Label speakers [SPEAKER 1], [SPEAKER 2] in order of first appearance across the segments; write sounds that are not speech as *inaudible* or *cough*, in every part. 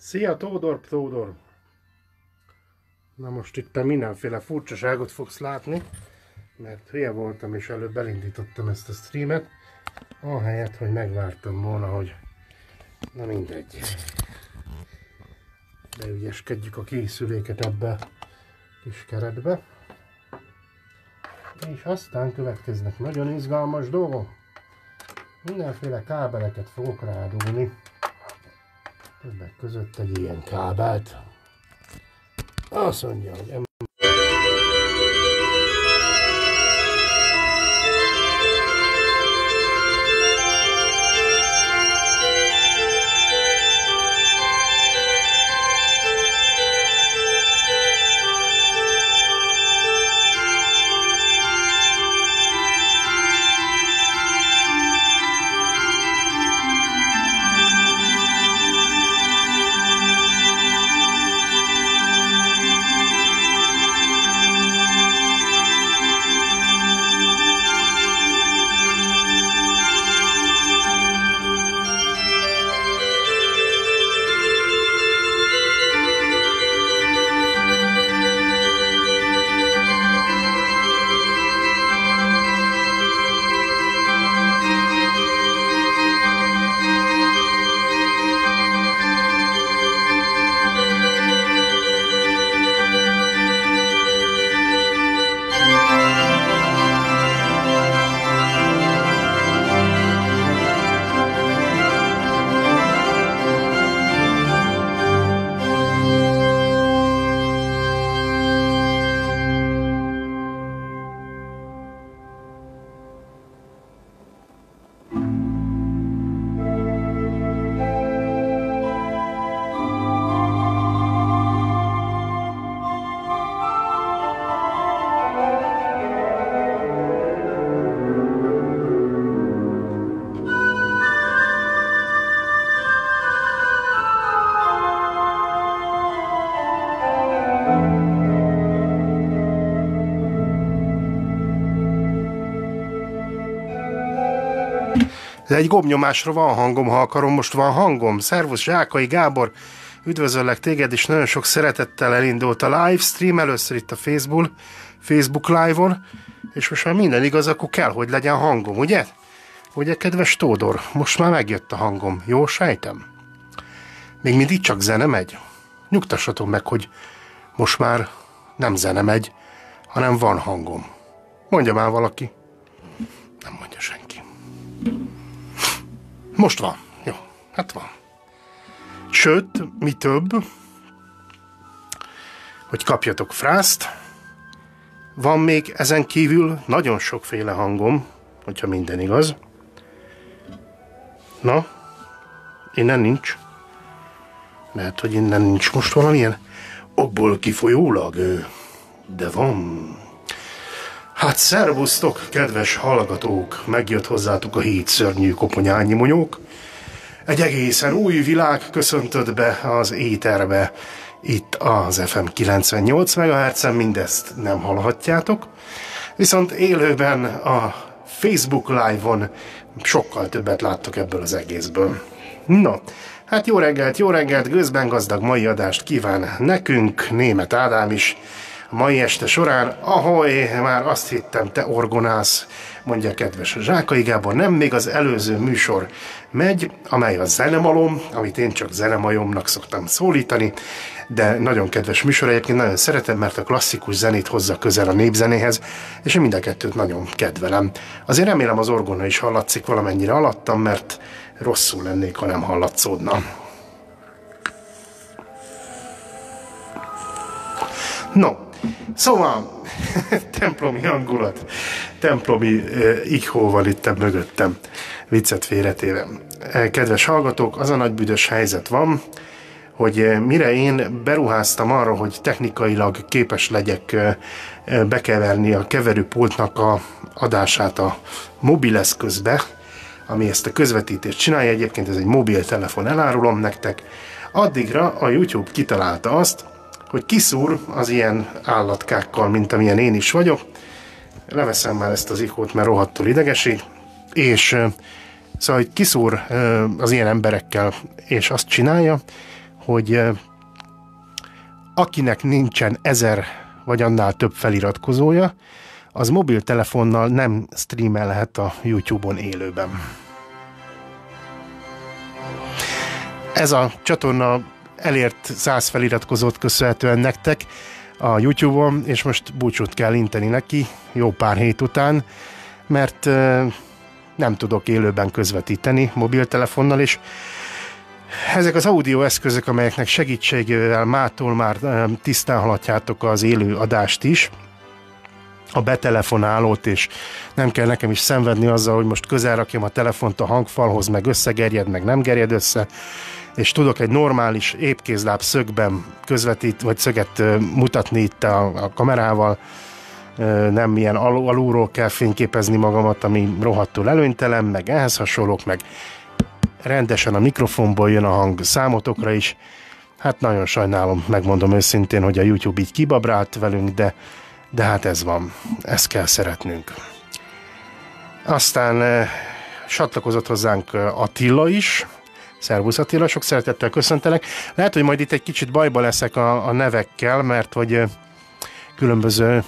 [SPEAKER 1] Szia Tódor, Tódor! Na most itt te mindenféle furcsaságot fogsz látni, mert hülye voltam és előbb elindítottam ezt a streamet, ahelyett, hogy megvártam volna, hogy na mindegy. Beügyeskedjük a készüléket ebbe a kis keretbe. És aztán következnek nagyon izgalmas dolgok. Mindenféle kábeleket fogok rádugni. Többek között egy ilyen kábelt. Azt mondja, hogy egy gombnyomásra van hangom, ha akarom, most van hangom. Szervusz, Zsákai Gábor, üdvözöllek téged, és nagyon sok szeretettel elindult a livestream, először itt a Facebook, Facebook live-on, és most már minden igaz, akkor kell, hogy legyen hangom, ugye? Ugye, kedves Tódor, most már megjött a hangom, jó sejtem? Még mindig csak zene megy? Nyugtassatok meg, hogy most már nem zene megy, hanem van hangom. Mondja már valaki. Nem mondja senki. Most van. Jó, hát van. Sőt, mi több, hogy kapjatok frászt, van még ezen kívül nagyon sokféle hangom, hogyha minden igaz. Na, innen nincs. Lehet, hogy innen nincs most valamilyen okból kifolyólag, de van. Hát szervusztok, kedves hallgatók! Megjött hozzátok a hét szörnyű koponyányi monyók. Egy egészen új világ köszöntött be az éterbe. Itt az FM 98 MHz-en mindezt nem hallhatjátok. Viszont élőben a Facebook Live-on sokkal többet láttok ebből az egészből. No, hát jó reggelt, jó reggelt, gőzben gazdag mai adást kíván nekünk, német Ádám is, mai este során, ahogy már azt hittem, te orgonálsz, mondja kedves Zsákai Gábor, nem még az előző műsor megy, amely a zenemalom, amit én csak zenemajomnak szoktam szólítani, de nagyon kedves műsor, egyébként nagyon szeretem, mert a klasszikus zenét hozza közel a népzenéhez, és én mind a kettőt nagyon kedvelem. Azért remélem az orgona is hallatszik valamennyire alattam, mert rosszul lennék, ha nem hallatszódna. No, Szóval, *laughs* templomi hangulat, templomi ikhó van itt mögöttem, viccet félretéve. Kedves hallgatók, az a nagy büdös helyzet van, hogy mire én beruháztam arra, hogy technikailag képes legyek bekeverni a keverőpultnak a adását a mobileszközbe, ami ezt a közvetítést csinálja, egyébként ez egy mobiltelefon, elárulom nektek, addigra a YouTube kitalálta azt, hogy kiszúr az ilyen állatkákkal, mint amilyen én is vagyok. Leveszem már ezt az ikót, mert rohadtul idegesít. És szóval, hogy kiszúr az ilyen emberekkel, és azt csinálja, hogy akinek nincsen ezer vagy annál több feliratkozója, az mobiltelefonnal nem streamelhet a YouTube-on élőben. Ez a csatorna elért száz feliratkozót köszönhetően nektek a YouTube-on, és most búcsút kell inteni neki jó pár hét után, mert nem tudok élőben közvetíteni mobiltelefonnal, és ezek az audio eszközök, amelyeknek segítségével mától már tisztán haladjátok az élő adást is, a betelefonálót, és nem kell nekem is szenvedni azzal, hogy most közel rakjam a telefont a hangfalhoz, meg összegerjed, meg nem gerjed össze, és tudok egy normális épkézláb szögben közvetít, vagy szöget mutatni itt a, a kamerával, nem ilyen al- alulról kell fényképezni magamat, ami rohadtul előnytelen, meg ehhez hasonlók, meg rendesen a mikrofonból jön a hang számotokra is. Hát nagyon sajnálom, megmondom őszintén, hogy a YouTube így kibabrált velünk, de, de hát ez van, ezt kell szeretnünk. Aztán eh, csatlakozott hozzánk Attila is, Szervusz Attila, sok szeretettel köszöntelek. Lehet, hogy majd itt egy kicsit bajba leszek a, a nevekkel, mert hogy különböző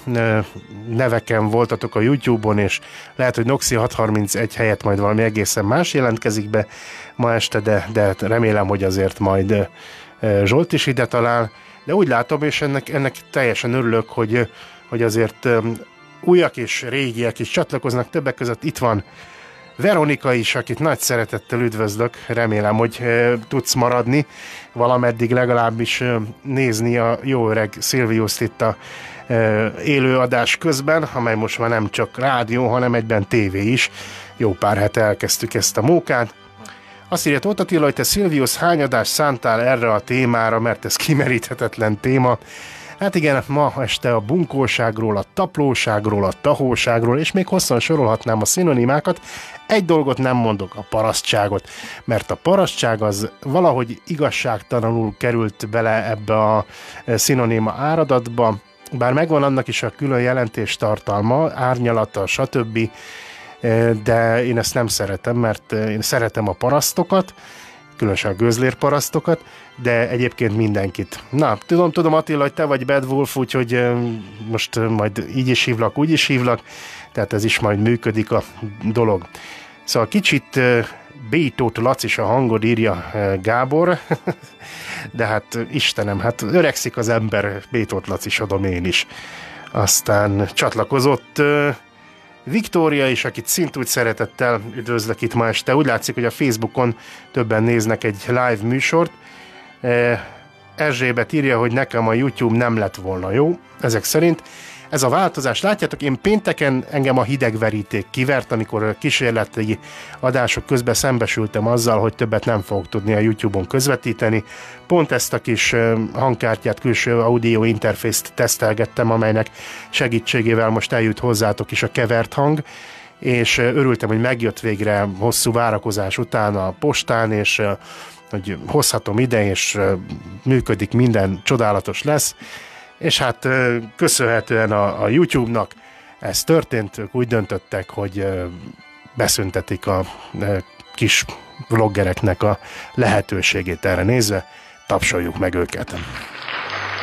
[SPEAKER 1] neveken voltatok a YouTube-on, és lehet, hogy Noxi 631 helyett majd valami egészen más jelentkezik be ma este, de, de remélem, hogy azért majd Zsolt is ide talál. De úgy látom, és ennek, ennek teljesen örülök, hogy, hogy azért újak és régiek is csatlakoznak, többek között itt van Veronika is, akit nagy szeretettel üdvözlök, remélem, hogy e, tudsz maradni, valameddig legalábbis e, nézni a jó öreg Szilviuszt itt a e, élőadás közben, amely most már nem csak rádió, hanem egyben tévé is. Jó pár hete elkezdtük ezt a mókát. Azt írja Tóth Attila, hogy te Szilviusz hányadást szántál erre a témára, mert ez kimeríthetetlen téma. Hát igen, ma este a bunkóságról, a taplóságról, a tahóságról, és még hosszan sorolhatnám a szinonimákat, egy dolgot nem mondok, a parasztságot, mert a parasztság az valahogy igazságtalanul került bele ebbe a szinonima áradatba, bár megvan annak is a külön jelentés tartalma, árnyalata, stb., de én ezt nem szeretem, mert én szeretem a parasztokat, különösen a gőzlérparasztokat, de egyébként mindenkit. Na, tudom, tudom Attila, hogy te vagy Bad Wolf, úgyhogy most majd így is hívlak, úgy is hívlak, tehát ez is majd működik a dolog. Szóval kicsit Bétót Lacis a hangod, írja Gábor, *laughs* de hát Istenem, hát öregszik az ember, Bétót Lacis adom én is. Aztán csatlakozott Viktória is, akit szintúgy szeretettel üdvözlök itt ma este. Úgy látszik, hogy a Facebookon többen néznek egy live műsort. Erzsébet írja, hogy nekem a YouTube nem lett volna jó, ezek szerint ez a változás. Látjátok, én pénteken engem a hidegveríték kivert, amikor kísérleti adások közben szembesültem azzal, hogy többet nem fogok tudni a YouTube-on közvetíteni. Pont ezt a kis hangkártyát, külső audio interfészt tesztelgettem, amelynek segítségével most eljut hozzátok is a kevert hang, és örültem, hogy megjött végre hosszú várakozás után a postán, és hogy hozhatom ide, és működik, minden csodálatos lesz és hát köszönhetően a, a YouTube-nak ez történt, ők úgy döntöttek, hogy beszüntetik a kis vloggereknek a lehetőségét erre nézve, tapsoljuk meg őket.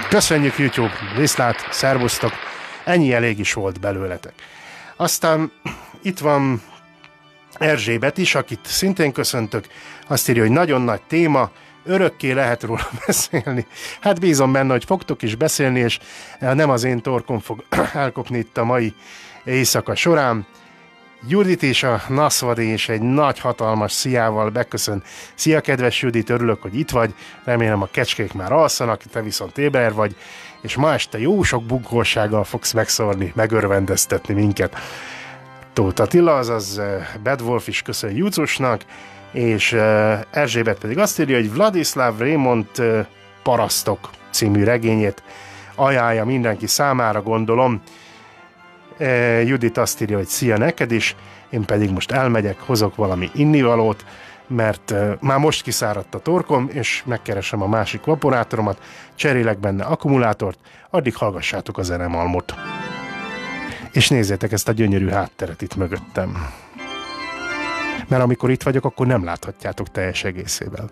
[SPEAKER 1] Köszönjük YouTube, viszlát, szervusztok, ennyi elég is volt belőletek. Aztán itt van Erzsébet is, akit szintén köszöntök, azt írja, hogy nagyon nagy téma, örökké lehet róla *laughs* beszélni. Hát bízom benne, hogy fogtok is beszélni, és nem az én torkom fog *clears throat* elkopni itt a mai éjszaka során. Judit és a Naszvadi és egy nagy hatalmas sziával beköszön. Szia kedves Judit, örülök, hogy itt vagy. Remélem a kecskék már alszanak, te viszont éber vagy, és ma este jó sok bunkósággal fogsz megszórni, megörvendeztetni minket. Tóth Attila, azaz eh, Bad Wolf is köszön Júcusnak, és Erzsébet pedig azt írja, hogy Vladislav Raymond Parasztok című regényét ajánlja mindenki számára, gondolom. Judit azt írja, hogy szia neked is, én pedig most elmegyek, hozok valami innivalót, mert már most kiszáradt a torkom, és megkeresem a másik vaporátoromat, cserélek benne akkumulátort, addig hallgassátok a zenemalmot. És nézzétek ezt a gyönyörű hátteret itt mögöttem mert amikor itt vagyok, akkor nem láthatjátok teljes egészében.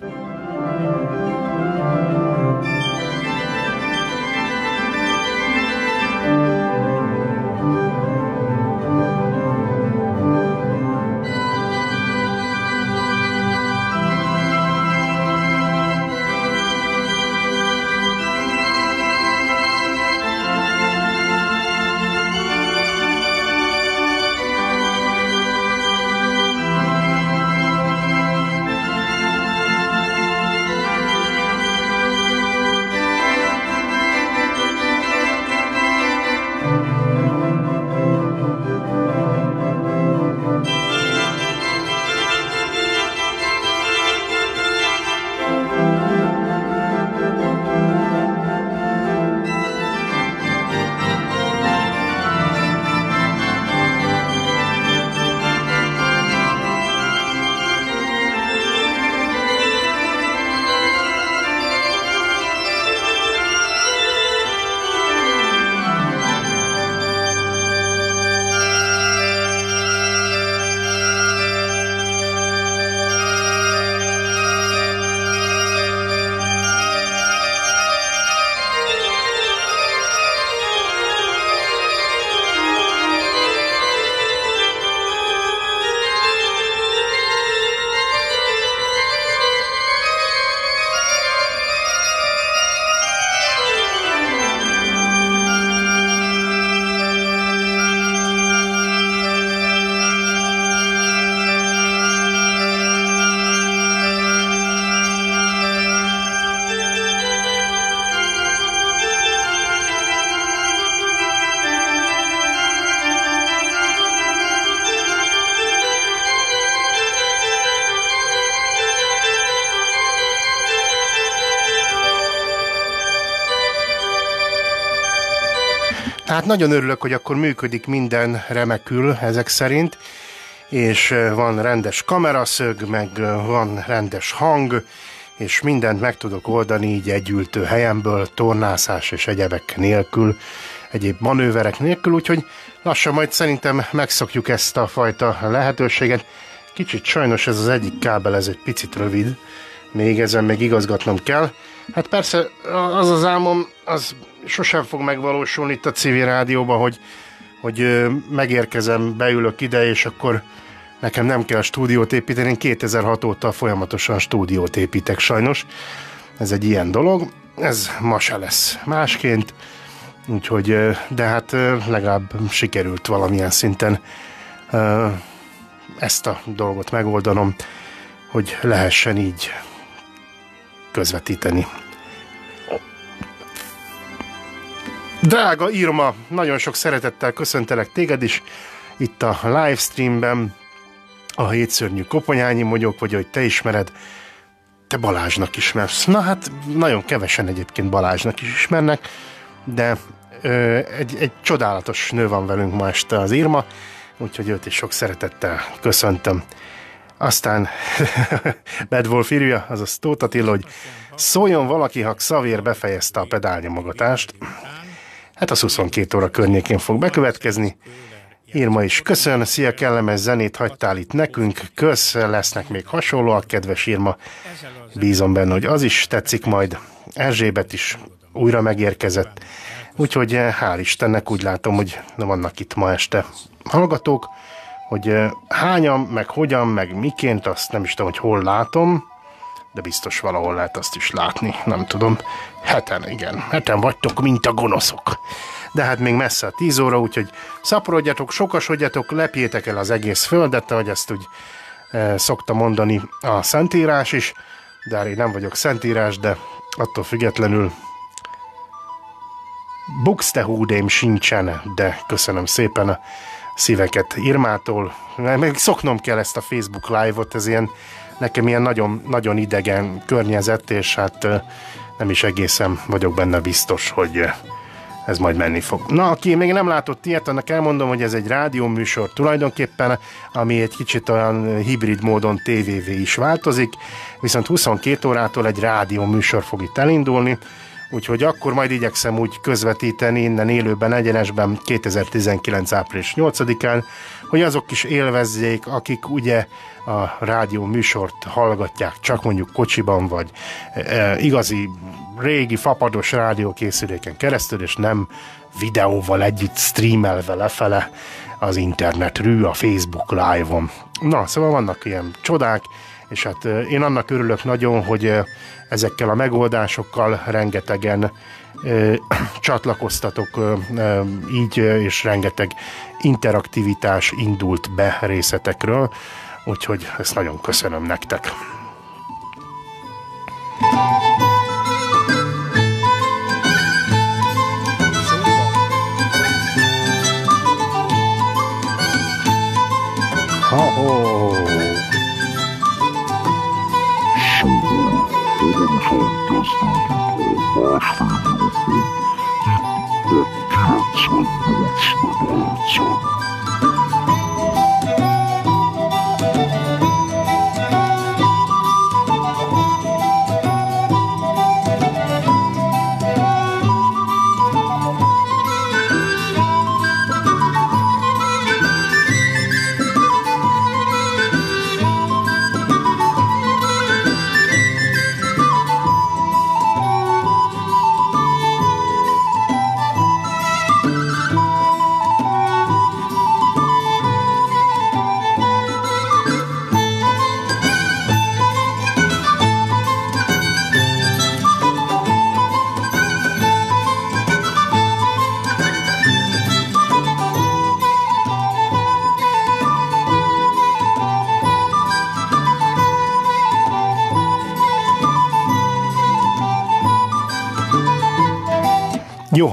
[SPEAKER 1] Nagyon örülök, hogy akkor működik minden remekül ezek szerint, és van rendes kameraszög, meg van rendes hang, és mindent meg tudok oldani így együltő helyemből, tornászás és egyebek nélkül, egyéb manőverek nélkül, úgyhogy lassan majd szerintem megszokjuk ezt a fajta lehetőséget. Kicsit sajnos ez az egyik kábel, ez egy picit rövid, még ezen még igazgatnom kell. Hát persze az az álmom, az sosem fog megvalósulni itt a civil rádióban, hogy, hogy megérkezem, beülök ide, és akkor nekem nem kell stúdiót építeni. Én 2006 óta folyamatosan stúdiót építek sajnos. Ez egy ilyen dolog. Ez ma se lesz másként. Úgyhogy, de hát legalább sikerült valamilyen szinten ezt a dolgot megoldanom, hogy lehessen így közvetíteni. Drága Irma, nagyon sok szeretettel köszöntelek téged is itt a livestreamben, a hétszörnyű koponyányi mogyok, vagy hogy te ismered, te Balázsnak ismersz. Na hát nagyon kevesen egyébként Balázsnak is ismernek, de ö, egy, egy csodálatos nő van velünk ma este az Irma, úgyhogy őt is sok szeretettel köszöntöm. Aztán *laughs* Bad Wolf írja, azaz Tóth Attila, hogy szóljon valaki, ha Xavier befejezte a pedálnyomogatást. Hát az 22 óra környékén fog bekövetkezni. Írma is köszön, szia, kellemes zenét hagytál itt nekünk, kösz, lesznek még hasonlóak, kedves Írma. Bízom benne, hogy az is tetszik majd. Erzsébet is újra megérkezett. Úgyhogy eh, hál' Istennek úgy látom, hogy vannak itt ma este hallgatók, hogy eh, hányan, meg hogyan, meg miként, azt nem is tudom, hogy hol látom, de biztos valahol lehet azt is látni, nem tudom. Heten, igen, heten vagytok, mint a gonoszok. De hát még messze a tíz óra, úgyhogy szaporodjatok, sokasodjatok, lepjétek el az egész földet, ahogy ezt úgy e, szokta mondani a Szentírás is, de hát én nem vagyok Szentírás, de attól függetlenül buxtehúdém sincsen, de köszönöm szépen a szíveket Irmától. Meg szoknom kell ezt a Facebook live-ot, ez ilyen nekem ilyen nagyon, nagyon idegen környezet, és hát nem is egészen vagyok benne biztos, hogy ez majd menni fog. Na, aki még nem látott ilyet, annak elmondom, hogy ez egy rádióműsor tulajdonképpen, ami egy kicsit olyan hibrid módon tévévé is változik, viszont 22 órától egy rádióműsor fog itt elindulni, úgyhogy akkor majd igyekszem úgy közvetíteni innen élőben, egyenesben 2019. április 8-án, hogy azok is élvezzék, akik ugye a rádió műsort hallgatják, csak mondjuk kocsiban, vagy e, igazi régi fapados rádiókészüléken keresztül, és nem videóval együtt streamelve lefele az internetről, a Facebook live-on. Na, szóval vannak ilyen csodák, és hát én annak örülök nagyon, hogy ezekkel a megoldásokkal rengetegen csatlakoztatok így, és rengeteg interaktivitás indult be részletekről, úgyhogy ezt nagyon köszönöm nektek. Ha-ho! し。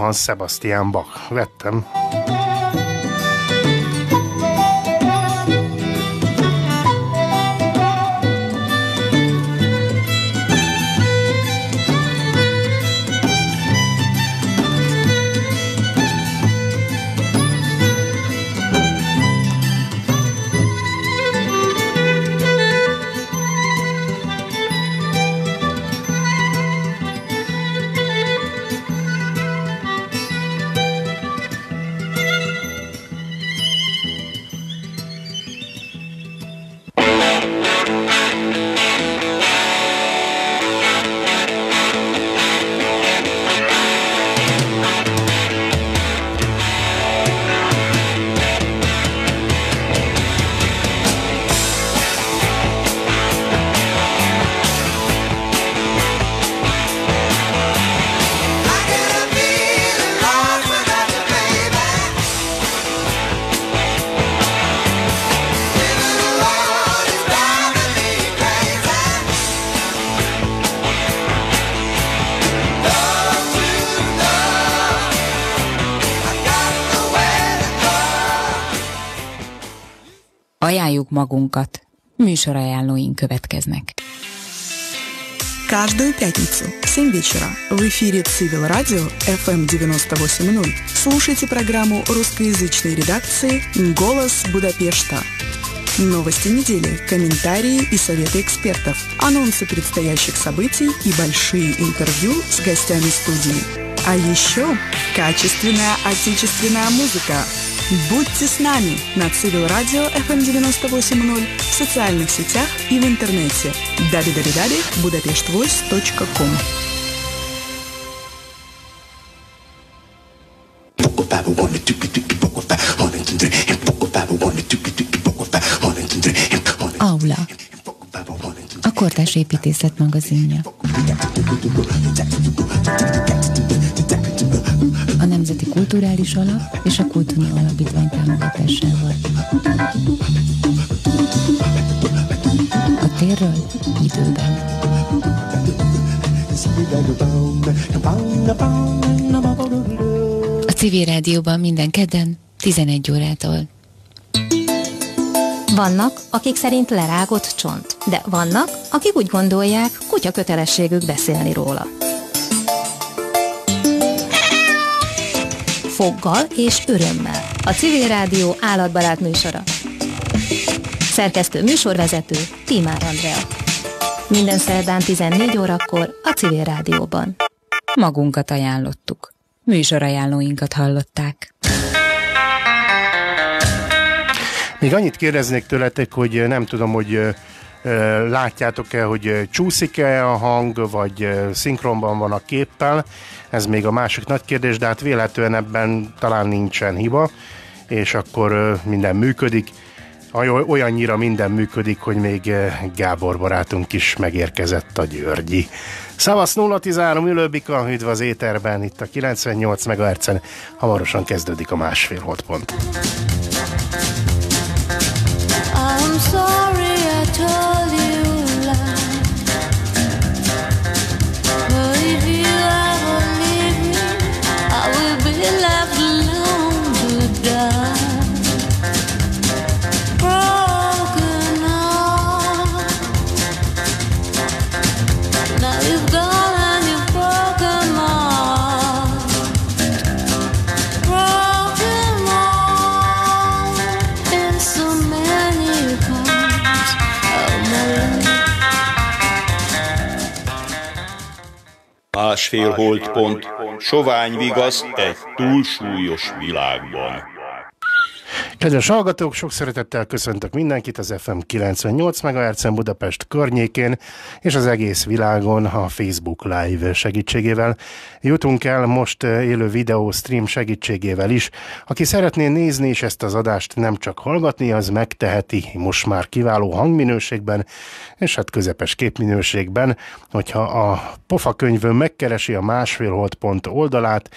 [SPEAKER 1] Johann Sebastian Bach. Vettem.
[SPEAKER 2] Magunkat. Műsorajánlóink következnek.
[SPEAKER 3] Каждую пятницу в 7 вечера в эфире Цивил Радио FM 98.0 слушайте программу русскоязычной редакции «Голос Будапешта». Новости недели, комментарии и советы экспертов, анонсы предстоящих событий и большие интервью с гостями студии. А еще качественная отечественная музыка. Будьте с нами на Цивил Радио FM 98.0, в социальных сетях и в интернете www.budapeshtvoice.com
[SPEAKER 2] Aula. A Kortás Építészet magazinja. Kulturális Alap és a Kultúra Alapítvány támogatásával. A térről időben. A civil rádióban minden kedden 11 órától.
[SPEAKER 4] Vannak, akik szerint lerágott csont, de vannak, akik úgy gondolják, kutya kötelességük beszélni róla. Foggal és örömmel. A Civil Rádió állatbarát műsora. Szerkesztő műsorvezető Timár Andrea. Minden szerdán 14 órakor a Civil Rádióban.
[SPEAKER 2] Magunkat ajánlottuk. Műsorajánlóinkat hallották.
[SPEAKER 1] Még annyit kérdeznék tőletek, hogy nem tudom, hogy látjátok-e, hogy csúszik-e a hang, vagy szinkronban van a képpel. Ez még a másik nagy kérdés, de hát véletlenül ebben talán nincsen hiba, és akkor minden működik. Olyannyira minden működik, hogy még Gábor barátunk is megérkezett a Györgyi. Szavasz 013 ülőbika, üdv az éterben, itt a 98 MHz-en. Hamarosan kezdődik a másfél holdpont. I'm
[SPEAKER 5] Másfél holdpont, sovány vigasz egy túlsúlyos világban.
[SPEAKER 1] Kedves hallgatók, sok szeretettel köszöntök mindenkit az FM 98 MHz Budapest környékén és az egész világon a Facebook Live segítségével. Jutunk el most élő videó stream segítségével is. Aki szeretné nézni és ezt az adást nem csak hallgatni, az megteheti most már kiváló hangminőségben, és hát közepes képminőségben, hogyha a pofa könyvön megkeresi a másfél holt oldalát,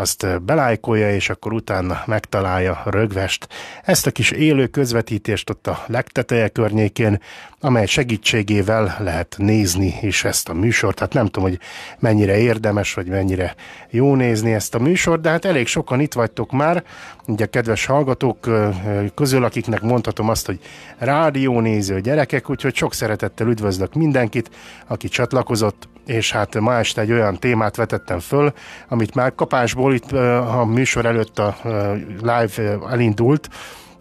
[SPEAKER 1] azt belájkolja, és akkor utána megtalálja rögvest. Ezt a kis élő közvetítést ott a legteteje környékén, amely segítségével lehet nézni is ezt a műsort. Hát nem tudom, hogy mennyire érdemes, vagy mennyire jó nézni ezt a műsort, de hát elég sokan itt vagytok már, ugye kedves hallgatók közül, akiknek mondhatom azt, hogy rádiónéző gyerekek, úgyhogy sok szeretettel üdvözlök mindenkit, aki csatlakozott, és hát ma este egy olyan témát vetettem föl, amit már kapásból itt a műsor előtt a live elindult,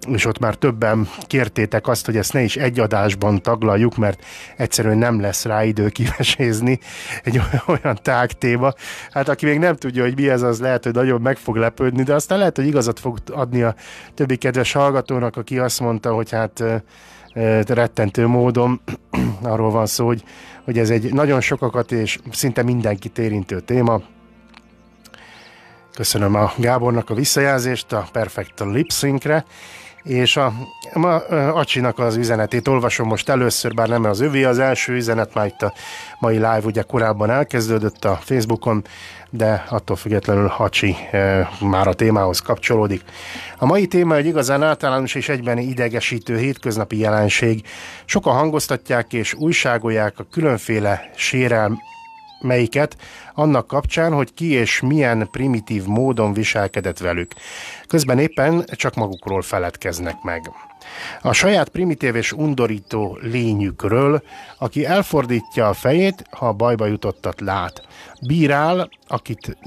[SPEAKER 1] és ott már többen kértétek azt, hogy ezt ne is egy adásban taglaljuk, mert egyszerűen nem lesz rá idő kivesézni egy *laughs* olyan tág téma. Hát aki még nem tudja, hogy mi ez, az lehet, hogy nagyon meg fog lepődni, de aztán lehet, hogy igazat fog adni a többi kedves hallgatónak, aki azt mondta, hogy hát rettentő módon *clears throat* arról van szó, hogy, hogy ez egy nagyon sokakat és szinte mindenkit érintő téma. Köszönöm a Gábornak a visszajelzést a Perfect Lip Syncre, és a, a, a Acsinak az üzenetét olvasom most először, bár nem az övé az első üzenet, már itt a mai live ugye korábban elkezdődött a Facebookon, de attól függetlenül Hacsi e, már a témához kapcsolódik. A mai téma egy igazán általános és egyben idegesítő hétköznapi jelenség. Sokan hangoztatják és újságolják a különféle sérelm, melyiket annak kapcsán, hogy ki és milyen primitív módon viselkedett velük. Közben éppen csak magukról feledkeznek meg. A saját primitív és undorító lényükről, aki elfordítja a fejét, ha bajba jutottat lát. Bírál, akit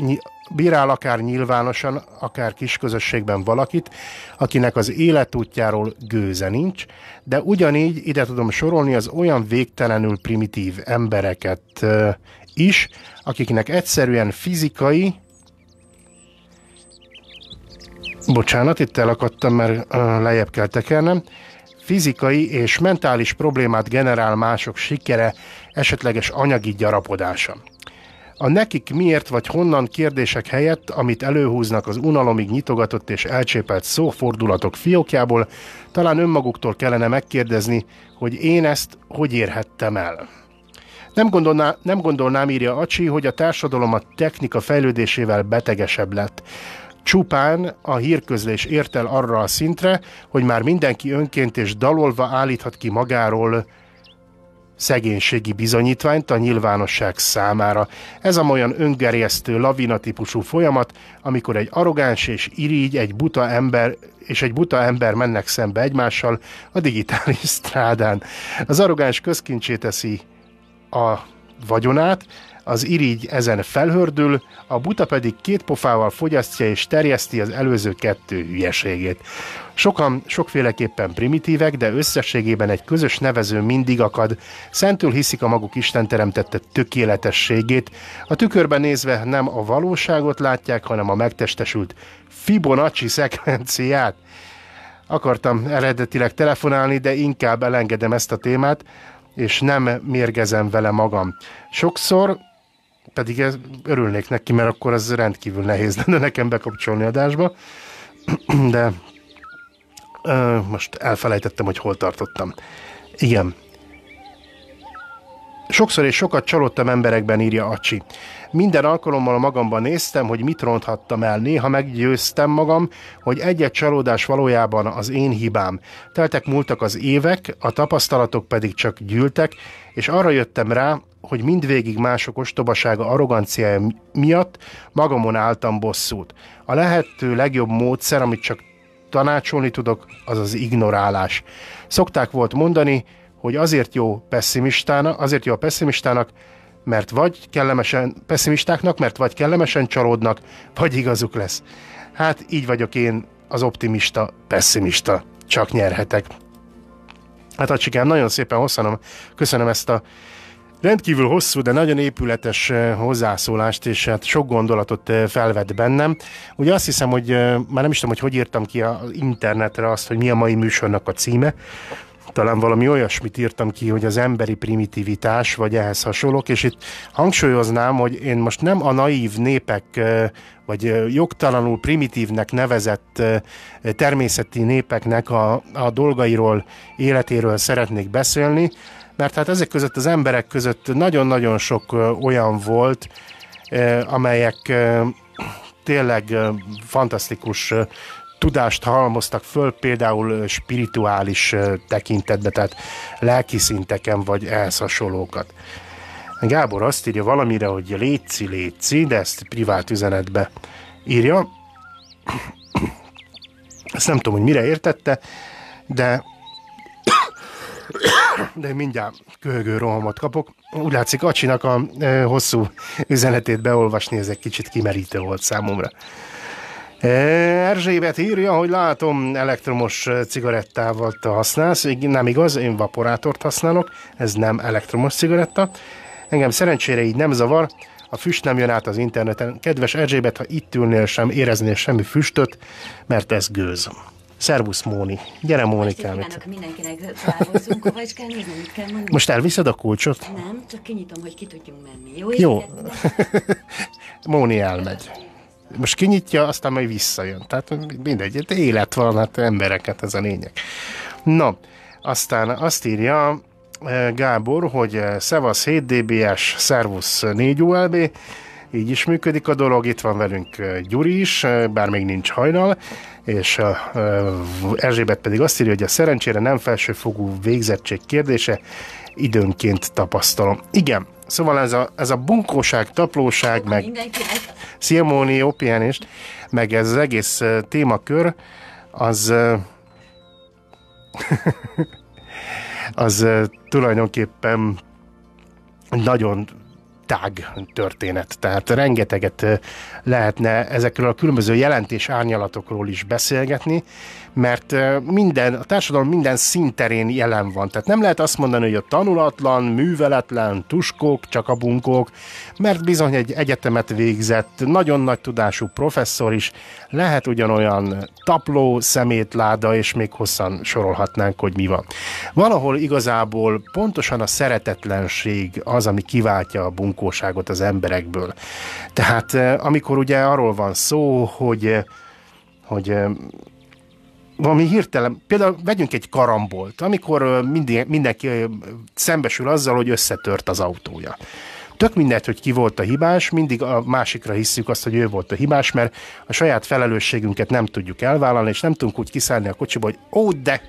[SPEAKER 1] bírál akár nyilvánosan, akár kis közösségben valakit, akinek az életútjáról gőze nincs, de ugyanígy ide tudom sorolni az olyan végtelenül primitív embereket is, akiknek egyszerűen fizikai, bocsánat, itt elakadtam, mert lejjebb kell tekernem, fizikai és mentális problémát generál mások sikere, esetleges anyagi gyarapodása. A nekik miért vagy honnan kérdések helyett, amit előhúznak az unalomig nyitogatott és elcsépelt szófordulatok fiókjából, talán önmaguktól kellene megkérdezni, hogy én ezt hogy érhettem el. Nem, gondolná, nem gondolnám, írja Acsi, hogy a társadalom a technika fejlődésével betegesebb lett. Csupán a hírközlés ért el arra a szintre, hogy már mindenki önként és dalolva állíthat ki magáról szegénységi bizonyítványt a nyilvánosság számára. Ez a olyan öngerjesztő, lavina típusú folyamat, amikor egy arrogáns és irigy, egy buta ember és egy buta ember mennek szembe egymással a digitális strádán. Az arrogáns közkincsé teszi a vagyonát, az irigy ezen felhördül, a buta pedig két pofával fogyasztja és terjeszti az előző kettő hülyeségét. Sokan sokféleképpen primitívek, de összességében egy közös nevező mindig akad. Szentül hiszik a maguk Isten teremtette tökéletességét. A tükörben nézve nem a valóságot látják, hanem a megtestesült Fibonacci szekvenciát. Akartam eredetileg telefonálni, de inkább elengedem ezt a témát, és nem mérgezem vele magam. Sokszor pedig ez, örülnék neki, mert akkor az rendkívül nehéz lenne nekem bekapcsolni adásba, *clears throat* de ö, most elfelejtettem, hogy hol tartottam. Igen. Sokszor és sokat csalódtam emberekben, írja Acsi. Minden alkalommal magamban néztem, hogy mit ronthattam el. Néha meggyőztem magam, hogy egy-egy csalódás valójában az én hibám. Teltek múltak az évek, a tapasztalatok pedig csak gyűltek, és arra jöttem rá, hogy mindvégig mások ostobasága, arroganciája miatt magamon álltam bosszút. A lehető legjobb módszer, amit csak tanácsolni tudok, az az ignorálás. Szokták volt mondani, hogy azért jó pessimistának, azért jó a pessimistának, mert vagy kellemesen pessimistáknak, mert vagy kellemesen csalódnak, vagy igazuk lesz. Hát így vagyok én az optimista, pessimista. Csak nyerhetek. Hát a csikám, nagyon szépen hosszanom, köszönöm ezt a rendkívül hosszú, de nagyon épületes eh, hozzászólást, és hát sok gondolatot eh, felvett bennem. Ugye azt hiszem, hogy eh, már nem is tudom, hogy hogy írtam ki az internetre azt, hogy mi a mai műsornak a címe, talán valami olyasmit írtam ki, hogy az emberi primitivitás, vagy ehhez hasonlók, és itt hangsúlyoznám, hogy én most nem a naív népek, vagy jogtalanul primitívnek nevezett természeti népeknek a, a dolgairól, életéről szeretnék beszélni, mert hát ezek között az emberek között nagyon-nagyon sok olyan volt, amelyek tényleg fantasztikus tudást halmoztak föl, például spirituális tekintetbe, tehát lelki szinteken, vagy ehhez hasonlókat. Gábor azt írja valamire, hogy létszi, létszi, de ezt privát üzenetbe írja. Ezt nem tudom, hogy mire értette, de de mindjárt köhögő rohamot kapok. Úgy látszik, Acsinak a e, hosszú üzenetét beolvasni, ez egy kicsit kimerítő volt számomra. Erzsébet írja, hogy látom, elektromos cigarettával te használsz. Nem igaz, én vaporátort használok, ez nem elektromos cigaretta. Engem szerencsére így nem zavar, a füst nem jön át az interneten. Kedves Erzsébet, ha itt ülnél sem, éreznél semmi füstöt, mert ez gőz. Szervusz, Móni. Gyere, Mónikám.
[SPEAKER 6] Most mindenkinek kell nézni, mit kell mondani?
[SPEAKER 1] Most elviszed a kulcsot?
[SPEAKER 6] Nem, csak kinyitom, hogy ki tudjunk menni. Jó?
[SPEAKER 1] Jó. *laughs* Móni elmegy most kinyitja, aztán majd visszajön. Tehát mindegy, élet van, hát embereket ez a lényeg. No, aztán azt írja eh, Gábor, hogy eh, Szevasz 7 dBs, Servus 4 ULB, így is működik a dolog, itt van velünk eh, Gyuri is, bár még nincs hajnal, és a Erzsébet pedig azt írja, hogy a szerencsére nem felsőfogú végzettség kérdése, időnként tapasztalom. Igen, Szóval ez a, ez a bunkóság, taplóság, meg Szilmóni, jó pihenést, meg ez az egész témakör, az *laughs* az tulajdonképpen nagyon tág történet, tehát rengeteget lehetne ezekről a különböző jelentés árnyalatokról is beszélgetni, mert minden, a társadalom minden szinterén jelen van. Tehát nem lehet azt mondani, hogy a tanulatlan, műveletlen, tuskók, csak a bunkók, mert bizony egy egyetemet végzett, nagyon nagy tudású professzor is lehet ugyanolyan tapló, szemétláda, és még hosszan sorolhatnánk, hogy mi van. Valahol igazából pontosan a szeretetlenség az, ami kiváltja a bunkóságot az emberekből. Tehát amikor ugye arról van szó, hogy hogy valami hirtelen, például vegyünk egy karambolt, amikor mindig, mindenki szembesül azzal, hogy összetört az autója. Tök mindegy, hogy ki volt a hibás, mindig a másikra hisszük azt, hogy ő volt a hibás, mert a saját felelősségünket nem tudjuk elvállalni, és nem tudunk úgy kiszállni a kocsiba, hogy ó, de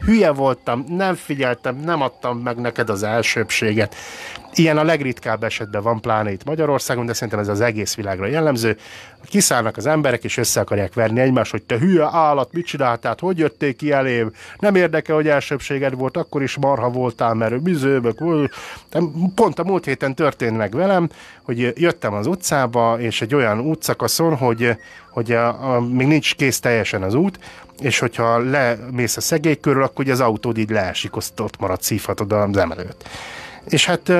[SPEAKER 1] hülye voltam, nem figyeltem, nem adtam meg neked az elsőbséget. Ilyen a legritkább esetben van, pláne itt Magyarországon, de szerintem ez az egész világra jellemző. Kiszállnak az emberek, és össze akarják verni egymást, hogy te hülye állat, mit csináltál, hogy jöttél ki elém, nem érdekel, hogy elsőbséged volt, akkor is marha voltál, mert bizőbök. Pont a múlt héten történt meg velem, hogy jöttem az utcába, és egy olyan útszakaszon, hogy, hogy a, a, még nincs kész teljesen az út, és hogyha lemész a szegély körül, akkor ugye az autód így leesik, ott marad, szívhatod az emelőt. És hát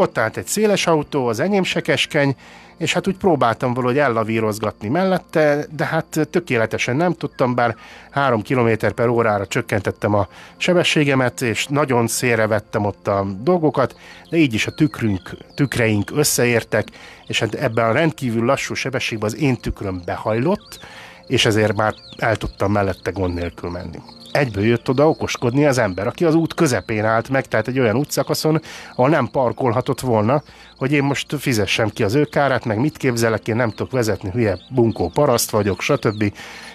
[SPEAKER 1] ott állt egy széles autó, az enyém se keskeny, és hát úgy próbáltam valahogy ellavírozgatni mellette, de hát tökéletesen nem tudtam, bár 3 km per órára csökkentettem a sebességemet, és nagyon szélre vettem ott a dolgokat, de így is a tükrünk, tükreink összeértek, és hát ebben a rendkívül lassú sebességben az én tükröm behajlott, és ezért már el tudtam mellette gond nélkül menni egyből jött oda okoskodni az ember, aki az út közepén állt meg, tehát egy olyan útszakaszon, ahol nem parkolhatott volna, hogy én most fizessem ki az ő kárát, meg mit képzelek, én nem tudok vezetni, hülye bunkó paraszt vagyok, stb.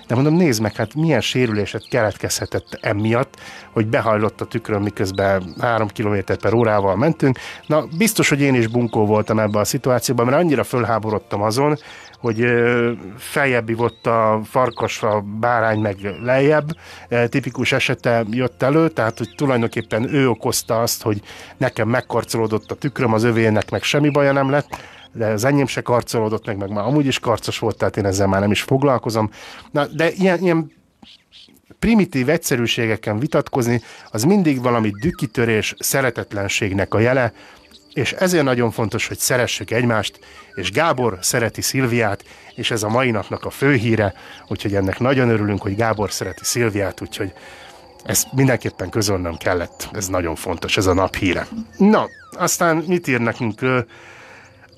[SPEAKER 1] De mondom, nézd meg, hát milyen sérüléset keletkezhetett emiatt, hogy behajlott a tükröm, miközben 3 km per órával mentünk. Na, biztos, hogy én is bunkó voltam ebben a szituációban, mert annyira fölháborodtam azon, hogy feljebbi volt a farkas, a bárány meg lejjebb, tipikus esete jött elő, tehát hogy tulajdonképpen ő okozta azt, hogy nekem megkarcolódott a tükröm, az övének meg semmi baja nem lett, de az enyém se karcolódott meg, meg már amúgy is karcos volt, tehát én ezzel már nem is foglalkozom. Na, de ilyen, ilyen primitív egyszerűségeken vitatkozni, az mindig valami dükkitörés, szeretetlenségnek a jele, és ezért nagyon fontos, hogy szeressük egymást, és Gábor szereti Szilviát, és ez a mai napnak a fő híre, úgyhogy ennek nagyon örülünk, hogy Gábor szereti Szilviát, úgyhogy ezt mindenképpen közölnöm kellett, ez nagyon fontos, ez a nap híre. Na, aztán mit ír nekünk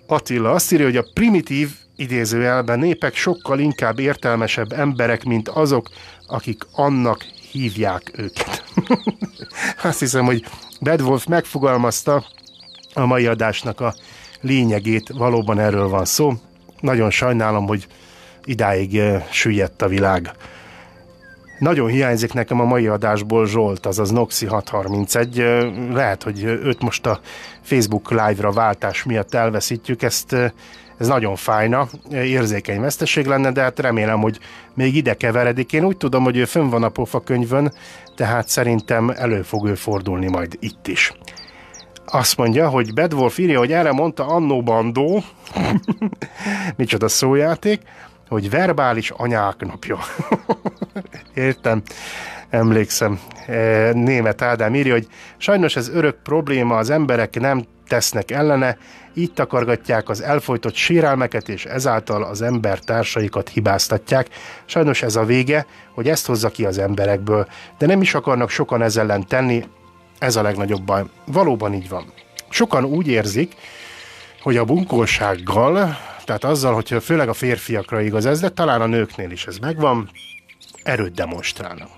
[SPEAKER 1] Attila? Azt írja, hogy a primitív idézőjelben népek sokkal inkább értelmesebb emberek, mint azok, akik annak hívják őket. *laughs* Azt hiszem, hogy Bedwolf megfogalmazta a mai adásnak a lényegét, valóban erről van szó. Nagyon sajnálom, hogy idáig süllyedt a világ. Nagyon hiányzik nekem a mai adásból Zsolt, azaz Noxi 631. Lehet, hogy őt most a Facebook live-ra váltás miatt elveszítjük, ezt ez nagyon fájna, érzékeny veszteség lenne, de hát remélem, hogy még ide keveredik. Én úgy tudom, hogy ő fönn van a pofa könyvön, tehát szerintem elő fog ő fordulni majd itt is. Azt mondja, hogy Bedwolf írja, hogy erre mondta Annó Bandó, *laughs* micsoda szójáték, hogy verbális anyák napja. *laughs* Értem, emlékszem. E, német Ádám írja, hogy sajnos ez örök probléma, az emberek nem tesznek ellene, így takargatják az elfolytott sérelmeket, és ezáltal az ember társaikat hibáztatják. Sajnos ez a vége, hogy ezt hozza ki az emberekből, de nem is akarnak sokan ezzel ellen tenni, ez a legnagyobb baj. Valóban így van. Sokan úgy érzik, hogy a bunkósággal, tehát azzal, hogy főleg a férfiakra igaz ez, de talán a nőknél is ez megvan, erőt demonstrálnak.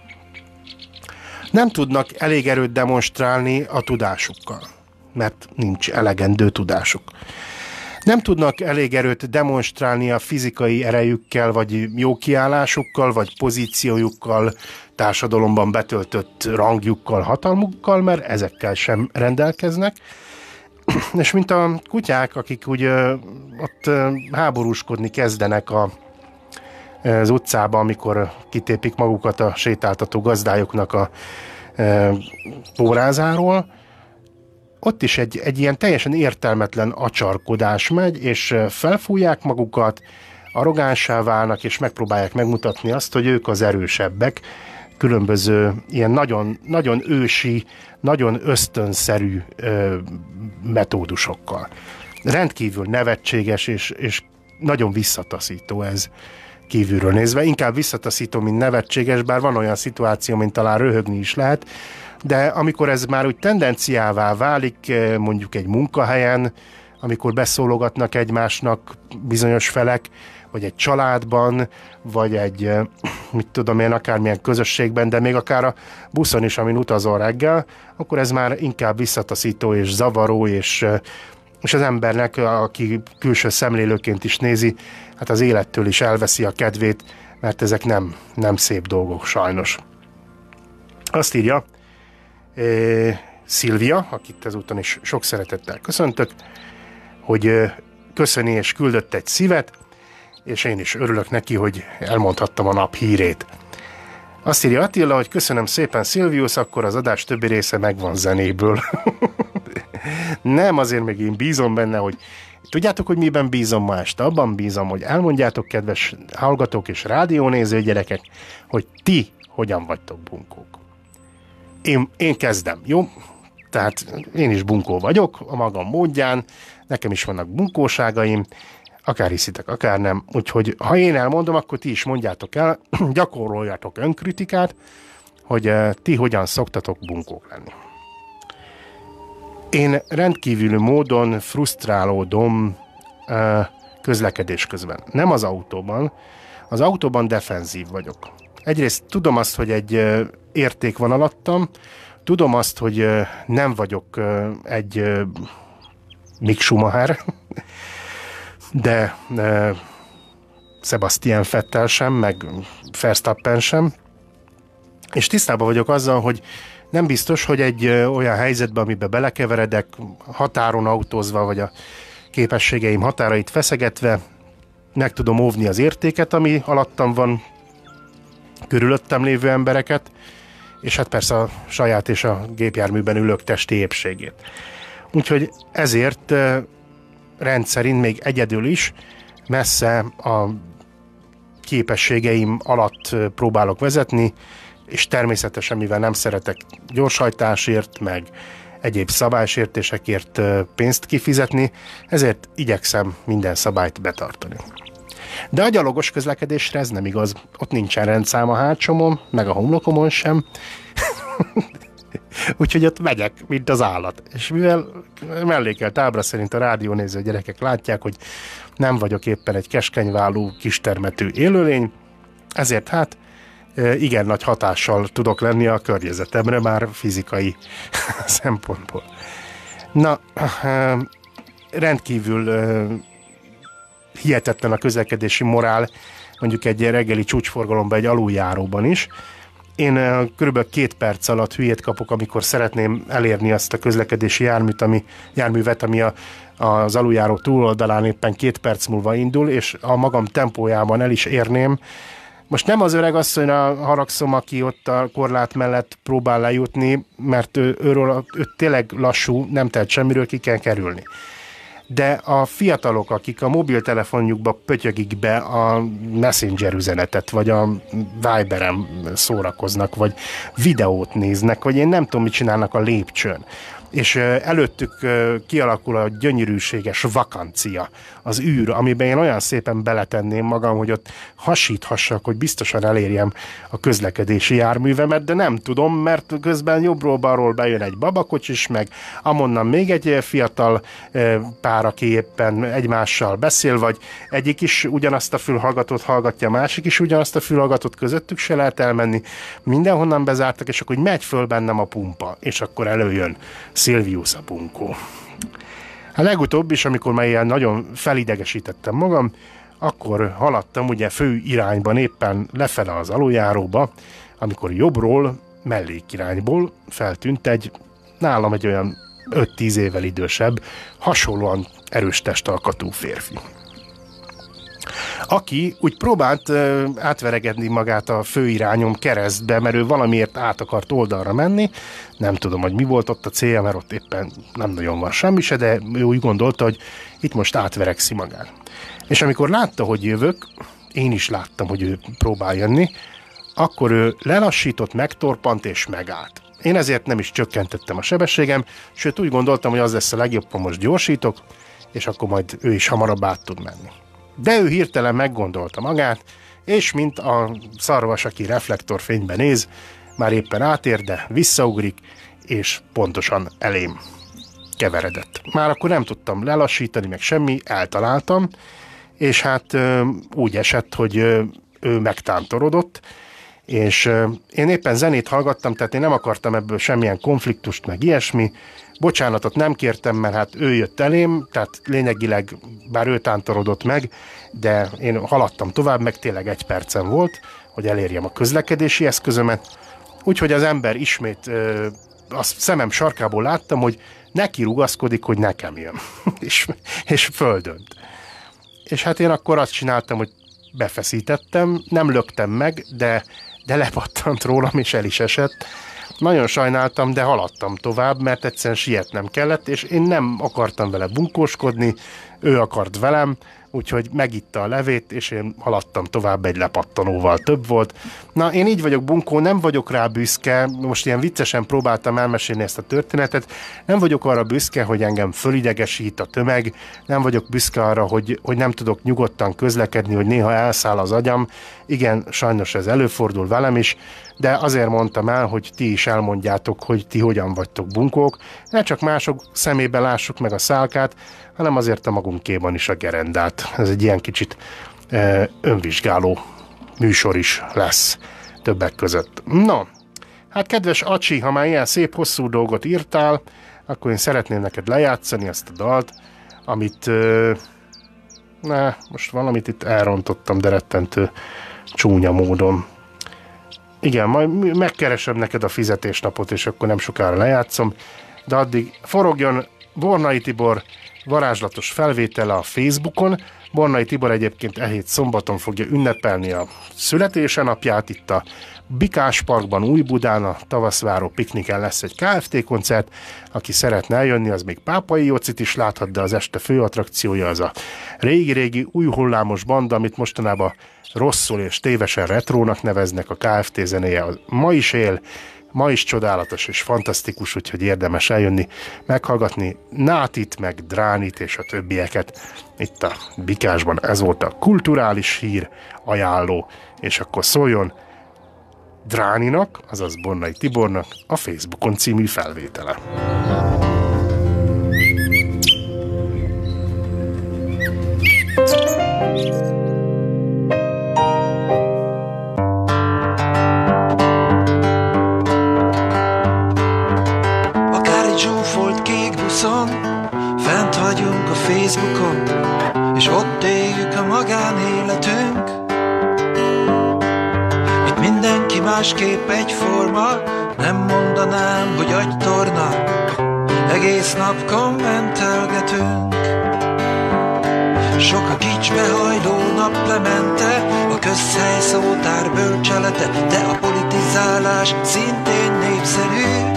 [SPEAKER 1] Nem tudnak elég erőt demonstrálni a tudásukkal, mert nincs elegendő tudásuk. Nem tudnak elég erőt demonstrálni a fizikai erejükkel, vagy jó kiállásukkal, vagy pozíciójukkal, társadalomban betöltött rangjukkal, hatalmukkal, mert ezekkel sem rendelkeznek. *clears throat* És mint a kutyák, akik úgy ott háborúskodni kezdenek a az utcába, amikor kitépik magukat a sétáltató gazdályoknak a e, pórázáról, ott is egy, egy ilyen teljesen értelmetlen acsarkodás megy, és felfújják magukat, arrogánsá válnak, és megpróbálják megmutatni azt, hogy ők az erősebbek, különböző ilyen nagyon, nagyon ősi, nagyon ösztönszerű ö, metódusokkal. Rendkívül nevetséges, és, és nagyon visszataszító ez kívülről nézve. Inkább visszataszító, mint nevetséges, bár van olyan szituáció, mint talán röhögni is lehet, de amikor ez már úgy tendenciává válik, mondjuk egy munkahelyen, amikor beszólogatnak egymásnak bizonyos felek, vagy egy családban, vagy egy, mit tudom én, akármilyen közösségben, de még akár a buszon is, amin utazol reggel, akkor ez már inkább visszataszító és zavaró, és, és az embernek, aki külső szemlélőként is nézi, hát az élettől is elveszi a kedvét, mert ezek nem, nem szép dolgok sajnos. Azt írja eh, Szilvia, akit ezúton is sok szeretettel köszöntök, hogy köszöni és küldött egy szívet, és én is örülök neki, hogy elmondhattam a nap hírét. Azt írja Attila, hogy köszönöm szépen Silvius, akkor az adás többi része megvan zenéből. *laughs* Nem, azért még én bízom benne, hogy Tudjátok, hogy miben bízom ma este? Abban bízom, hogy elmondjátok, kedves hallgatók és rádiónéző gyerekek, hogy ti hogyan vagytok bunkók. Én, én kezdem, jó? Tehát én is bunkó vagyok, a magam módján, nekem is vannak bunkóságaim, akár hiszitek, akár nem. Úgyhogy ha én elmondom, akkor ti is mondjátok el, *clears throat* gyakoroljátok önkritikát, hogy eh, ti hogyan szoktatok bunkók lenni. Én rendkívüli módon frusztrálódom eh, közlekedés közben. Nem az autóban, az autóban defenzív vagyok. Egyrészt tudom azt, hogy egy eh, érték van alattam, tudom azt, hogy nem vagyok egy Mick Schumacher, de e, Sebastian Fettel sem, meg Verstappen sem, és tisztában vagyok azzal, hogy nem biztos, hogy egy olyan helyzetben, amiben belekeveredek, határon autózva, vagy a képességeim határait feszegetve, meg tudom óvni az értéket, ami alattam van, körülöttem lévő embereket, és hát persze a saját és a gépjárműben ülők testi épségét. Úgyhogy ezért rendszerint még egyedül is messze a képességeim alatt próbálok vezetni, és természetesen, mivel nem szeretek gyorshajtásért, meg egyéb szabálysértésekért pénzt kifizetni, ezért igyekszem minden szabályt betartani. De a gyalogos közlekedésre ez nem igaz. Ott nincsen rendszám a hátsomon, meg a homlokomon sem. *laughs* *laughs* Úgyhogy ott megyek, mint az állat. És mivel mellékelt ábra szerint a rádiónéző gyerekek látják, hogy nem vagyok éppen egy keskenyválú, kistermetű élőlény, ezért hát igen nagy hatással tudok lenni a környezetemre már fizikai *laughs* szempontból. Na, rendkívül hihetetlen a közlekedési morál, mondjuk egy reggeli csúcsforgalomban, egy aluljáróban is, én körülbelül két perc alatt hülyét kapok, amikor szeretném elérni azt a közlekedési járműt, ami, járművet, ami a, az aluljáró túloldalán éppen két perc múlva indul, és a magam tempójában el is érném. Most nem az öreg asszonyra haragszom, aki ott a korlát mellett próbál lejutni, mert ő, őről ő tényleg lassú, nem tehet semmiről, ki kell kerülni de a fiatalok, akik a mobiltelefonjukba pötyögik be a messenger üzenetet, vagy a Viberen szórakoznak, vagy videót néznek, vagy én nem tudom, mit csinálnak a lépcsőn. És előttük kialakul a gyönyörűséges vakancia, az űr, amiben én olyan szépen beletenném magam, hogy ott hasíthassak, hogy biztosan elérjem a közlekedési járművemet, de nem tudom, mert közben jobbról-balról bejön egy babakocsis, meg amonnan még egy fiatal pár, aki éppen egymással beszél, vagy egyik is ugyanazt a fülhallgatót hallgatja, másik is ugyanazt a fülhallgatót közöttük se lehet elmenni, mindenhonnan bezártak, és akkor megy föl bennem a pumpa, és akkor előjön Silvius a bunkó. A legutóbb is, amikor már ilyen nagyon felidegesítettem magam, akkor haladtam ugye fő irányban éppen lefele az aluljáróba, amikor jobbról, mellékirányból feltűnt egy nálam egy olyan 5-10 évvel idősebb, hasonlóan erős testalkatú férfi. Aki úgy próbált ö, átveregedni magát a főirányom keresztbe, mert ő valamiért át akart oldalra menni. Nem tudom, hogy mi volt ott a célja, mert ott éppen nem nagyon van semmi se, de ő úgy gondolta, hogy itt most átverekszi magát. És amikor látta, hogy jövök, én is láttam, hogy ő próbál jönni, akkor ő lelassított, megtorpant és megállt. Én ezért nem is csökkentettem a sebességem, sőt úgy gondoltam, hogy az lesz a legjobb, ha most gyorsítok, és akkor majd ő is hamarabb át tud menni. De ő hirtelen meggondolta magát, és mint a szarvas, aki reflektorfényben néz, már éppen átér, de visszaugrik, és pontosan elém keveredett. Már akkor nem tudtam lelassítani, meg semmi, eltaláltam, és hát úgy esett, hogy ő megtántorodott, és én éppen zenét hallgattam, tehát én nem akartam ebből semmilyen konfliktust, meg ilyesmi, bocsánatot nem kértem, mert hát ő jött elém, tehát lényegileg bár ő tántorodott meg, de én haladtam tovább, meg tényleg egy percem volt, hogy elérjem a közlekedési eszközömet, úgyhogy az ember ismét ö, a szemem sarkából láttam, hogy neki rugaszkodik, hogy nekem jön, *laughs* és, és földönt. És hát én akkor azt csináltam, hogy befeszítettem, nem löktem meg, de, de lepattant rólam, és el is esett. Nagyon sajnáltam, de haladtam tovább, mert egyszerűen sietnem kellett, és én nem akartam vele bunkóskodni, ő akart velem, úgyhogy megitta a levét, és én haladtam tovább egy lepattanóval. Több volt. Na, én így vagyok bunkó, nem vagyok rá büszke, most ilyen viccesen próbáltam elmesélni ezt a történetet, nem vagyok arra büszke, hogy engem fölidegesít a tömeg, nem vagyok büszke arra, hogy, hogy nem tudok nyugodtan közlekedni, hogy néha elszáll az agyam. Igen, sajnos ez előfordul velem is, de azért mondtam el, hogy ti is elmondjátok, hogy ti hogyan vagytok bunkók, ne csak mások szemébe lássuk meg a szálkát, hanem azért a magunkéban is a gerendát. Ez egy ilyen kicsit e, önvizsgáló műsor is lesz többek között. No, hát kedves Acsi, ha már ilyen szép hosszú dolgot írtál, akkor én szeretném neked lejátszani ezt a dalt, amit e, ne, most valamit itt elrontottam, de rettentő csúnya módon. Igen, majd megkeresem neked a fizetésnapot, és akkor nem sokára lejátszom, de addig forogjon Bornai Tibor varázslatos felvétele a Facebookon. Bornai Tibor egyébként e hét szombaton fogja ünnepelni a születése napját itt a Bikás Parkban, Új-Budán, a Tavaszváró pikniken lesz egy KFT koncert. Aki szeretne eljönni, az még Pápai Jócit is láthat, de az este fő attrakciója az a régi-régi új hullámos banda, amit mostanában rosszul és tévesen retrónak neveznek, a KFT zenéje ma is él, ma is csodálatos és fantasztikus, úgyhogy érdemes eljönni, meghallgatni Nátit, meg Dránit és a többieket. Itt a Bikásban ez volt a kulturális hír ajánló, és akkor szóljon Dráninak, azaz Bonnai Tibornak a Facebookon című felvétele.
[SPEAKER 7] Facebookon És ott éljük a magánéletünk. Itt mindenki másképp egyforma Nem mondanám, hogy agytorna. Egész nap kommentelgetünk. Sok a kicsbe hajló naplemente, a közhely szótár bölcselete, de a politizálás szintén népszerű.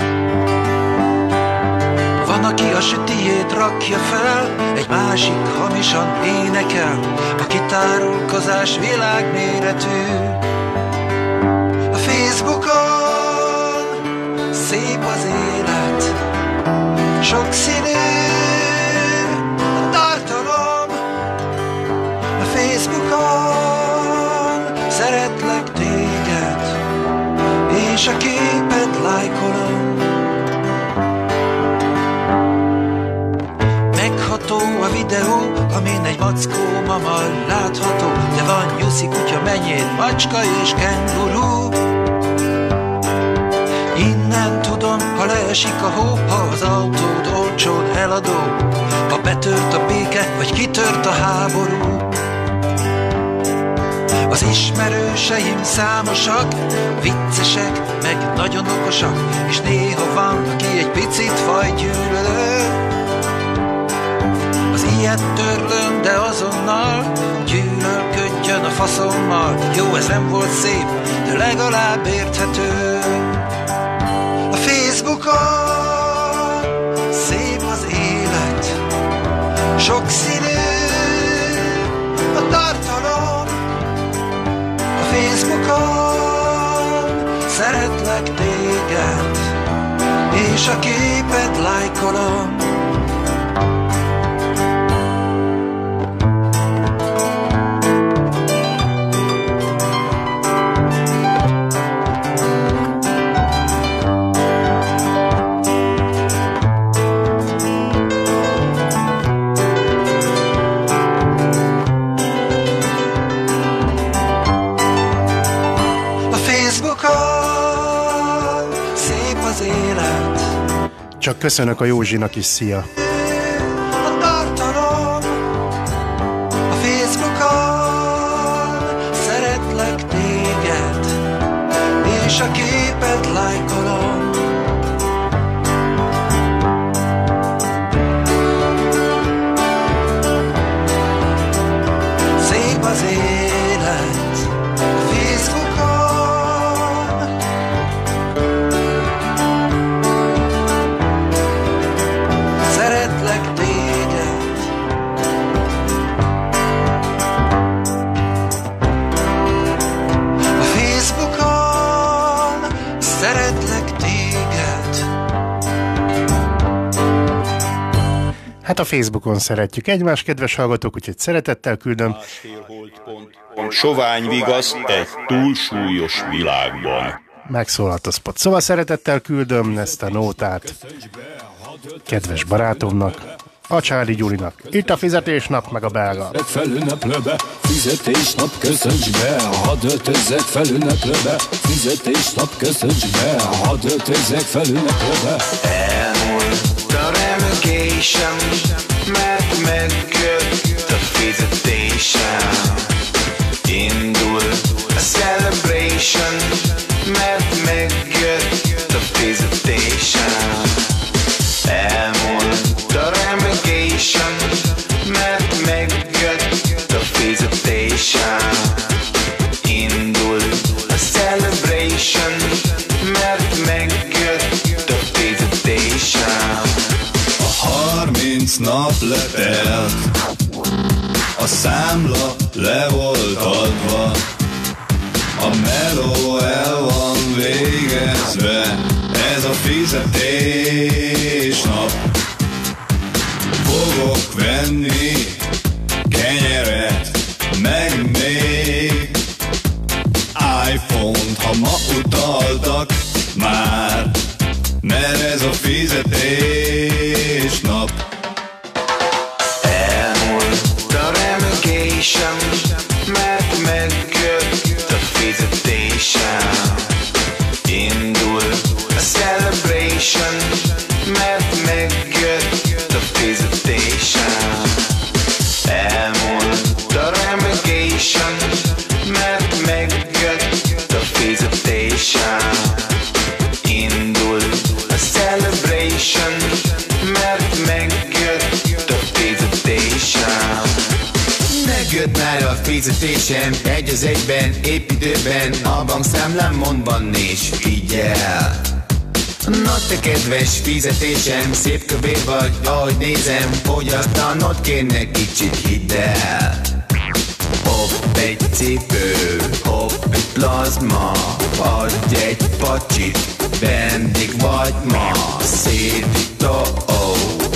[SPEAKER 7] Van, aki a sütiét rakja fel, egy másik hamisan énekel, a kitárulkozás világméretű. A Facebookon szép az élet, sokszínű a tartalom. A Facebookon szeretlek téged, és a képed lájkolom. A videó, amin egy mackó mama látható, de van nyuszi, kutya, menyét, macska és kenguru. Innen tudom, ha leesik a hó, ha az autód olcsón eladó, ha betört a béke, vagy kitört a háború. Az ismerőseim számosak, viccesek, meg nagyon okosak, és néha van, aki egy picit fajgyűlölő. Ilyet törlöm, de azonnal gyűlölködj
[SPEAKER 8] faszommal. Jó, ez nem volt szép, de legalább érthető. A Facebookon szép az élet Sok színű a tartalom. A Facebookon szeretlek téged És a képet lájkolom. A
[SPEAKER 7] Csak köszönök a Józsinak is, szia!
[SPEAKER 8] A Facebookon
[SPEAKER 7] szeretjük egymást, kedves hallgatók, úgyhogy szeretettel küldöm.
[SPEAKER 5] Sovány vigasz egy túlsúlyos világban.
[SPEAKER 7] Megszólalt a spot. Szóval szeretettel küldöm ezt a nótát kedves barátomnak, a Csári Gyurinak. Itt a fizetésnap, meg a belga.
[SPEAKER 9] felünneplőbe, fizetésnap köszönts be, hadd öltözzek felünneplőbe, fizetésnap köszönts be, hadd öltözzek felünneplőbe.
[SPEAKER 8] Elmúlt remegésem Mert megjött a fizetésem. Indul a celebration Mert megjött a
[SPEAKER 9] számla le volt adva, a meló el van végezve, ez a fizetés nap. Fogok venni kenyeret, meg még iPhone-t, ha ma utaltak már, mert ez a fizetés nap.
[SPEAKER 8] Fizetésem Egy az egyben, épp időben A bankszámlám mondban és figyel. Na te kedves fizetésem, szép kövér vagy, ahogy nézem Fogyasztanod kéne kicsit hidd el. Hopp egy cipő, hopp egy plazma Adj egy pacsit, vendég vagy ma. Szédító,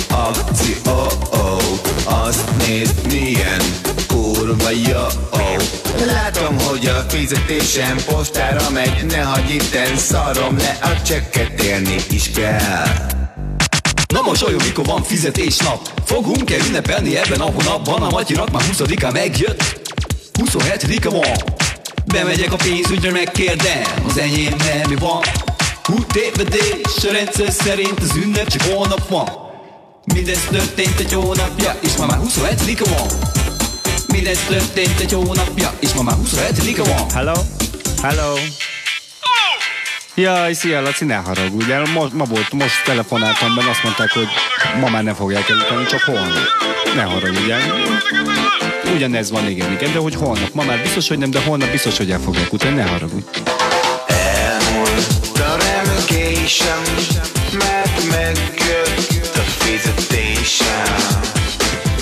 [SPEAKER 8] akció, Azt nézd milyen kurva jó. Látom, hogy a fizetésem postára megy. Ne hagyj itten, szarom le a csekket élni is kell.
[SPEAKER 9] Na most olyan, mikor van fizetésnap Fogunk-e ünnepelni ebben a hónapban? A Matyinak már 20-a megjött. 27-a van Bemegyek a pénzügyre, megkérdem. Az enyémben mi van? Hú, tévedés, a rendszer szerint az ünnep csak holnap van Mindez történt egy hónapja, és ma már 27-a van Mindez történt egy hónapja, és ma már 27-a van
[SPEAKER 10] Hello? Hello? Jaj, szia Laci, ne haragudj el. Most, ma volt, most telefonáltam benne, azt mondták, hogy ma már nem fogják elutani, csak holnap. Ne haragudj el. Ugyanez van, igen, igen, de hogy holnap. Ma már biztos, hogy nem, de holnap biztos, hogy el fogják utani, ne haragudj.
[SPEAKER 8] Elmúlt a relocation, mert megjött a fizetésen.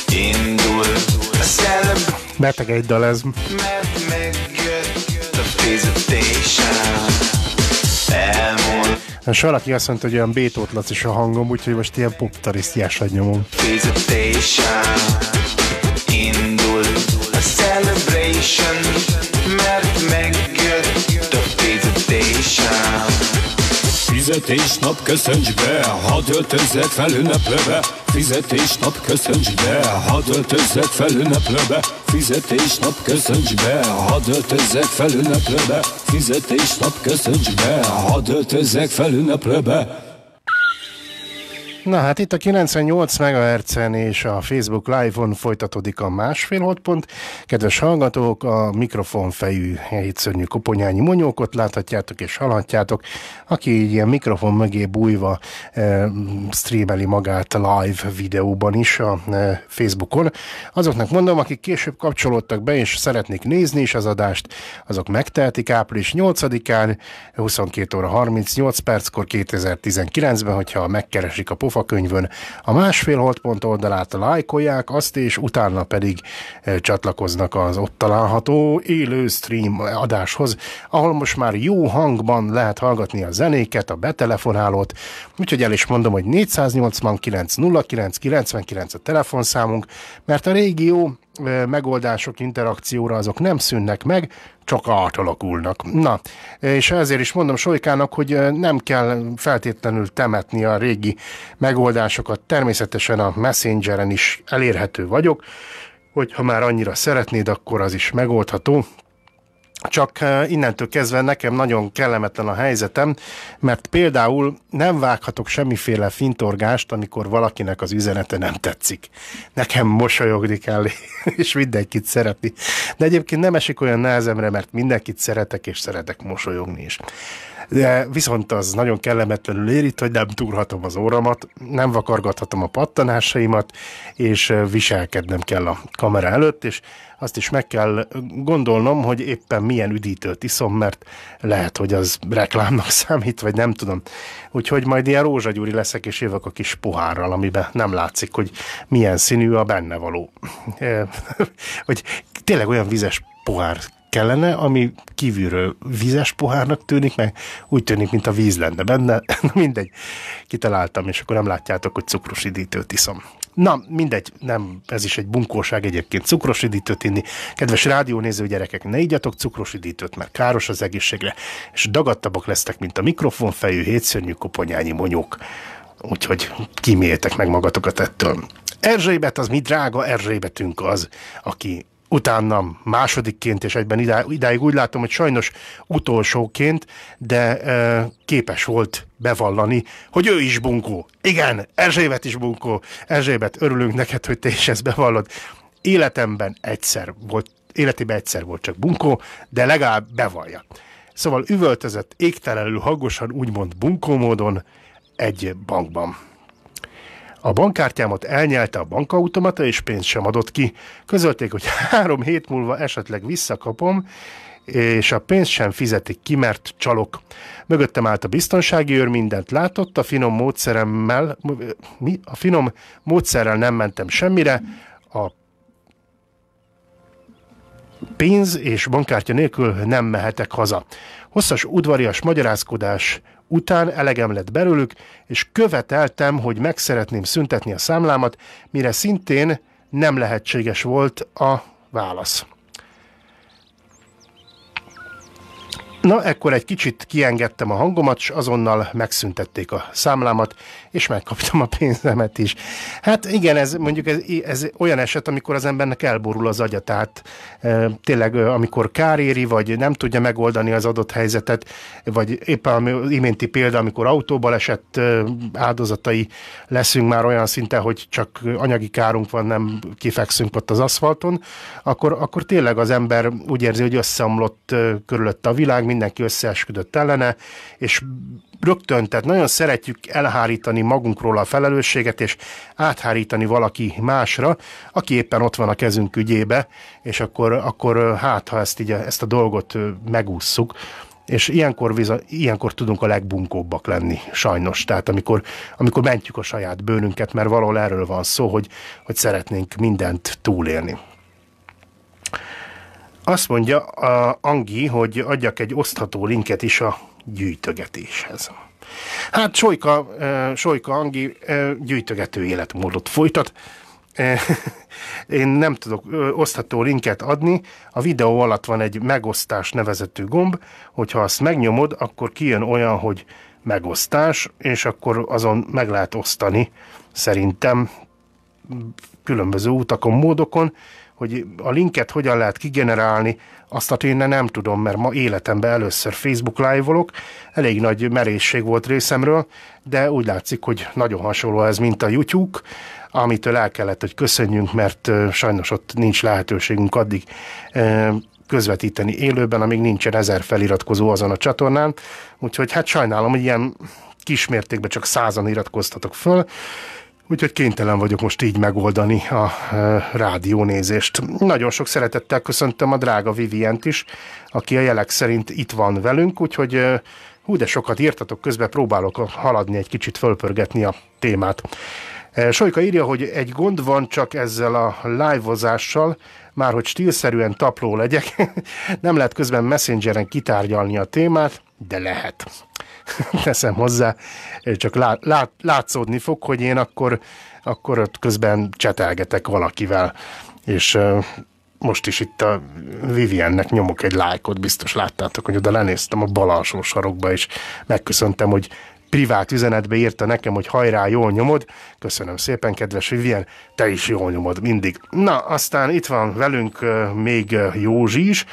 [SPEAKER 8] Indul a celebration,
[SPEAKER 1] Beteg egy dal ez.
[SPEAKER 8] mert megjött a fizetésen. Elmúlt
[SPEAKER 1] És valaki azt mondta, hogy olyan Bétót Laci a hangom, úgyhogy most ilyen poptarisztiásat nyomom.
[SPEAKER 8] fizetésen. Indul a celebration,
[SPEAKER 11] Fizetésnap köszönts be, hadd öltözzek fel ünneplőbe. Fizetésnap köszönts be, hadd öltözzek fel ünneplőbe. Fizetésnap köszönts be, hadd öltözzek fel ünneplőbe. Fizetésnap köszönts be, hadd öltözzek fel ünneplőbe.
[SPEAKER 1] Na hát itt a 98 MHz-en és a Facebook Live-on folytatódik a másfél holdpont. Kedves hallgatók, a mikrofonfejű hétszörnyű koponyányi monyókot láthatjátok és hallhatjátok, aki így ilyen mikrofon mögé bújva e, streameli magát live videóban is a e, Facebookon. Azoknak mondom, akik később kapcsolódtak be és szeretnék nézni is az adást, azok megtehetik április 8-án, 22 óra 38 perckor 2019-ben, hogyha megkeresik a pofakönyvön a másfél holdpont oldalát, lájkolják azt, és utána pedig e, csatlakoznak az ott található élő stream adáshoz, ahol most már jó hangban lehet hallgatni a zenéket, a betelefonálót, úgyhogy el is mondom, hogy 489 09 99 a telefonszámunk, mert a régió megoldások interakcióra azok nem szűnnek meg, csak átalakulnak. Na, és ezért is mondom Solykának, hogy nem kell feltétlenül temetni a régi megoldásokat. Természetesen a Messengeren is elérhető vagyok, hogyha már annyira szeretnéd, akkor az is megoldható. Csak eh, innentől kezdve nekem nagyon kellemetlen a helyzetem, mert például nem vághatok semmiféle fintorgást, amikor valakinek az üzenete nem tetszik. Nekem mosolyogni kell, *laughs* és mindenkit szeretni. De egyébként nem esik olyan nehezemre, mert mindenkit szeretek, és szeretek mosolyogni is. De viszont az nagyon kellemetlenül érít, hogy nem túrhatom az óramat, nem vakargathatom a pattanásaimat, és viselkednem kell a kamera előtt, és azt is meg kell gondolnom, hogy éppen milyen üdítőt iszom, mert lehet, hogy az reklámnak *laughs* számít, vagy nem tudom. Úgyhogy majd ilyen rózsagyúri leszek, és jövök a kis pohárral, amiben nem látszik, hogy milyen színű a benne való. *laughs* Vagy tényleg olyan vizes pohár kellene, ami kívülről vízes pohárnak tűnik, meg úgy tűnik, mint a víz lenne benne. *laughs* Na mindegy, kitaláltam, és akkor nem látjátok, hogy cukros üdítőt iszom. Na, mindegy, nem, ez is egy bunkóság egyébként cukros üdítőt inni. Kedves rádiónéző gyerekek, ne igyatok cukros üdítőt, mert káros az egészségre, és dagadtabbak lesztek, mint a mikrofonfejű hétszörnyű koponyányi monyók. Úgyhogy kíméltek meg magatokat ettől. Erzsébet az mi drága Erzsébetünk az, aki utána másodikként, és egyben idá, idáig úgy látom, hogy sajnos utolsóként, de e, képes volt bevallani, hogy ő is bunkó. Igen, Erzsébet is bunkó. Erzsébet, örülünk neked, hogy te is ezt bevallod. Életemben egyszer volt, életében egyszer volt csak bunkó, de legalább bevallja. Szóval üvöltözött égtelenül hangosan, úgymond bunkó módon egy bankban. A bankkártyámat elnyelte a bankautomata, és pénzt sem adott ki. Közölték, hogy három hét múlva esetleg visszakapom, és a pénzt sem fizetik ki, mert csalok. Mögöttem állt a biztonsági őr, mindent látott, a finom módszeremmel, mi? A finom módszerrel nem mentem semmire, a pénz és bankkártya nélkül nem mehetek haza. Hosszas udvarias magyarázkodás után elegem lett belőlük, és követeltem, hogy meg szeretném szüntetni a számlámat, mire szintén nem lehetséges volt a válasz. Na, ekkor egy kicsit kiengedtem a hangomat, és azonnal megszüntették a számlámat, és megkaptam a pénzemet is. Hát igen, ez mondjuk ez, ez olyan eset, amikor az embernek elborul az agya, tehát e, tényleg amikor kár éri, vagy nem tudja megoldani az adott helyzetet, vagy éppen az iménti példa, amikor autóba esett e, áldozatai leszünk már olyan szinten, hogy csak anyagi kárunk van, nem kifekszünk ott az aszfalton, akkor, akkor tényleg az ember úgy érzi, hogy összeomlott körülötte a világ, mindenki összeesküdött ellene, és rögtön, tehát nagyon szeretjük elhárítani magunkról a felelősséget, és áthárítani valaki másra, aki éppen ott van a kezünk ügyébe, és akkor, akkor hát, ha ezt, így, ezt a dolgot megússzuk, és ilyenkor, viza, ilyenkor tudunk a legbunkóbbak lenni, sajnos. Tehát amikor, amikor mentjük a saját bőnünket, mert valahol erről van szó, hogy, hogy szeretnénk mindent túlélni. Azt mondja a Angi, hogy adjak egy osztható linket is a gyűjtögetéshez. Hát Solyka, Solyka Angi gyűjtögető életmódot folytat. *laughs* Én nem tudok osztható linket adni. A videó alatt van egy megosztás nevezetű gomb, hogyha azt megnyomod, akkor kijön olyan, hogy megosztás, és akkor azon meg lehet osztani szerintem különböző utakon, módokon, hogy a linket hogyan lehet kigenerálni, azt a tényleg nem tudom, mert ma életemben először Facebook live-olok, elég nagy merészség volt részemről, de úgy látszik, hogy nagyon hasonló ez, mint a YouTube, amitől el kellett, hogy köszönjünk, mert sajnos ott nincs lehetőségünk addig közvetíteni élőben, amíg nincsen ezer feliratkozó azon a csatornán. Úgyhogy hát sajnálom, hogy ilyen kismértékben csak százan iratkoztatok föl, Úgyhogy kénytelen vagyok most így megoldani a e, rádiónézést. Nagyon sok szeretettel köszöntöm a drága Vivient is, aki a jelek szerint itt van velünk, úgyhogy e, hú, de sokat írtatok, közben próbálok haladni, egy kicsit fölpörgetni a témát. E, Solyka írja, hogy egy gond van csak ezzel a live-ozással, már hogy stílszerűen tapló legyek, *laughs* nem lehet közben messengeren kitárgyalni a témát, de lehet. *laughs* teszem hozzá, csak lát, lát, látszódni fog, hogy én akkor, akkor ott közben csetelgetek valakivel, és most is itt a Viviennek nyomok egy lájkot, biztos láttátok, hogy oda lenéztem a bal alsó sarokba, és megköszöntem, hogy privát üzenetbe írta nekem, hogy hajrá, jól nyomod. Köszönöm szépen, kedves Vivien, te is jól nyomod mindig. Na, aztán itt van velünk még Józsi is,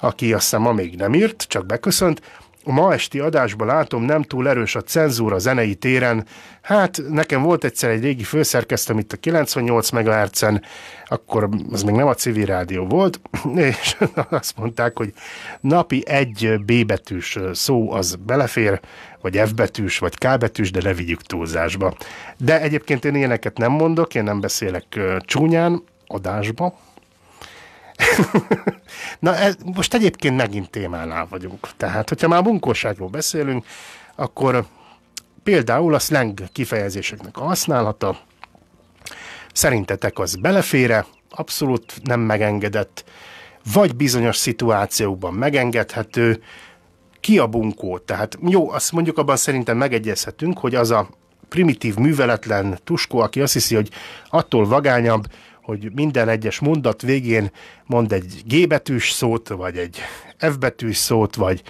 [SPEAKER 1] aki azt hiszem ma még nem írt, csak beköszönt a ma esti adásban látom, nem túl erős a cenzúra zenei téren. Hát nekem volt egyszer egy régi főszerkesztőm itt a 98 MHz-en, akkor az még nem a civil rádió volt, *clears throat* és *laughs* azt mondták, hogy napi egy B betűs szó az belefér, vagy F betűs, vagy K betűs, de ne vigyük túlzásba. De egyébként én ilyeneket nem mondok, én nem beszélek csúnyán adásba, *laughs* Na ez, most egyébként megint témánál vagyunk. Tehát, hogyha már bunkóságról beszélünk, akkor például a slang kifejezéseknek a használata szerintetek az belefére, abszolút nem megengedett, vagy bizonyos szituációkban megengedhető, ki a bunkó? Tehát jó, azt mondjuk abban szerintem megegyezhetünk, hogy az a primitív, műveletlen tuskó, aki azt hiszi, hogy attól vagányabb, hogy minden egyes mondat végén mond egy G betűs szót, vagy egy F betűs szót, vagy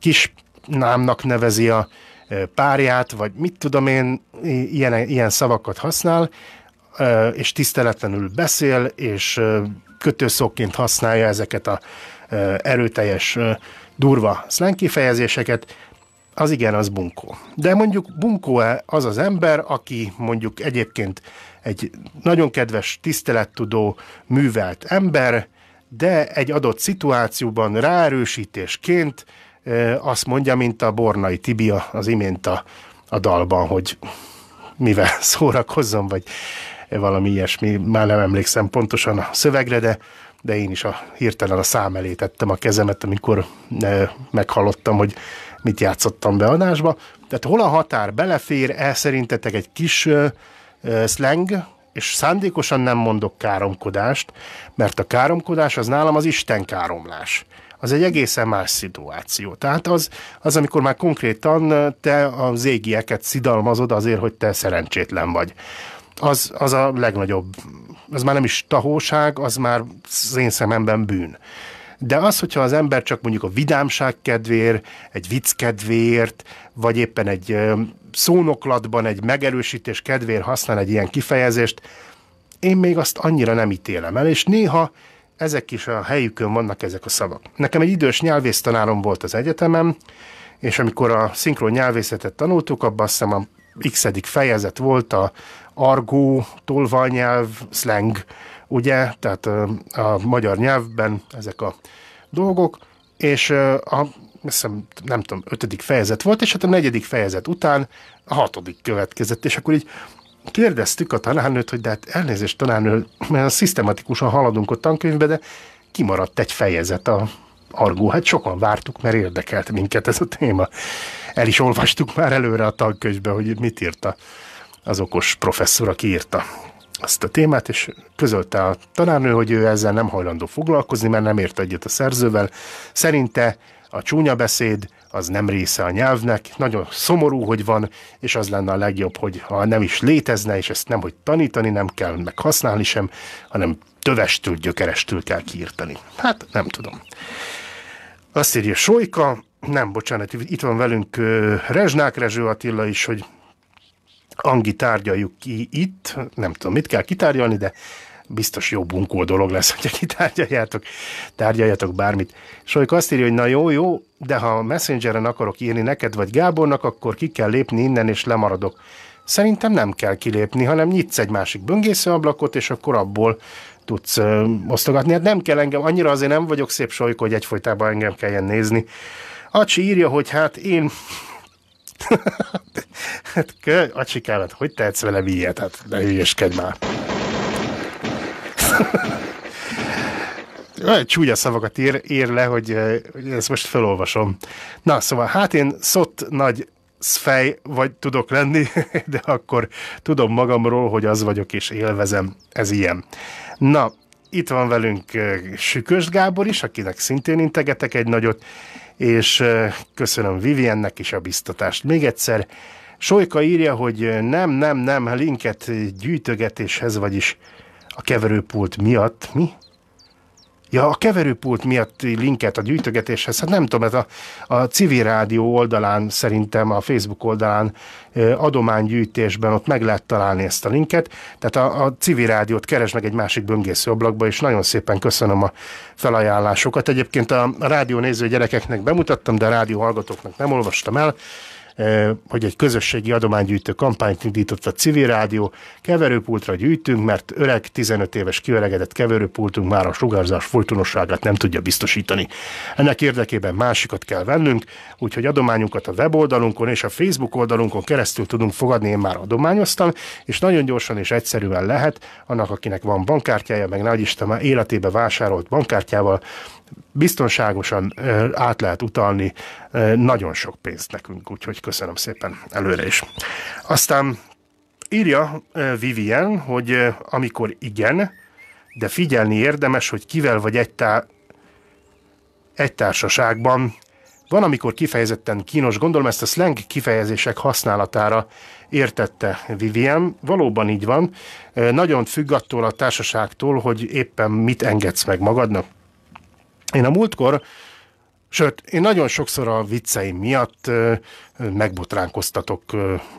[SPEAKER 1] kis námnak nevezi a párját, vagy mit tudom én, ilyen, ilyen szavakat használ, és tiszteletlenül beszél, és kötőszóként használja ezeket a erőteljes, durva slang kifejezéseket, az igen, az bunkó. De mondjuk bunkó-e az az ember, aki mondjuk egyébként egy nagyon kedves, tisztelettudó, művelt ember, de egy adott szituációban ráerősítésként azt mondja, mint a Bornai Tibia az imént a, a dalban, hogy mivel *laughs* szórakozzon, vagy valami ilyesmi, már nem emlékszem pontosan a szövegre, de, de én is a, hirtelen a szám elé tettem a kezemet, amikor meghallottam, hogy mit játszottam be adásba. Tehát hol a határ belefér, el szerintetek egy kis slang, és szándékosan nem mondok káromkodást, mert a káromkodás az nálam az Isten káromlás. Az egy egészen más szituáció. Tehát az, az amikor már konkrétan te az égieket szidalmazod azért, hogy te szerencsétlen vagy. Az, az a legnagyobb, az már nem is tahóság, az már az én szememben bűn. De az, hogyha az ember csak mondjuk a vidámság kedvéért, egy vicc kedvéért, vagy éppen egy szónoklatban egy megerősítés kedvéért használ egy ilyen kifejezést, én még azt annyira nem ítélem el, és néha ezek is a helyükön vannak ezek a szavak. Nekem egy idős nyelvésztanárom volt az egyetemem, és amikor a szinkron nyelvészetet tanultuk, abban azt hiszem a x fejezet volt a argó, tolvajnyelv, slang, ugye, tehát a magyar nyelvben ezek a dolgok, és a hiszem, nem tudom, ötödik fejezet volt, és hát a negyedik fejezet után a hatodik következett, és akkor így kérdeztük a tanárnőt, hogy de hát elnézést tanárnő, mert szisztematikusan haladunk a tankönyvbe, de kimaradt egy fejezet a argó. Hát sokan vártuk, mert érdekelt minket ez a téma. El is olvastuk már előre a tankönyvbe, hogy mit írta az okos professzor, aki írta azt a témát, és közölte a tanárnő, hogy ő ezzel nem hajlandó foglalkozni, mert nem ért egyet a szerzővel. Szerinte a csúnya beszéd az nem része a nyelvnek, nagyon szomorú, hogy van, és az lenne a legjobb, hogy ha nem is létezne, és ezt nem, hogy tanítani nem kell, meg használni sem, hanem tövestül, gyökerestül kell kiírtani. Hát nem tudom. Azt írja Sojka, nem, bocsánat, itt van velünk Rezsnák Rezső Attila is, hogy Angi tárgyaljuk ki itt, nem tudom, mit kell kitárgyalni, de biztos jó bunkó dolog lesz, hogyha kitárgyaljátok, tárgyaljatok bármit. Solyk azt írja, hogy na jó, jó, de ha Messengeren akarok írni neked vagy Gábornak, akkor ki kell lépni innen, és lemaradok. Szerintem nem kell kilépni, hanem nyitsz egy másik böngészőablakot, és akkor abból tudsz ö, osztogatni. Hát nem kell engem, annyira azért nem vagyok szép solyk, hogy egyfolytában engem kelljen nézni. Acsi írja, hogy hát én *laughs* hát, acsikámat, hogy tehetsz velem ilyet? Hát ne hülyeskedj már. *laughs* Olyan csúnya szavakat ír, ír le, hogy, hogy ezt most felolvasom. Na, szóval hát én szott nagy fej vagy tudok lenni, *laughs* de akkor tudom magamról, hogy az vagyok és élvezem. Ez ilyen. Na, itt van velünk Sükös Gábor is, akinek szintén integetek egy nagyot, és köszönöm Viviennek is a biztatást. Még egyszer, Solyka írja, hogy nem, nem, nem, linket gyűjtögetéshez, vagyis a keverőpult miatt. Mi? Ja, a keverőpult miatt linket a gyűjtögetéshez, hát nem tudom, ez a, a civil rádió oldalán, szerintem a Facebook oldalán adománygyűjtésben ott meg lehet találni ezt a linket, tehát a, a civil rádiót keres meg egy másik böngésző ablakba, és nagyon szépen köszönöm a felajánlásokat. Egyébként a, a rádió néző gyerekeknek bemutattam, de a rádió hallgatóknak nem olvastam el, hogy egy közösségi adománygyűjtő kampányt indított a civil rádió. Keverőpultra gyűjtünk, mert öreg, 15 éves kiöregedett keverőpultunk már a sugárzás folytonosságát nem tudja biztosítani. Ennek érdekében másikat kell vennünk, úgyhogy adományunkat a weboldalunkon és a Facebook oldalunkon keresztül tudunk fogadni, én már adományoztam, és nagyon gyorsan és egyszerűen lehet, annak, akinek van bankkártyája, meg nagy Isten már életébe vásárolt bankkártyával, biztonságosan át lehet utalni nagyon sok pénzt nekünk, úgyhogy köszönöm szépen előre is. Aztán írja Vivien, hogy amikor igen, de figyelni érdemes, hogy kivel vagy egy, tá- egy társaságban. Van, amikor kifejezetten kínos, gondolom ezt a slang kifejezések használatára értette Vivien. Valóban így van. Nagyon függ attól a társaságtól, hogy éppen mit engedsz meg magadnak. Én a múltkor, sőt, én nagyon sokszor a vicceim miatt megbotránkoztatok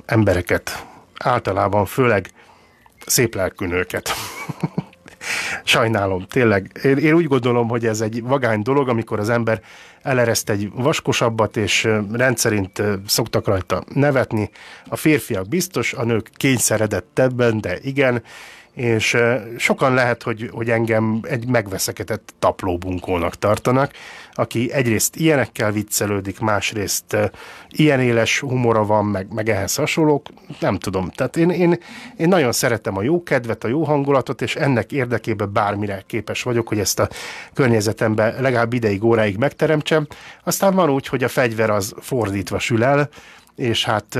[SPEAKER 1] embereket, általában főleg szép lelkű nőket. *laughs* Sajnálom, tényleg. Én, én úgy gondolom, hogy ez egy vagány dolog, amikor az ember elereszt egy vaskosabbat, és rendszerint szoktak rajta nevetni. A férfiak biztos, a nők kényszeredettebben, de igen, és sokan lehet, hogy, hogy engem egy megveszekedett taplóbunkónak tartanak, aki egyrészt ilyenekkel viccelődik, másrészt ilyen éles humora van, meg, meg ehhez hasonlók, nem tudom. Tehát én, én, én nagyon szeretem a jó kedvet, a jó hangulatot, és ennek érdekében bármire képes vagyok, hogy ezt a környezetemben legalább ideig, óráig megteremtsem. Aztán van úgy, hogy a fegyver az fordítva sül el, és hát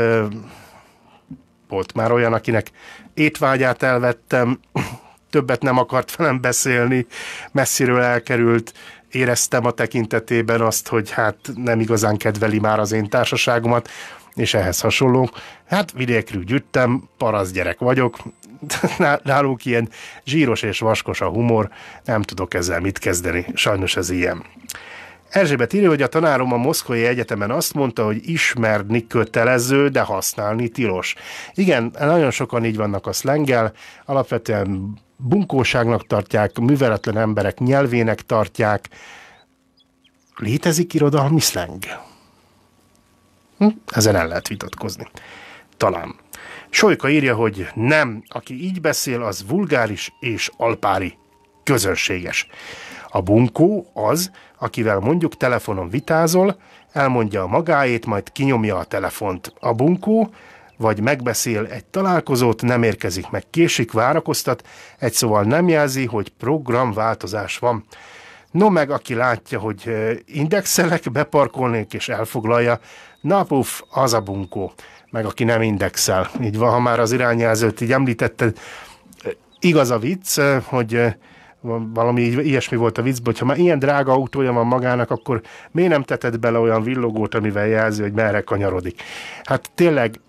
[SPEAKER 1] volt már olyan, akinek étvágyát elvettem, *clears throat* többet nem akart velem beszélni, messziről elkerült, éreztem a tekintetében azt, hogy hát nem igazán kedveli már az én társaságomat, és ehhez hasonló. Hát vidékről gyűjtem, parasz gyerek vagyok, *laughs* nálunk ilyen zsíros és vaskos a humor, nem tudok ezzel mit kezdeni, sajnos ez ilyen. Erzsébet írja, hogy a tanárom a Moszkvai Egyetemen azt mondta, hogy ismerni kötelező, de használni tilos. Igen, nagyon sokan így vannak a szlengel, alapvetően bunkóságnak tartják, műveletlen emberek nyelvének tartják. Létezik irodalmi szleng? Hm? Ezen el lehet vitatkozni. Talán. Solyka írja, hogy nem, aki így beszél, az vulgáris és alpári, közönséges. A bunkó az, akivel mondjuk telefonon vitázol, elmondja a magáét, majd kinyomja a telefont. A bunkó vagy megbeszél egy találkozót, nem érkezik meg, késik, várakoztat, egy szóval nem jelzi, hogy programváltozás van. No meg, aki látja, hogy indexelek, beparkolnék és elfoglalja, na puf, az a bunkó. Meg aki nem indexel. Így van, ha már az irányjelzőt így említetted, igaz a vicc, hogy valami ilyesmi volt a viccben, hogy ha már ilyen drága autója van magának, akkor miért nem teted bele olyan villogót, amivel jelzi, hogy merre kanyarodik. Hát tényleg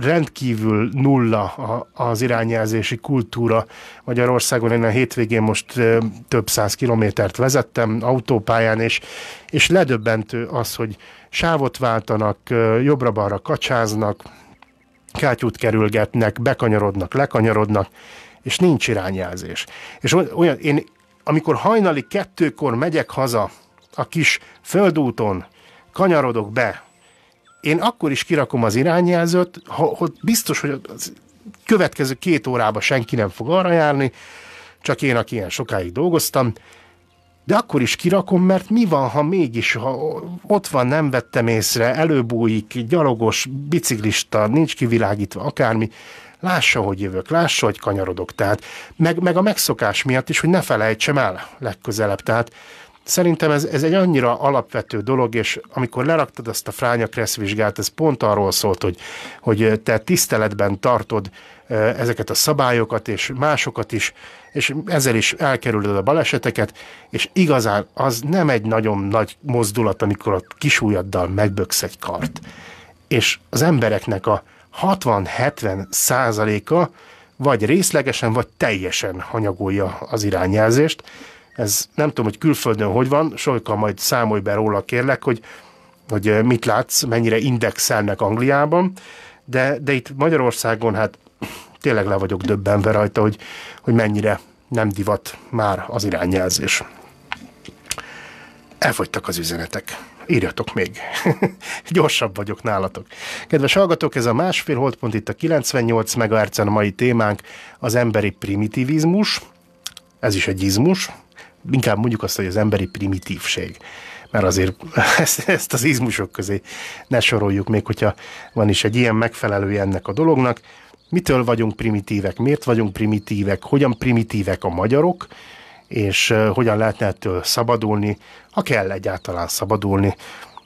[SPEAKER 1] rendkívül nulla az irányjelzési kultúra Magyarországon. Én a hétvégén most több száz kilométert vezettem autópályán, és, és ledöbbentő az, hogy sávot váltanak, jobbra-balra kacsáznak, kátyút kerülgetnek, bekanyarodnak, lekanyarodnak, és nincs irányjelzés. És oly- olyan, én amikor hajnali kettőkor megyek haza a kis földúton, kanyarodok be, én akkor is kirakom az irányjelzőt, hogy biztos, hogy az következő két órában senki nem fog arra járni, csak én, aki ilyen sokáig dolgoztam, de akkor is kirakom, mert mi van, ha mégis, ha ott van, nem vettem észre, előbújik, gyalogos, biciklista, nincs kivilágítva, akármi, lássa, hogy jövök, lássa, hogy kanyarodok. Tehát, meg, meg a megszokás miatt is, hogy ne felejtsem el legközelebb. Tehát szerintem ez, ez egy annyira alapvető dolog, és amikor leraktad azt a fránya kresszvizsgát, ez pont arról szólt, hogy, hogy te tiszteletben tartod ezeket a szabályokat, és másokat is, és ezzel is elkerülöd a baleseteket, és igazán az nem egy nagyon nagy mozdulat, amikor a kisújaddal megböksz egy kart. És az embereknek a 60-70 százaléka vagy részlegesen, vagy teljesen hanyagolja az irányjelzést. Ez nem tudom, hogy külföldön hogy van, Solyka majd számolj be róla kérlek, hogy, hogy mit látsz, mennyire indexelnek Angliában, de, de itt Magyarországon hát tényleg le vagyok döbbenve rajta, hogy, hogy mennyire nem divat már az irányjelzés. Elfogytak az üzenetek. Írjatok még. *laughs* Gyorsabb vagyok nálatok. Kedves hallgatók, ez a másfél holdpont itt a 98 mhz a mai témánk az emberi primitivizmus. Ez is egy izmus. Inkább mondjuk azt, hogy az emberi primitívség. Mert azért *laughs* ezt, ezt az izmusok közé ne soroljuk még, hogyha van is egy ilyen megfelelője ennek a dolognak. Mitől vagyunk primitívek? Miért vagyunk primitívek? Hogyan primitívek a magyarok? És hogyan lehetne ettől szabadulni, ha kell egyáltalán szabadulni.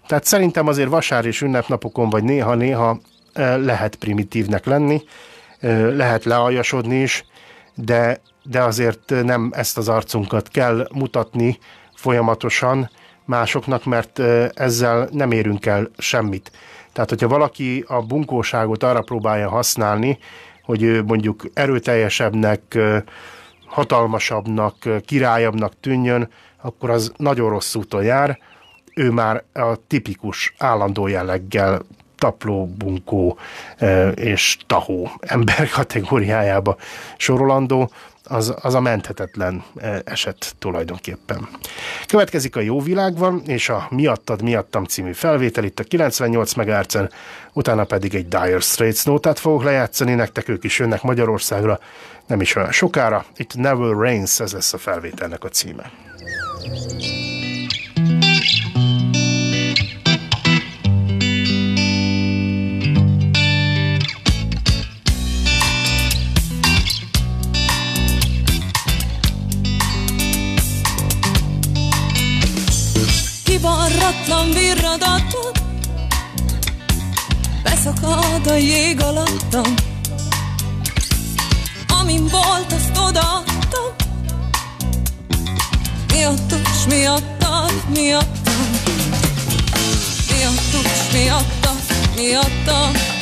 [SPEAKER 1] Tehát szerintem azért vasár és ünnepnapokon, vagy néha-néha lehet primitívnek lenni, lehet lealjasodni is, de, de azért nem ezt az arcunkat kell mutatni folyamatosan másoknak, mert ezzel nem érünk el semmit. Tehát, hogyha valaki a bunkóságot arra próbálja használni, hogy ő mondjuk erőteljesebbnek, hatalmasabbnak, királyabbnak tűnjön, akkor az nagyon rossz úton jár. Ő már a tipikus állandó jelleggel tapló, bunkó és tahó ember kategóriájába sorolandó, az, az a menthetetlen eh, eset tulajdonképpen. Következik a Jó világban, és a Miattad, Miattam című felvétel itt a 98 mhz utána pedig egy Dire Straits nótát fogok lejátszani, nektek ők is jönnek Magyarországra, nem is olyan sokára. Itt Never Rains, ez lesz a felvételnek a címe.
[SPEAKER 12] Kivarratlan virradatom Beszakad a jég alattam. Amin volt, azt odaadtam. Miattuk, s miattad, miattam Miattuk, s miattad, miattam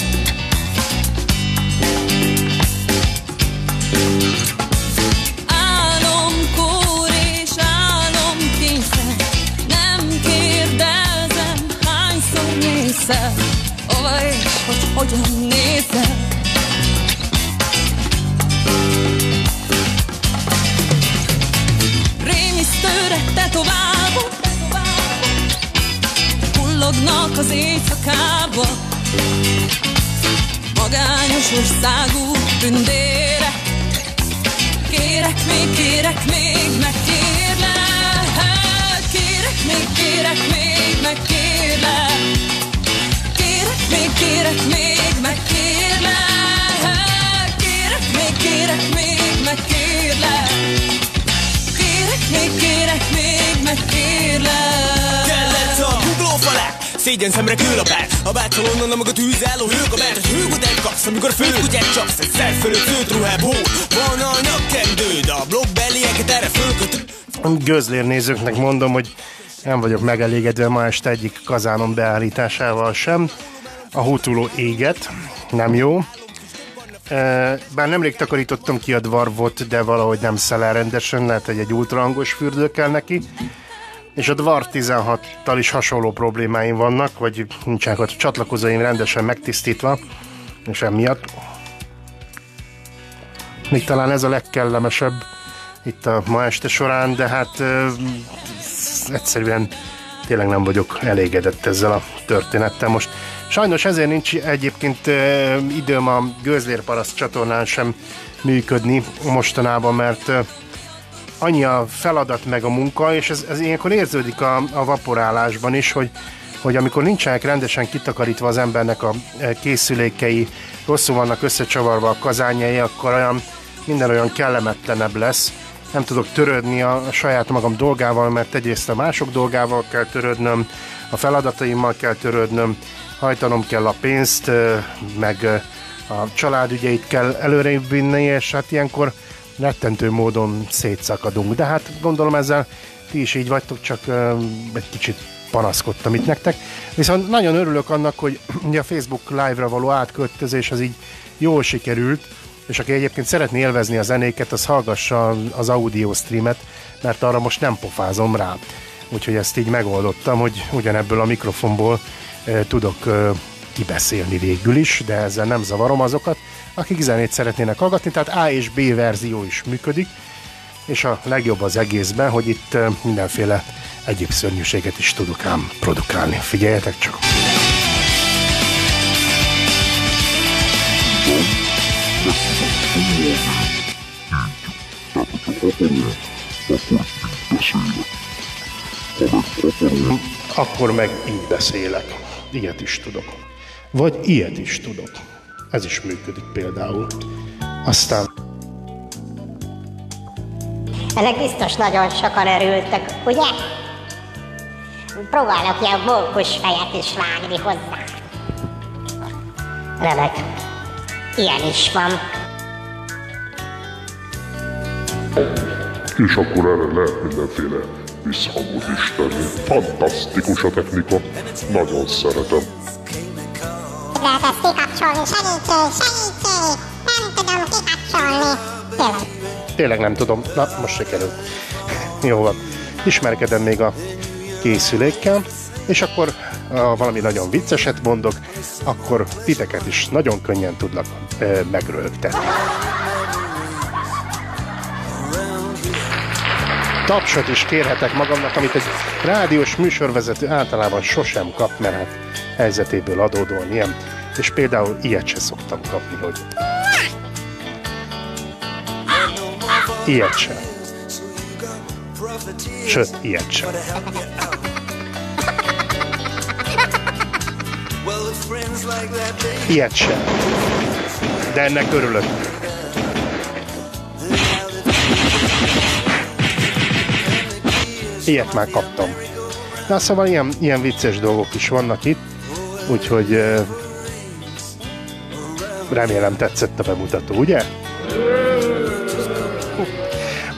[SPEAKER 12] hogyan nézek. Rémisztőre tetoválva Hullognak az éjszakába. Magányos országú tündére Kérek még, kérek még, megkérlek. Kérek még, kérek még, megkérlek. Kérek
[SPEAKER 13] még, kérek még szégyen szemre kőlapát A bátszal onnan a maga tűzálló hőkabát Hogy hőgodát kapsz, amikor a főkutyát csapsz Egy szer fölött főt ruhább hó Van a nyakkendőd, a blokkbelieket erre fölköt
[SPEAKER 1] Gözlér nézőknek mondom, hogy nem vagyok megelégedve ma este egyik kazánom beállításával sem. A hótuló éget, nem jó. E, Bár nemrég takarítottam ki a dvarvot, de valahogy nem szel el rendesen, lehet, hogy egy ultrahangos fürdő kell neki. És a Dvar 16-tal is hasonló problémáim vannak, vagy nincsenek a csatlakozóim rendesen megtisztítva, és emiatt. Még talán ez a legkellemesebb itt a ma este során, de hát ö, egyszerűen tényleg nem vagyok elégedett ezzel a történettel most. Sajnos ezért nincs egyébként időm a Gőzlérparaszt csatornán sem működni mostanában, mert annyi a feladat meg a munka, és ez, ez ilyenkor érződik a, a vaporálásban is, hogy, hogy amikor nincsenek rendesen kitakarítva az embernek a e, készülékei, rosszul vannak összecsavarva a kazányai, akkor olyan, minden olyan kellemetlenebb lesz. Nem tudok törődni a, a saját magam dolgával, mert egyrészt a mások dolgával kell törődnöm, a feladataimmal kell törődnöm, hajtanom kell a pénzt, meg a családügyeit kell előre vinni, és hát ilyenkor rettentő módon szétszakadunk. De hát gondolom ezzel ti is így vagytok, csak egy kicsit panaszkodtam itt nektek. Viszont nagyon örülök annak, hogy *clears throat* a Facebook live-ra való átköltözés az így jól sikerült, és aki egyébként szeretné élvezni a zenéket, az hallgassa az audio streamet, mert arra most nem pofázom rá. Úgyhogy ezt így megoldottam, hogy ugyanebből a mikrofonból tudok kibeszélni végül is, de ezzel nem zavarom azokat, akik zenét szeretnének hallgatni, tehát A és B verzió is működik, és a legjobb az egészben, hogy itt mindenféle egyéb szörnyűséget is tudok ám produkálni. Figyeljetek csak! Akkor meg így beszélek. Ilyet is tudok. Vagy ilyet is tudok. Ez is működik például. Aztán
[SPEAKER 14] Ezek biztos nagyon sokan örültek, ugye? Próbálok ilyen mókus fejet is vágni hozzá. Remek. Ilyen is van.
[SPEAKER 15] És akkor erre lehet mindenféle visszhangot is tenni. Fantasztikus a technika, nagyon szeretem.
[SPEAKER 14] Lehet ezt kikapcsolni, segítség, segítség! Nem tudom kikapcsolni. Tényleg.
[SPEAKER 1] tényleg nem tudom. Na, most sikerült. Jó van. Ismerkedem még a készülékkel, és akkor ha valami nagyon vicceset mondok, akkor titeket is nagyon könnyen tudnak e, megrögtetni. Tapsot is kérhetek magamnak, amit egy rádiós műsorvezető általában sosem kap, mert hát helyzetéből adódóan ilyen. És például ilyet se szoktam kapni, hogy ilyet sem. Sőt, ilyet sem. Ilyet sem. De ennek örülök. Ilyet már kaptam. Na szóval ilyen, ilyen vicces dolgok is vannak itt, úgyhogy remélem tetszett a bemutató, ugye?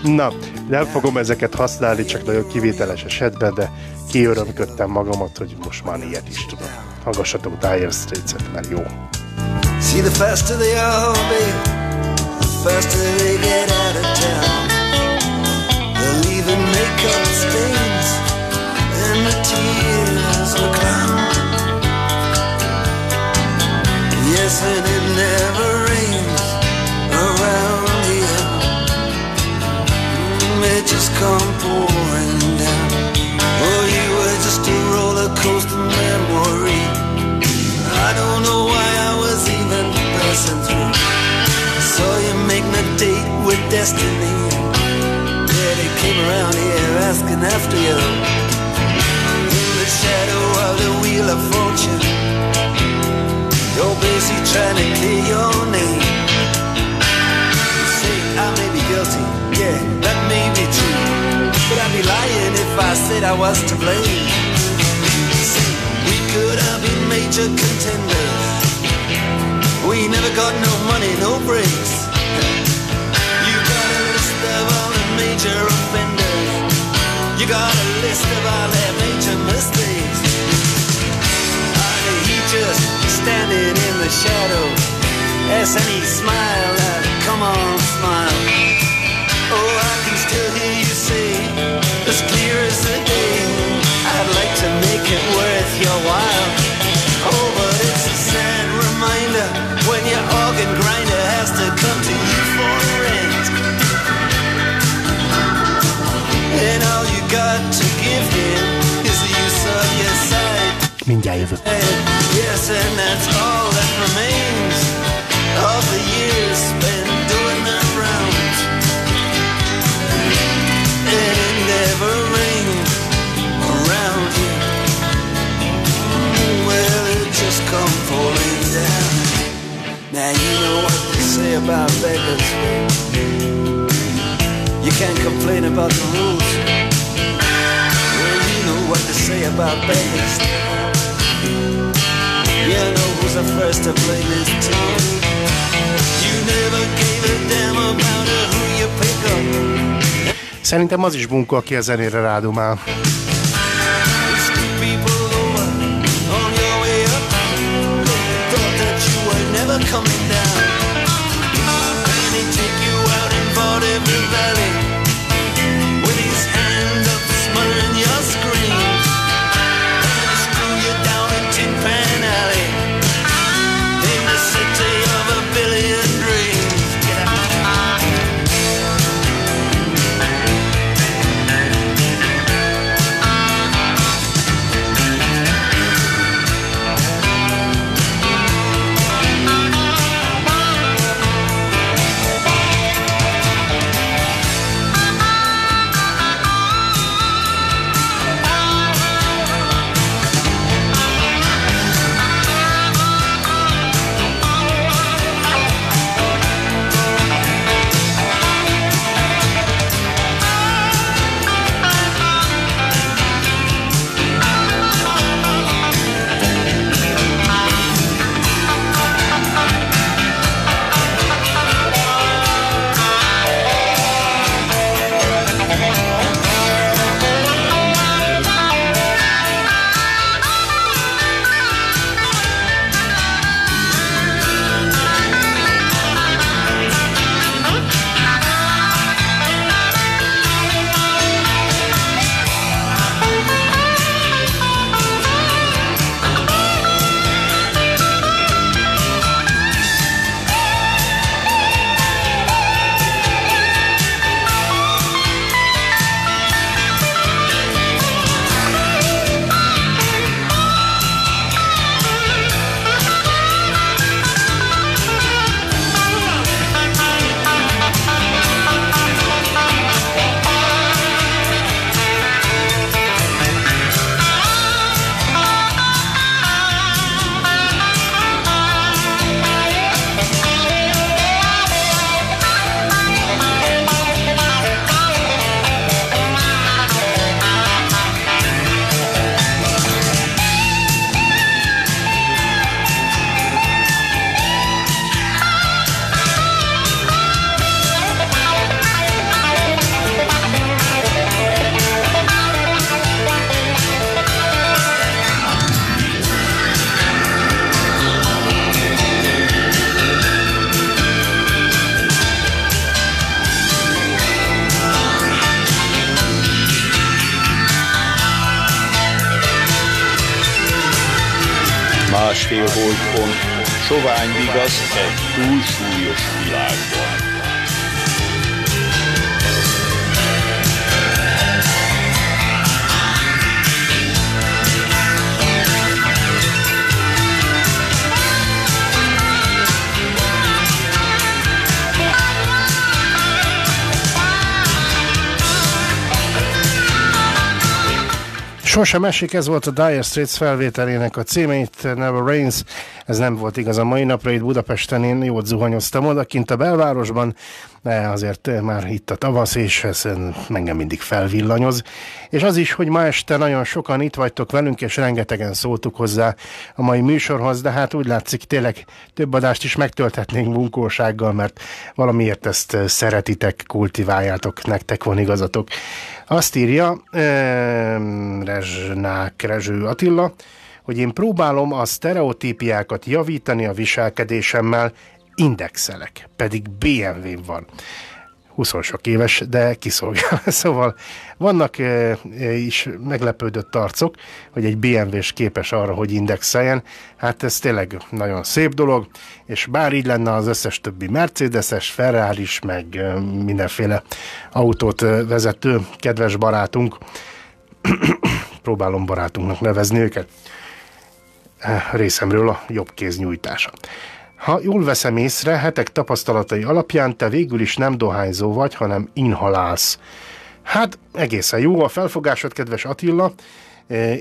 [SPEAKER 1] Na, nem fogom ezeket használni, csak nagyon kivételes esetben, de kiörömködtem magamat, hogy most már ilyet is tudom. Hallgassatok Dire Straits-et, mert jó.
[SPEAKER 7] See, the faster they are, babe, the faster they get out of town. They'll even make up stains and the tears will clown. Yes, and it never rains around here. It just come pouring down. Oh, you were just a roller coaster memory. I don't know why I was even passing through. Saw you making a date with destiny came around here asking after you. In the shadow of the wheel of fortune, you're busy trying to clear your name. You say I may be guilty, yeah, that may be true. But I'd be lying if I said I was to blame. We could have been major contenders. We never got no money, no breaks. You got a list of all the major got a list of all their major mistakes. And he just standing in the shadow. Yes, and he smiled out, uh, come on, smile. Oh, I can still hear you say, as clear as the day, I'd like to make it worth your while. Oh, but it's a sad reminder when your organ grinder has to come
[SPEAKER 1] Mindjárt jövök.
[SPEAKER 7] Yes, and that's all that remains of the years spent doing the rounds. And it never around you. Well, it just come falling down. Now you know what they say about beggars. You can't complain about the rules. Say about beggars. You know who's the first to blame this town. You never gave a damn about who you pick up.
[SPEAKER 1] Szerintem az is bunkó, aki a zenére rádumál. Sosem esik, ez volt a Dire Straits felvételének a címe, itt Never Rains. Ez nem volt igaz a mai napra, itt Budapesten én jót zuhanyoztam oda, kint a belvárosban, de azért már itt a tavasz, és ez engem mindig felvillanyoz. És az is, hogy ma este nagyon sokan itt vagytok velünk, és rengetegen szóltuk hozzá a mai műsorhoz, de hát úgy látszik, tényleg több adást is megtölthetnénk bunkósággal, mert valamiért ezt szeretitek, kultiváljátok, nektek van igazatok. Azt írja Rezsnák Rezső Attila, hogy én próbálom a sztereotípiákat javítani a viselkedésemmel, indexelek, pedig BMW van. 20 sok éves, de kiszolgál. *laughs* Szóval vannak e, is meglepődött arcok, hogy egy BMW-s képes arra, hogy indexeljen. Hát ez tényleg nagyon szép dolog, és bár így lenne az összes többi Mercedes-es, ferrari meg e, mindenféle autót vezető kedves barátunk, *coughs* próbálom barátunknak nevezni őket, részemről a jobb kéz nyújtása. Ha jól veszem észre, hetek tapasztalatai alapján te végül is nem dohányzó vagy, hanem inhalálsz. Hát egészen jó a felfogásod, kedves Attila.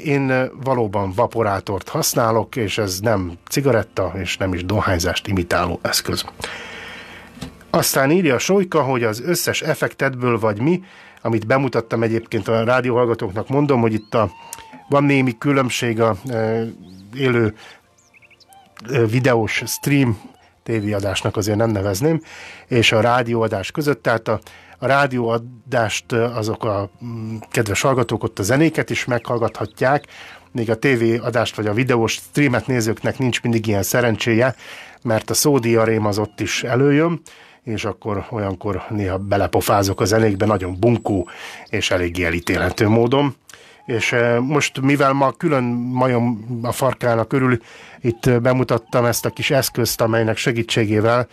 [SPEAKER 1] Én valóban vaporátort használok, és ez nem cigaretta, és nem is dohányzást imitáló eszköz. Aztán írja a Sojka, hogy az összes effektedből vagy mi, amit bemutattam egyébként a rádióhallgatóknak, mondom, hogy itt a, van némi különbség a e, élő videós stream tévéadásnak azért nem nevezném, és a rádióadás között, tehát a, a rádióadást azok a mm, kedves hallgatók ott a zenéket is meghallgathatják, még a tévéadást vagy a videós streamet nézőknek nincs mindig ilyen szerencséje, mert a szódi arém az ott is előjön, és akkor olyankor néha belepofázok a zenékbe, nagyon bunkó és eléggé elítélhető módon és most mivel ma külön majom a farkának körül itt bemutattam ezt a kis eszközt, amelynek segítségével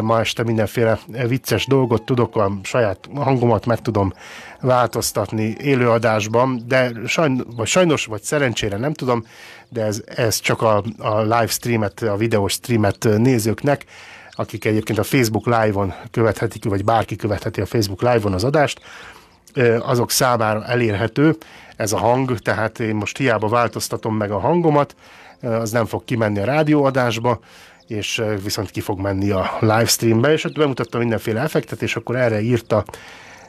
[SPEAKER 1] ma este mindenféle vicces dolgot tudok, a saját hangomat meg tudom változtatni élőadásban, de sajnos vagy, sajnos, vagy szerencsére nem tudom, de ez, ez csak a, a live streamet, a videós streamet nézőknek, akik egyébként a Facebook Live-on követhetik, vagy bárki követheti a Facebook Live-on az adást, azok számára elérhető ez a hang, tehát én most hiába változtatom meg a hangomat, az nem fog kimenni a rádióadásba, és viszont ki fog menni a livestreambe, és ott bemutattam mindenféle effektet, és akkor erre írta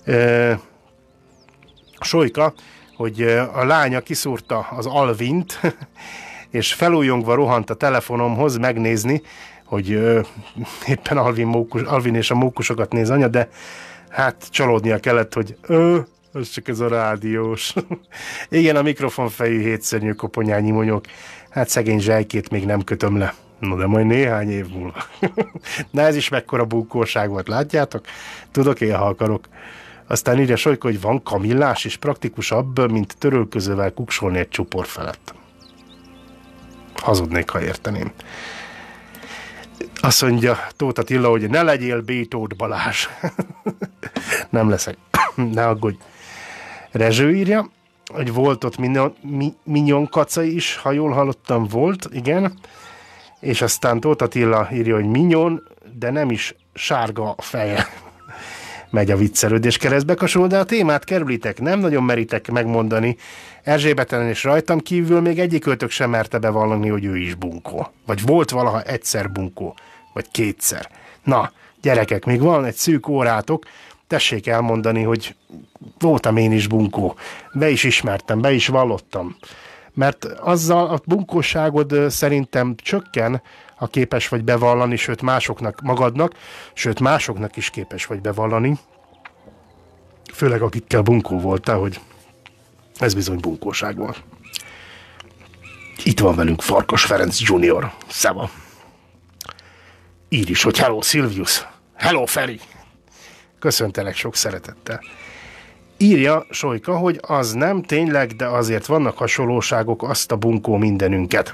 [SPEAKER 1] e, Sojka, hogy a lánya kiszúrta az Alvint, *laughs* és felújongva rohant a telefonomhoz megnézni, hogy ö, éppen Alvin, mókus, Alvin és a mókusokat néz anya, de hát csalódnia kellett, hogy ö, az csak ez a rádiós. *laughs* Igen, a mikrofonfejű hétszörnyű koponyányi monyok. Hát szegény zsejkét még nem kötöm le. No, de majd néhány év múlva. *laughs* Na ez is mekkora búkóság volt, látjátok? Tudok én, ha akarok. Aztán írja Sojko, hogy van kamillás, és praktikusabb, mint törölközővel kuksolni egy csupor felett. Hazudnék, ha érteném. Azt mondja Tóth Attila, hogy ne legyél Bétót Balázs. *laughs* Nem leszek. *coughs* ne aggódj. Rezső írja, hogy volt ott Minyon, Minyon kaca is, ha jól hallottam, volt, igen. És aztán Tóth Attila írja, hogy Minyon, de nem is sárga a feje. *laughs* Megy a viccelődés keresztbe de a témát kerülitek, nem nagyon meritek megmondani. Erzsébeten és rajtam kívül még egyikőtök sem merte bevallani, hogy ő is bunkó. Vagy volt valaha egyszer bunkó vagy kétszer. Na, gyerekek, még van egy szűk órátok, tessék elmondani, hogy voltam én is bunkó, be is ismertem, be is vallottam. Mert azzal a bunkóságod szerintem csökken, ha képes vagy bevallani, sőt másoknak, magadnak, sőt másoknak is képes vagy bevallani, főleg akikkel bunkó voltál, hogy ez bizony bunkóság volt. Itt van velünk Farkas Ferenc Junior. Szeva! Ír is, hogy hello Silvius, hello Feri. Köszöntelek sok szeretettel. Írja Sojka, hogy az nem tényleg, de azért vannak hasonlóságok, azt a bunkó mindenünket.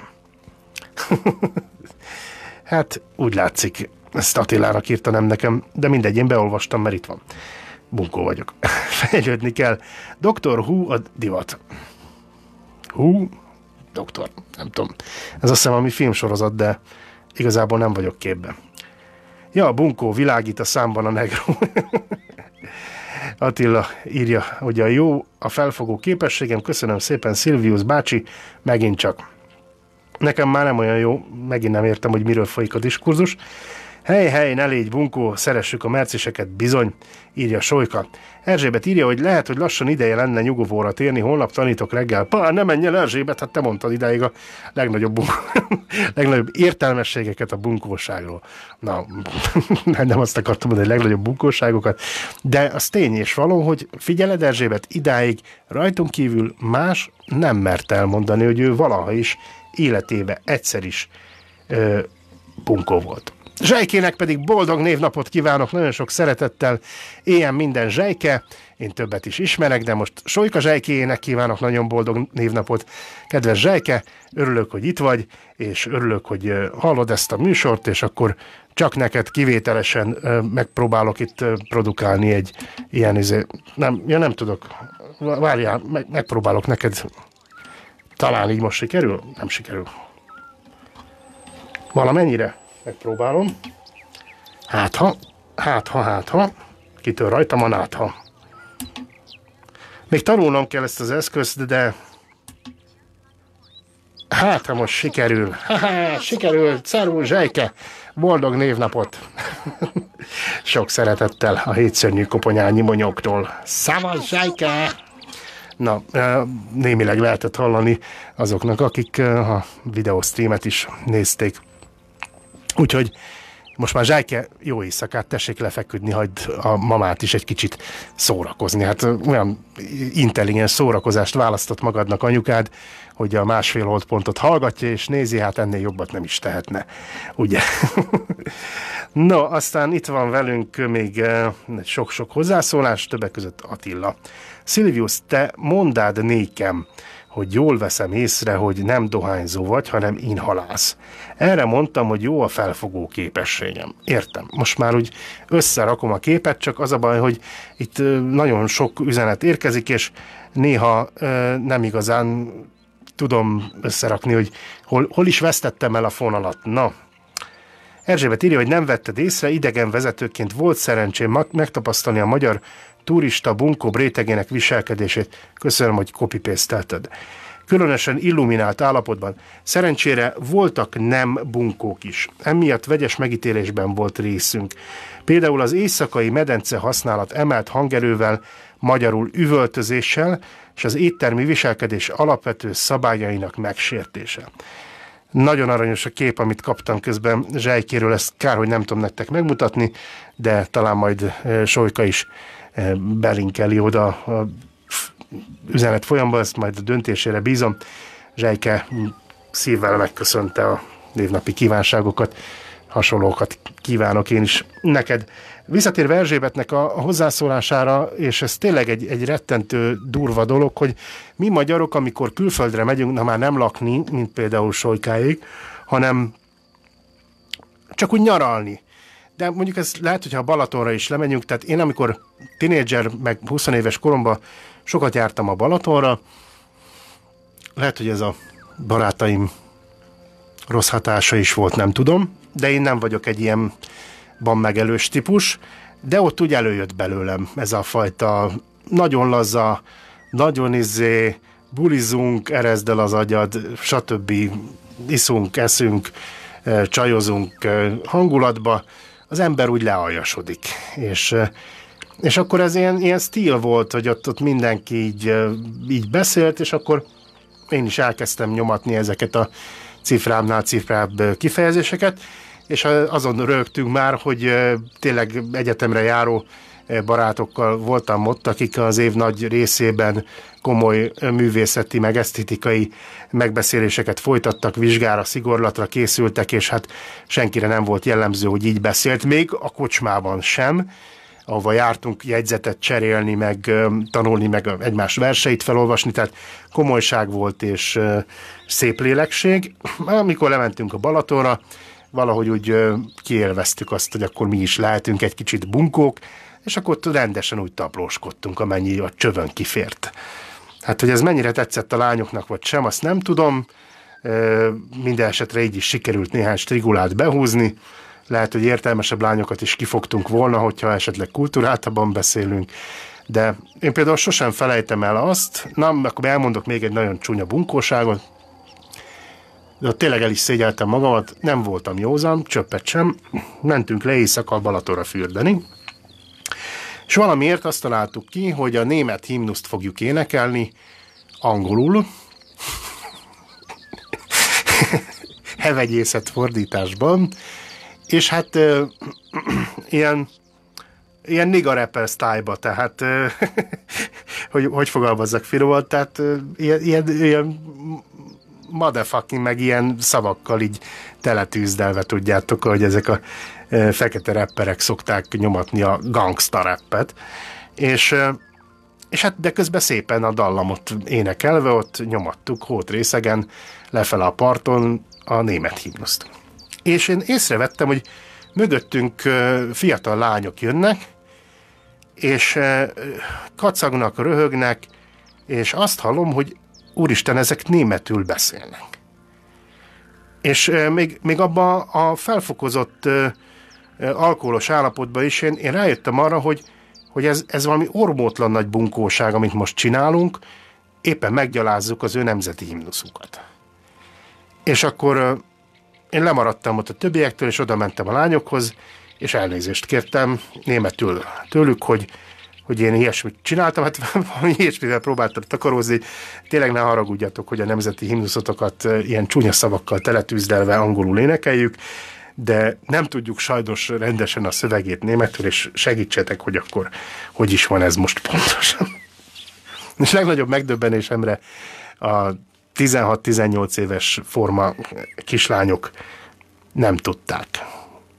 [SPEAKER 1] *laughs* hát úgy látszik, ezt Attilának írta, nem nekem, de mindegy, én beolvastam, mert itt van. Bunkó vagyok. *laughs* Fejlődni kell. Doktor Hu a divat. Hu? Doktor, nem tudom. Ez azt hiszem, ami filmsorozat, de igazából nem vagyok képben. Ja, a bunkó világít a számban a negró. Attila írja, hogy a jó a felfogó képességem, köszönöm szépen Szilvius bácsi, megint csak. Nekem már nem olyan jó, megint nem értem, hogy miről folyik a diskurzus. Hely, hely, ne légy bunkó, szeressük a merciseket, bizony, írja Solyka. Erzsébet írja, hogy lehet, hogy lassan ideje lenne nyugovóra térni, holnap tanítok reggel. Pá, ne menj el Erzsébet, hát te mondtad ideig a legnagyobb, *laughs* legnagyobb értelmességeket a bunkóságról. Na, *laughs* nem azt akartam mondani, hogy legnagyobb bunkóságokat, de az tény és való, hogy figyeled Erzsébet, idáig rajtunk kívül más nem mert elmondani, hogy ő valaha is életébe egyszer is ö, bunkó volt. Zsejkének pedig boldog névnapot kívánok, nagyon sok szeretettel, éljen minden zsejke, én többet is ismerek, de most Solyka Zsejkéjének kívánok nagyon boldog névnapot. Kedves Zsejke, örülök, hogy itt vagy, és örülök, hogy hallod ezt a műsort, és akkor csak neked kivételesen megpróbálok itt produkálni egy ilyen, izé, nem, ja nem tudok, várjál, meg, megpróbálok neked, talán így most sikerül? Nem sikerül. Valamennyire? Megpróbálom. Hát ha, hát ha, hát ha, kitől rajtam a nátha. Még tanulnom kell ezt az eszközt, de hát ha most sikerül. Ha-ha, *laughs* sikerül, Szervus Zsejke, boldog névnapot. *laughs* Sok szeretettel a hétszörnyű koponyányi monyoktól. Szavaz Zsejke! Na, némileg lehetett hallani azoknak, akik a videóstreamet is nézték. Úgyhogy most már Zsájke, jó éjszakát, tessék lefeküdni, hagyd a mamát is egy kicsit szórakozni. Hát olyan intelligens szórakozást választott magadnak anyukád, hogy a másfél holdpontot hallgatja és nézi, hát ennél jobbat nem is tehetne. Ugye? *laughs* no, aztán itt van velünk még sok-sok hozzászólás, többek között Attila. Silvius, te mondád nékem, hogy jól veszem észre, hogy nem dohányzó vagy, hanem inhalász. Erre mondtam, hogy jó a felfogó képességem. Értem. Most már úgy összerakom a képet, csak az a baj, hogy itt nagyon sok üzenet érkezik, és néha nem igazán tudom összerakni, hogy hol, hol is vesztettem el a fonalat. Na, Erzsébet írja, hogy nem vetted észre, idegen vezetőként volt szerencsém megtapasztalni a magyar turista bunkó rétegének viselkedését. Köszönöm, hogy copy Különösen illuminált állapotban. Szerencsére voltak nem bunkók is. Emiatt vegyes megítélésben volt részünk. Például az éjszakai medence használat emelt hangerővel, magyarul üvöltözéssel, és az éttermi viselkedés alapvető szabályainak megsértése. Nagyon aranyos a kép, amit kaptam közben Zsejkéről, ezt kár, hogy nem tudom nektek megmutatni, de talán majd eh, Solyka is belinkeli oda a üzenet folyamba, ezt majd a döntésére bízom. Zsejke szívvel megköszönte a névnapi kívánságokat, hasonlókat kívánok én is neked. Visszatérve Erzsébetnek a, a hozzászólására, és ez tényleg egy, egy rettentő durva dolog, hogy mi magyarok, amikor külföldre megyünk, na már nem lakni, mint például Solykáig, hanem csak úgy nyaralni. De mondjuk ez lehet, hogyha a Balatonra is lemegyünk, tehát én amikor tinédzser, meg 20 éves koromban sokat jártam a Balatonra, lehet, hogy ez a barátaim rossz hatása is volt, nem tudom, de én nem vagyok egy ilyen van megelős típus, de ott úgy előjött belőlem ez a fajta nagyon laza, nagyon izé, bulizunk, erezd el az agyad, stb. iszunk, eszünk, csajozunk hangulatba, az ember úgy lealjasodik. És, és akkor ez ilyen, ilyen stíl volt, hogy ott, ott mindenki így, így beszélt, és akkor én is elkezdtem nyomatni ezeket a cifrámnál cifrább kifejezéseket, és azon rögtünk már, hogy tényleg egyetemre járó barátokkal voltam ott, akik az év nagy részében komoly eh, művészeti, meg esztétikai megbeszéléseket folytattak, vizsgára, szigorlatra készültek, és hát senkire nem volt jellemző, hogy így beszélt, még a kocsmában sem, ahova jártunk jegyzetet cserélni, meg ö, tanulni, meg egymás verseit felolvasni, tehát komolyság volt és szép lélekség. Amikor lementünk a Balatonra, valahogy úgy kiélveztük azt, hogy akkor mi is lehetünk egy kicsit bunkók, és akkor ott rendesen úgy taplóskodtunk, amennyi a csövön kifért. Hát, hogy ez mennyire tetszett a lányoknak, vagy sem, azt nem tudom. Minden esetre így is sikerült néhány strigulát behúzni. Lehet, hogy értelmesebb lányokat is kifogtunk volna, hogyha esetleg kultúráltabban beszélünk, De én például sosem felejtem el azt, na, akkor elmondok még egy nagyon csúnya bunkóságot, de tényleg el is szégyeltem magamat, nem voltam józan, csöppet sem, mentünk le éjszaka Balatonra fürdeni, és valamiért azt találtuk ki, hogy a német himnuszt fogjuk énekelni angolul, *laughs* hevegyészet fordításban, és hát *clears throat* ilyen ilyen nigga rapper style tehát *laughs* hogy, hogy fogalmazzak finoman, tehát ilyen, ilyen, ilyen motherfucking, meg ilyen szavakkal így teletűzdelve tudjátok, hogy ezek a fekete rapperek szokták nyomatni a gangsta rappet, és és hát de közben szépen a dallamot énekelve ott nyomattuk hót részegen lefele a parton a német himnuszt. És én észrevettem, hogy mögöttünk fiatal lányok jönnek, és kacagnak, röhögnek, és azt hallom, hogy úristen, ezek németül beszélnek. És még, még abban a felfokozott alkoholos állapotban is én, én rájöttem arra, hogy, hogy ez, ez valami ormótlan nagy bunkóság, amit most csinálunk, éppen meggyalázzuk az ő nemzeti himnuszukat. És akkor én lemaradtam ott a többiektől, és oda mentem a lányokhoz, és elnézést kértem németül tőlük, hogy, hogy én ilyesmit csináltam, hát *laughs* valami ilyesmivel próbáltam takarózni. Tényleg ne haragudjatok, hogy a nemzeti himnuszotokat ilyen csúnya szavakkal teletűzdelve angolul énekeljük, de nem tudjuk sajnos rendesen a szövegét németül, és segítsetek, hogy akkor hogy is van ez most pontosan. *laughs* És legnagyobb megdöbbenésemre a 16-18 éves forma kislányok nem tudták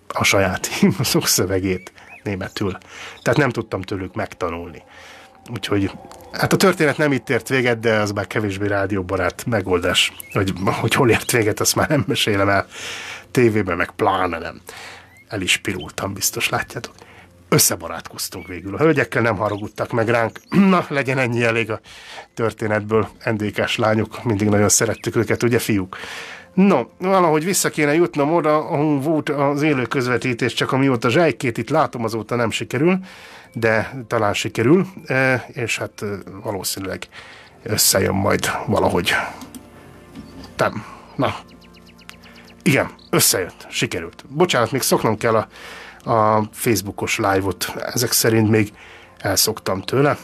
[SPEAKER 1] a saját *laughs* himnuszok szövegét németül. Tehát nem tudtam tőlük megtanulni. Úgyhogy hát a történet nem itt ért véget, de az már kevésbé rádióbarát megoldás. Hogy, hogy hol ért véget, azt már nem mesélem el tévében, meg pláne nem. El is pirultam, biztos látjátok. Összebarátkoztunk végül. A hölgyekkel nem haragudtak meg ránk. *clears throat* Na, legyen ennyi elég a történetből. NDK-s lányok, mindig nagyon szerettük őket, ugye fiúk? No, valahogy vissza kéne jutnom oda, ahol volt az élő közvetítés, csak amióta zsejkét itt látom, azóta nem sikerül, de talán sikerül, e, és hát e, valószínűleg összejön majd valahogy. Nem. Na. Igen, összejött, sikerült. Bocsánat, még szoknom kell a, a Facebookos live-ot, ezek szerint még elszoktam tőle.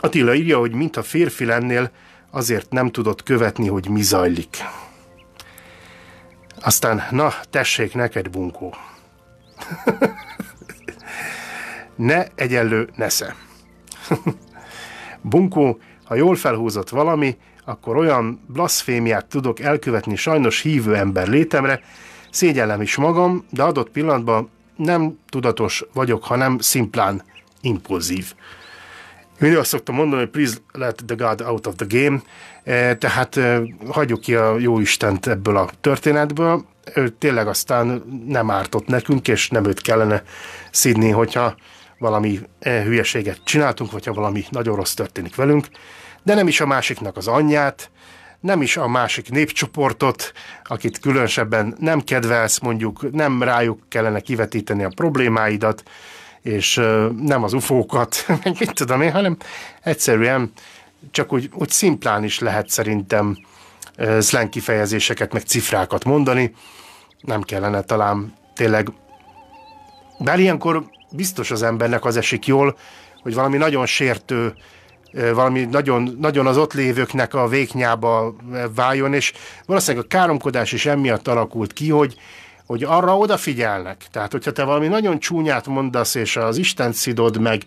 [SPEAKER 1] Attila írja, hogy mint a férfi lennél, azért nem tudod követni, hogy mi zajlik. Aztán, na, tessék neked, bunkó. *laughs* ne egyenlő nesze. *laughs* bunkó, ha jól felhúzott valami, akkor olyan blaszfémiát tudok elkövetni sajnos hívő ember létemre, szégyellem is magam, de adott pillanatban nem tudatos vagyok, hanem szimplán impulzív. Mindig azt szoktam mondani, hogy please let the God out of the game, e, tehát e, hagyjuk ki a jó Istent ebből a történetből. Ő tényleg aztán nem ártott nekünk, és nem őt kellene szidni, hogyha valami e, hülyeséget csináltunk, vagy ha valami nagyon rossz történik velünk, de nem is a másiknak az anyját, nem is a másik népcsoportot, akit különösebben nem kedvelsz, mondjuk nem rájuk kellene kivetíteni a problémáidat, és nem az ufókat, *laughs* meg mit tudom én, hanem egyszerűen csak úgy, úgy szimplán is lehet szerintem slang kifejezéseket, meg cifrákat mondani. Nem kellene talán tényleg, bár ilyenkor biztos az embernek az esik jól, hogy valami nagyon sértő, valami nagyon, nagyon az ott lévőknek a véknyába váljon, és valószínűleg a káromkodás is emiatt alakult ki, hogy, hogy arra odafigyelnek. Tehát, hogyha te valami nagyon csúnyát mondasz, és az Isten szidod meg,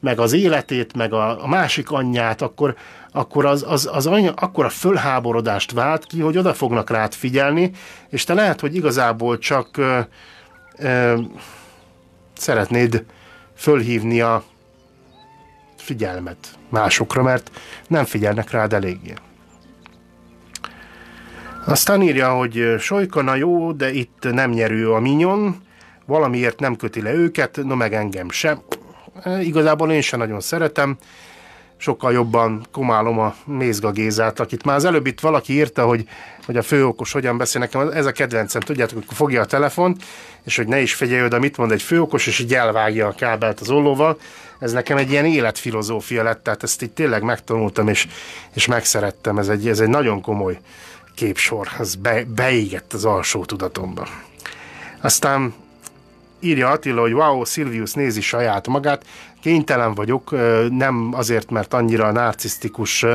[SPEAKER 1] meg az életét, meg a, a másik anyját, akkor, akkor az, az, az anya, akkor a fölháborodást vált ki, hogy oda fognak rád figyelni, és te lehet, hogy igazából csak ö, ö, szeretnéd fölhívni a figyelmet másokra, mert nem figyelnek rád eléggé. Aztán írja, hogy Solykana jó, de itt nem nyerő a minyon, valamiért nem köti le őket, no meg engem sem. Igazából én sem nagyon szeretem. sokkal jobban komálom a Mézga Gézát, akit már az előbb itt valaki írta, hogy, hogy a főokos hogyan beszél nekem, ez a kedvencem, tudjátok, hogy fogja a telefont, és hogy ne is figyelj oda, mit mond egy főokos, és így elvágja a kábelt az ollóval. Ez nekem egy ilyen életfilozófia lett, tehát ezt így tényleg megtanultam, és, és megszerettem. Ez egy, ez egy nagyon komoly képsor, ez be, beégett az alsó tudatomba. Aztán írja Attila, hogy wow, Silvius nézi saját magát, kénytelen vagyok, nem azért, mert annyira narcisztikus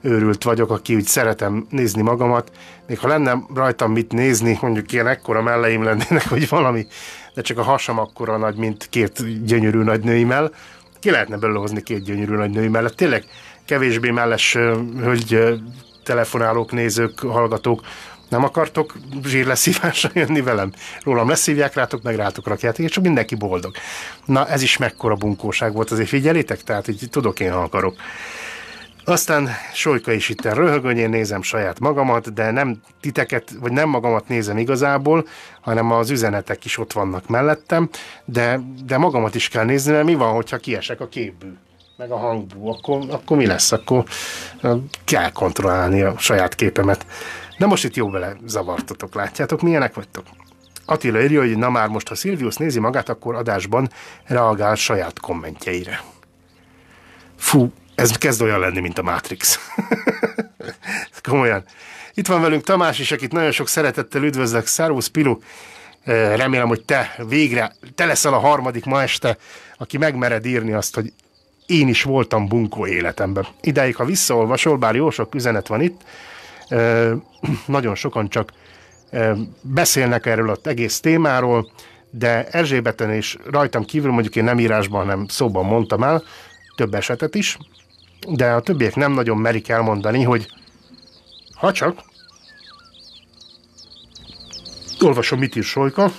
[SPEAKER 1] őrült vagyok, aki úgy szeretem nézni magamat, még ha lenne rajtam mit nézni, mondjuk ilyen ekkora melleim lennének, vagy valami, de csak a hasam akkora nagy, mint két gyönyörű nagy nőimmel, ki lehetne belőle hozni két gyönyörű nagy női mellett. Tényleg kevésbé melles ö, telefonálók, nézők, hallgatók, nem akartok zsírleszívásra jönni velem? Rólam leszívják, rátok meg rátok rakjátok, és csak mindenki boldog. Na, ez is mekkora bunkóság volt, azért figyelétek? Tehát így tudok én, ha akarok. Aztán Solyka is itt röhög, hogy én nézem saját magamat, de nem titeket, vagy nem magamat nézem igazából, hanem az üzenetek is ott vannak mellettem, de, de magamat is kell nézni, mert mi van, hogyha kiesek a képből? meg a hangbú, akkor, akkor mi lesz? Akkor kell kontrollálni a saját képemet. De most itt jó vele zavartatok, látjátok, milyenek vagytok? Attila írja, hogy na már most, ha Silvius nézi magát, akkor adásban reagál saját kommentjeire. Fú, ez kezd olyan lenni, mint a Matrix. *laughs* Komolyan. Itt van velünk Tamás is, akit nagyon sok szeretettel üdvözlök. Szervusz, Pilu. Remélem, hogy te végre, te leszel a harmadik ma este, aki megmered írni azt, hogy én is voltam bunkó életemben. Idáig, ha visszaolvasol, bár jó sok üzenet van itt, *clears throat* nagyon sokan csak beszélnek erről az egész témáról, de Erzsébeten és rajtam kívül, mondjuk én nem írásban, hanem szóban mondtam el, több esetet is, de a többiek nem nagyon merik elmondani, hogy ha csak olvasom, mit ír Solyka,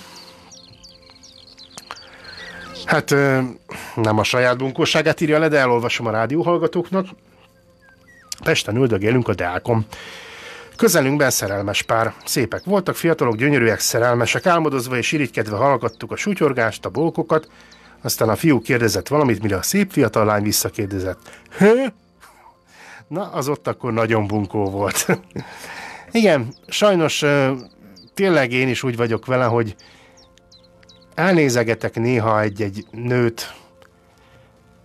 [SPEAKER 1] Hát nem a saját bunkóságát írja le, de elolvasom a rádióhallgatóknak. Pesten üldögélünk a Deákon. Közelünkben szerelmes pár. Szépek voltak, fiatalok, gyönyörűek, szerelmesek, álmodozva és irigykedve hallgattuk a sutyorgást, a bolkokat, aztán a fiú kérdezett valamit, mire a szép fiatal lány visszakérdezett. Hő? Na, az ott akkor nagyon bunkó volt. *laughs* Igen, sajnos tényleg én is úgy vagyok vele, hogy elnézegetek néha egy-egy nőt,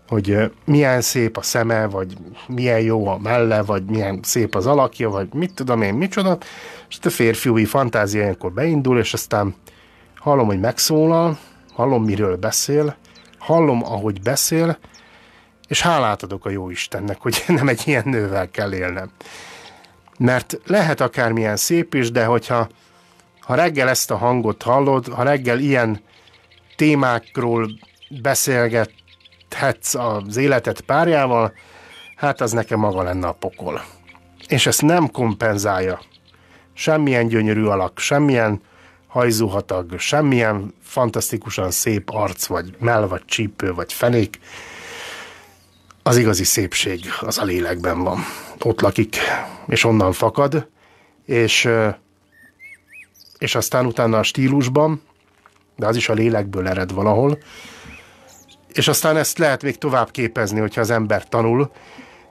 [SPEAKER 1] hogy milyen szép a szeme, vagy milyen jó a melle, vagy milyen szép az alakja, vagy mit tudom én, micsoda, és a férfiúi fantázia ilyenkor beindul, és aztán hallom, hogy megszólal, hallom, miről beszél, hallom, ahogy beszél, és hálát adok a jó Istennek, hogy *laughs* nem egy ilyen nővel kell élnem. Mert lehet akármilyen szép is, de hogyha ha reggel ezt a hangot hallod, ha reggel ilyen témákról beszélgethetsz az életed párjával, hát az nekem maga lenne a pokol. És ezt nem kompenzálja semmilyen gyönyörű alak, semmilyen hajzuhatag, semmilyen fantasztikusan szép arc, vagy mell, vagy csípő, vagy fenék. Az igazi szépség az a lélekben van. Ott lakik, és onnan fakad, és, és aztán utána a stílusban, de az is a lélekből ered valahol, és aztán ezt lehet még tovább képezni, hogyha az ember tanul,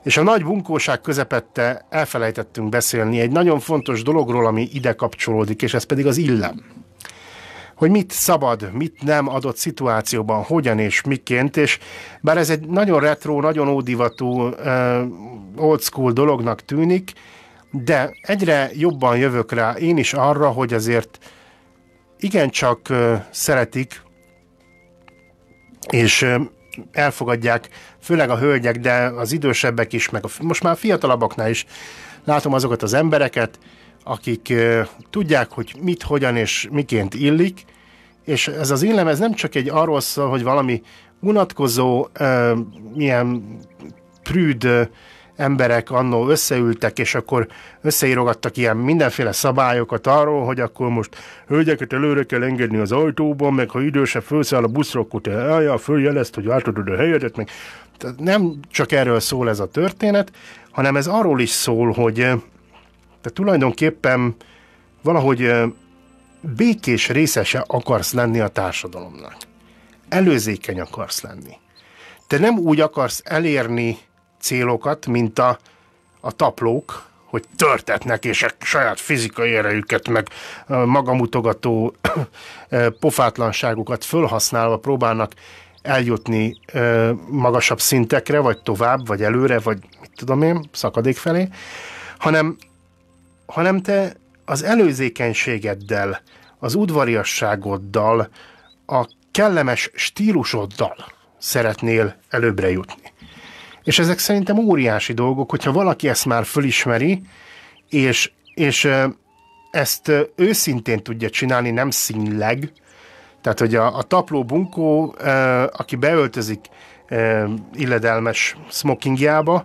[SPEAKER 1] és a nagy bunkóság közepette elfelejtettünk beszélni egy nagyon fontos dologról, ami ide kapcsolódik, és ez pedig az illem. Hogy mit szabad, mit nem adott szituációban, hogyan és miként, és bár ez egy nagyon retro, nagyon ódivatú, old school dolognak tűnik, de egyre jobban jövök rá én is arra, hogy azért igencsak szeretik, és elfogadják, főleg a hölgyek, de az idősebbek is, meg a, most már a fiatalabbaknál is látom azokat az embereket, akik tudják, hogy mit, hogyan és miként illik, és ez az illem, ez nem csak egy arról szól, hogy valami unatkozó, uh, milyen prűd emberek annó összeültek, és akkor összeírogattak ilyen mindenféle szabályokat arról, hogy akkor most hölgyeket előre kell engedni az ajtóban, meg ha idősebb felszáll a buszra, akkor te eljár, följelezt, hogy átadod a helyedet, meg tehát nem csak erről szól ez a történet, hanem ez arról is szól, hogy eh, te tulajdonképpen valahogy eh, békés részese akarsz lenni a társadalomnak. Előzékeny akarsz lenni. Te nem úgy akarsz elérni célokat, mint a, a taplók, hogy törtetnek, és a saját fizikai erejüket, meg ö, magamutogató *coughs* pofátlanságukat fölhasználva próbálnak eljutni ö, magasabb szintekre, vagy tovább, vagy előre, vagy mit tudom én, szakadék felé, hanem, hanem te az előzékenységeddel, az udvariasságoddal, a kellemes stílusoddal szeretnél előbbre jutni. És ezek szerintem óriási dolgok, hogyha valaki ezt már fölismeri, és, és ezt őszintén tudja csinálni, nem színleg, tehát, hogy a, a tapló bunkó, aki beöltözik illedelmes smokingjába,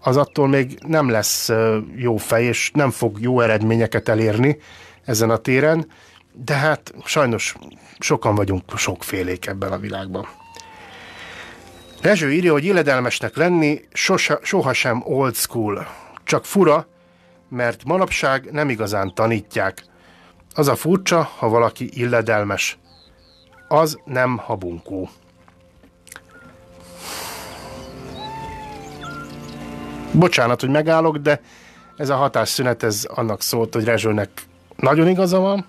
[SPEAKER 1] az attól még nem lesz jó fej, és nem fog jó eredményeket elérni ezen a téren, de hát sajnos sokan vagyunk sokfélék ebben a világban. Rezső írja, hogy illedelmesnek lenni sose, sohasem old school, csak fura, mert manapság nem igazán tanítják. Az a furcsa, ha valaki illedelmes. Az nem habunkó. Bocsánat, hogy megállok, de ez a hatásszünet, ez annak szólt, hogy Rezsőnek nagyon igaza van,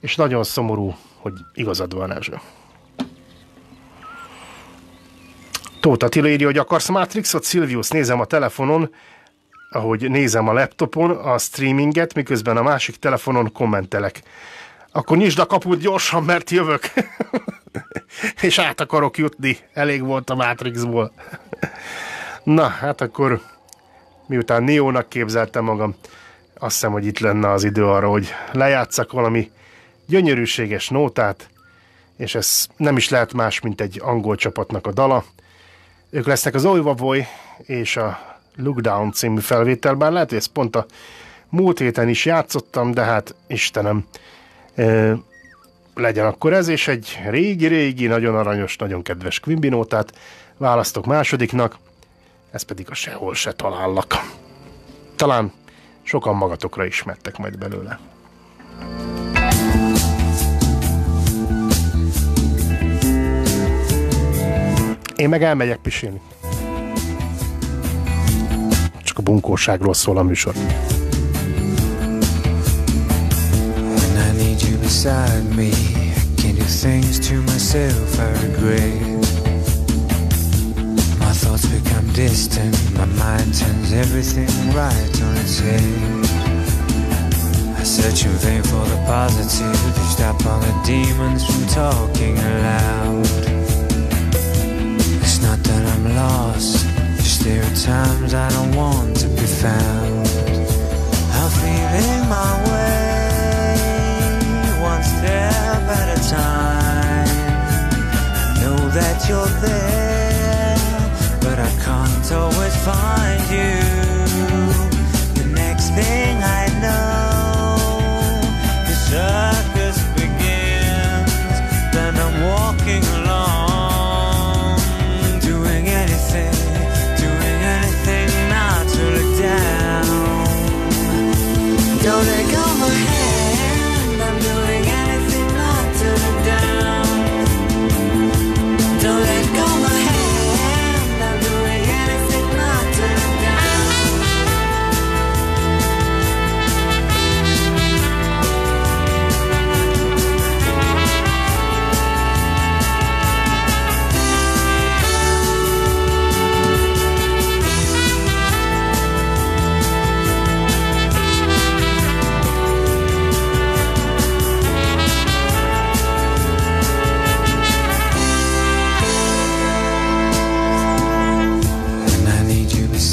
[SPEAKER 1] és nagyon szomorú, hogy igazad van, Rezső. Tóth Attila írja, hogy akarsz Matrixot, Silvius, nézem a telefonon, ahogy nézem a laptopon a streaminget, miközben a másik telefonon kommentelek. Akkor nyisd a kaput gyorsan, mert jövök. *laughs* És át akarok jutni. Elég volt a Matrixból. Na, hát akkor miután Neónak képzeltem magam, azt hiszem, hogy itt lenne az idő arra, hogy lejátszak valami gyönyörűséges nótát, és ez nem is lehet más, mint egy angol csapatnak a dala. Ők lesznek az Oiva Boy és a Look Down című felvétel, bár lehet, hogy ezt pont a múlt héten is játszottam, de hát Istenem, legyen akkor ez, és egy régi-régi, nagyon aranyos, nagyon kedves Quimbinótát választok másodiknak, ez pedig a sehol se talállak. Talán sokan magatokra ismertek majd belőle. Én meg elmegyek pisilni. Csak a bunkóságról szól a műsor.
[SPEAKER 16] Beside me, I can do things to myself I regret. My thoughts become distant, my mind turns everything right on its head. I search in vain for the positive to stop all the demons from talking aloud. It's not that I'm lost, just there are times I don't want to be found. I'm feeling my way, time. I know that you're there, but I can't always find you.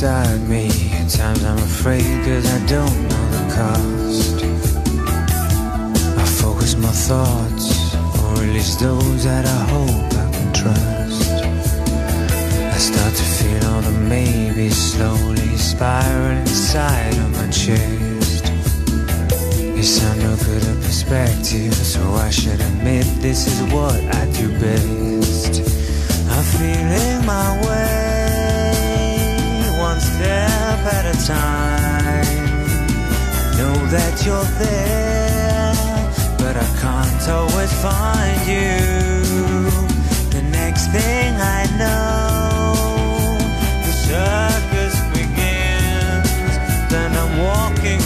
[SPEAKER 16] Beside me. At times I'm afraid cause I don't know the cost. I focus my thoughts, or at least those that I hope I can trust. I start to feel all the maybes slowly spiraling inside of my chest. Yes, I'm no good at perspective, so I should admit this is what I do best. I'm feeling my way, step at a time. I know that you're there, but I can't always find you. The next thing I know, the circus begins. Then I'm
[SPEAKER 17] walking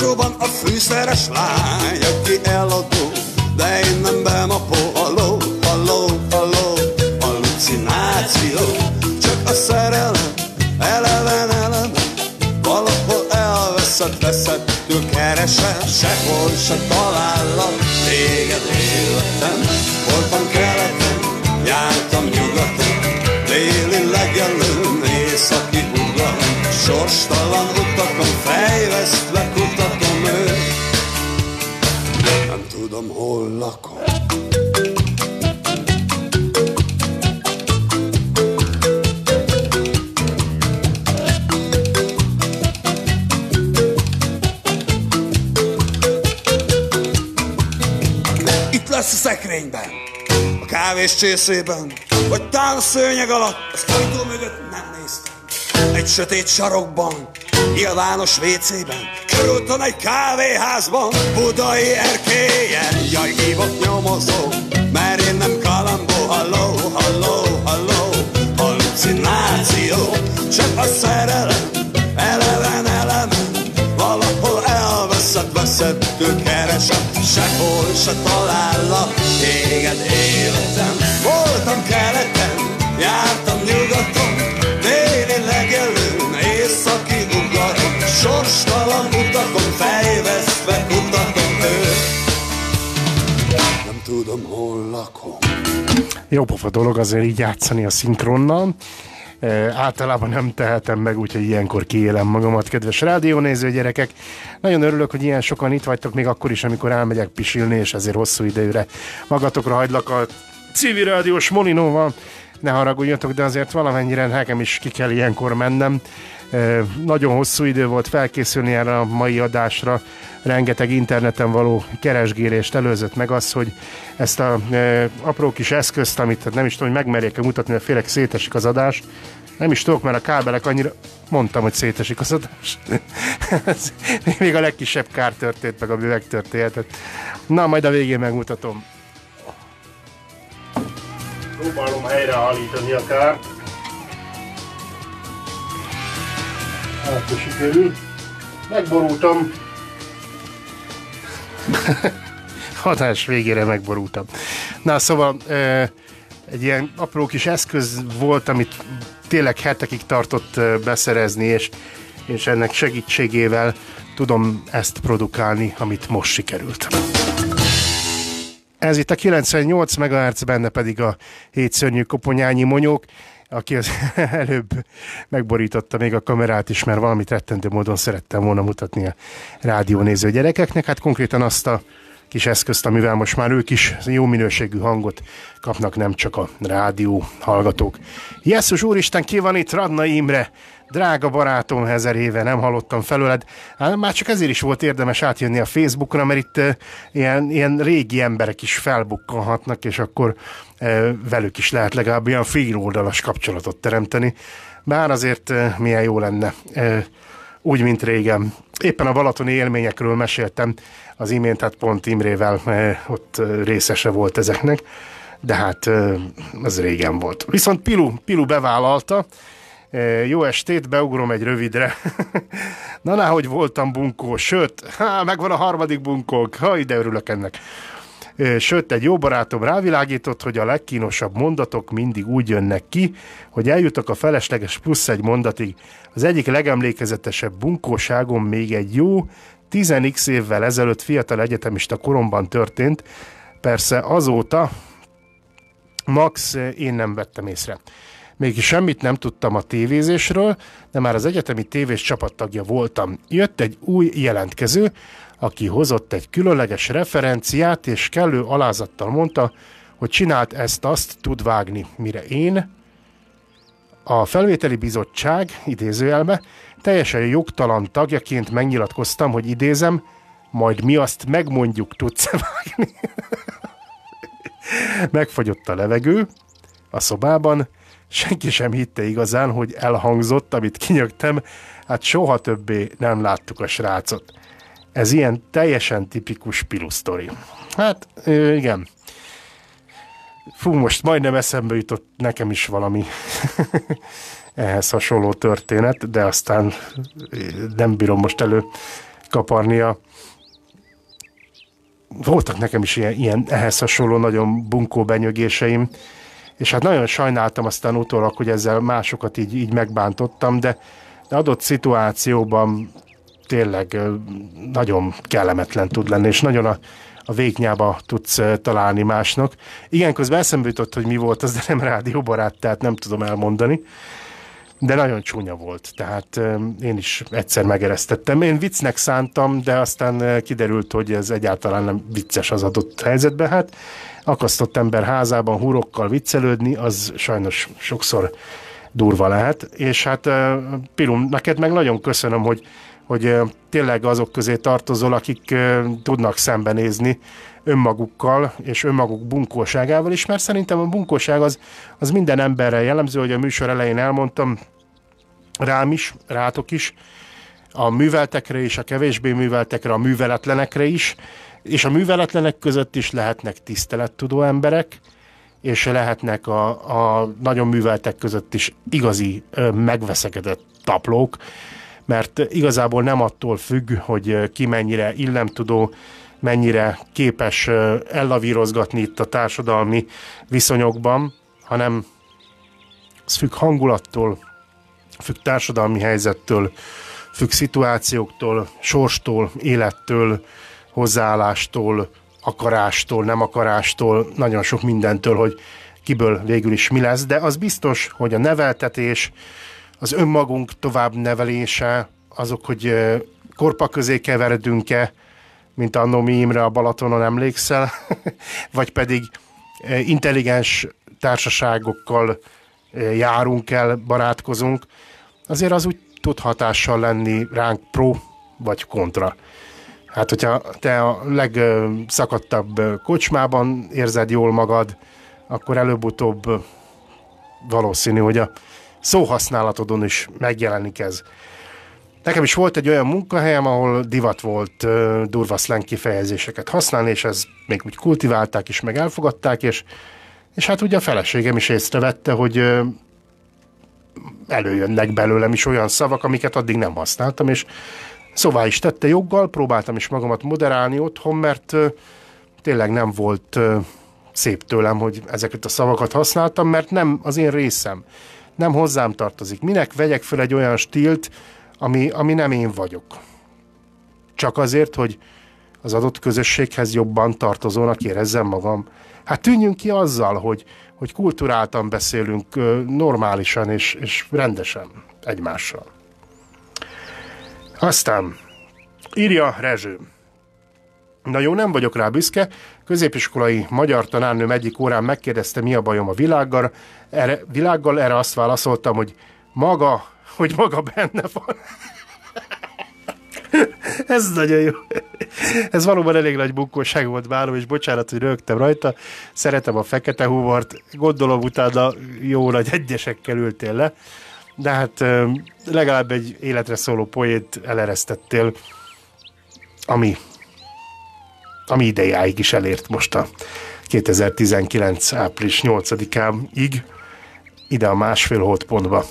[SPEAKER 17] Varsóban a fűszeres lány, aki eladó, csészében, vagy tán szőnyeg alatt, az ajtó mögött nem néztem. Egy sötét sarokban, nyilvános WC-ben, körülton egy kávéházban, budai erkélyen, jaj, hívott nyomozó, mert én nem kalambó, halló, halló, halló, hallucináció, csak a szerelem, eleven, eleven, valahol elveszett, veszettől keresem, sehol se talállak téged életem.
[SPEAKER 1] Jó pofa dolog azért így játszani a szinkronnal. E, általában nem tehetem meg, úgyhogy ilyenkor kiélem magamat, kedves rádiónéző gyerekek. Nagyon örülök, hogy ilyen sokan itt vagytok, még akkor is, amikor elmegyek pisilni, és ezért hosszú időre magatokra hagylak a civil rádiós molinóval. Ne haragudjatok, de azért valamennyire nekem is ki kell ilyenkor mennem. E, nagyon hosszú idő volt felkészülni erre a mai adásra, rengeteg interneten való keresgélést előzött meg az, hogy ezt a e, apró kis eszközt, amit nem is tudom, hogy megmerjék-e mutatni, mert félek szétesik az adás. Nem is tudok, mert a kábelek annyira... Mondtam, hogy szétesik az adás. *laughs* Még a legkisebb kár történt, meg a bőveg történhetett. Na, majd a végén megmutatom. Próbálom helyreállítani a kárt. Hát, sikerül. Megborultam. *laughs* Hatás végére megborultam. Na, szóval egy ilyen apró kis eszköz volt, amit tényleg hetekig tartott beszerezni, és, és ennek segítségével tudom ezt produkálni, amit most sikerült. Ez itt a 98 MHz, benne pedig a hétszörnyű koponyányi monyók, aki az *laughs* előbb megborította még a kamerát is, mert valamit rettentő módon szerettem volna mutatni a rádiónéző gyerekeknek. Hát konkrétan azt a kis eszközt, amivel most már ők is jó minőségű hangot kapnak, nem csak a rádió hallgatók. Jesszus úristen, ki van itt? Radna Imre, drága barátom, ezer éve nem hallottam felőled. Hát már csak ezért is volt érdemes átjönni a Facebookra, mert itt uh, ilyen, ilyen régi emberek is felbukkanhatnak, és akkor velük is lehet legalább ilyen féloldalas kapcsolatot teremteni. Bár azért milyen jó lenne úgy, mint régen. Éppen a balatoni élményekről meséltem az imént, hát pont Imrével ott részese volt ezeknek, de hát az régen volt. Viszont Pilu, Pilu bevállalta, jó estét, beugrom egy rövidre. *laughs* Na, hogy voltam bunkó, sőt, há, megvan a harmadik bunkók, ha ide örülök ennek. Sőt, egy jó barátom rávilágított, hogy a legkínosabb mondatok mindig úgy jönnek ki, hogy eljutok a felesleges plusz egy mondatig. Az egyik legemlékezetesebb bunkóságom még egy jó 10x évvel ezelőtt fiatal egyetemista koromban történt, persze azóta max én nem vettem észre. Még semmit nem tudtam a tévézésről, de már az egyetemi tévés csapattagja voltam. Jött egy új jelentkező, aki hozott egy különleges referenciát, és kellő alázattal mondta, hogy csinált ezt-azt, tud vágni. Mire én, a felvételi bizottság, idézőjelbe, teljesen jogtalan tagjaként megnyilatkoztam, hogy idézem, majd mi azt megmondjuk, tudsz *laughs* vágni. Megfagyott a levegő a szobában, senki sem hitte igazán, hogy elhangzott, amit kinyögtem, hát soha többé nem láttuk a srácot. Ez ilyen teljesen tipikus pilusztori. Hát, igen. Fú, most majdnem eszembe jutott nekem is valami *laughs* ehhez hasonló történet, de aztán nem bírom most elő kaparnia. Voltak nekem is ilyen, ilyen ehhez hasonló nagyon bunkó benyögéseim, és hát nagyon sajnáltam aztán utólag, hogy ezzel másokat így, így megbántottam, de, de adott szituációban tényleg nagyon kellemetlen tud lenni, és nagyon a, a végnyába tudsz találni másnak. Igen, közben eszembe jutott, hogy mi volt az, de nem rádióbarát, tehát nem tudom elmondani. De nagyon csúnya volt, tehát én is egyszer megeresztettem. Én viccnek szántam, de aztán kiderült, hogy ez egyáltalán nem vicces az adott helyzetben. Hát akasztott ember házában húrokkal viccelődni, az sajnos sokszor durva lehet. És hát Pilum, neked meg nagyon köszönöm, hogy, hogy tényleg azok közé tartozol, akik tudnak szembenézni önmagukkal és önmaguk bunkóságával is, mert szerintem a bunkóság az, az minden emberre jellemző, hogy a műsor elején elmondtam, rám is, rátok is, a műveltekre és a kevésbé műveltekre, a műveletlenekre is, és a műveletlenek között is lehetnek tisztelettudó emberek, és lehetnek a, a nagyon műveltek között is igazi megveszekedett taplók, mert igazából nem attól függ, hogy ki mennyire illemtudó, mennyire képes ellavírozgatni itt a társadalmi viszonyokban, hanem ez függ hangulattól, függ társadalmi helyzettől, függ szituációktól, sorstól, élettől, hozzáállástól, akarástól, nem akarástól, nagyon sok mindentől, hogy kiből végül is mi lesz, de az biztos, hogy a neveltetés, az önmagunk tovább nevelése, azok, hogy korpa közé keveredünk-e, mint a mi Imre a Balatonon emlékszel, *laughs* vagy pedig intelligens társaságokkal járunk el, barátkozunk, azért az úgy tud hatással lenni ránk pro vagy kontra. Hát, hogyha te a legszakadtabb kocsmában érzed jól magad, akkor előbb-utóbb valószínű, hogy a szóhasználatodon is megjelenik ez. Nekem is volt egy olyan munkahelyem, ahol divat volt uh, durva slang kifejezéseket használni, és ez még úgy kultiválták is, meg elfogadták, és, és hát ugye a feleségem is észrevette, hogy uh, előjönnek belőlem is olyan szavak, amiket addig nem használtam, és szóvá is tette joggal, próbáltam is magamat moderálni otthon, mert uh, tényleg nem volt uh, szép tőlem, hogy ezeket a szavakat használtam, mert nem az én részem, nem hozzám tartozik. Minek vegyek fel egy olyan stílt, ami, ami nem én vagyok. Csak azért, hogy az adott közösséghez jobban tartozónak érezzem magam. Hát tűnjünk ki azzal, hogy, hogy kulturáltan beszélünk normálisan és, és rendesen egymással. Aztán írja Rezső. Na jó, nem vagyok rá büszke. Középiskolai magyar tanárnőm egyik órán megkérdezte, mi a bajom a világgal. Erre, világgal erre azt válaszoltam, hogy maga, hogy maga benne van. Ez nagyon jó. Ez valóban elég nagy bukkóság volt bánom, és bocsánat, hogy rögtem rajta. Szeretem a fekete humort, gondolom utána jó nagy egyesekkel ültél le. de hát legalább egy életre szóló poét eleresztettél, ami, ami idejáig is elért most a 2019. április 8-áig, ide a másfél holdpontba.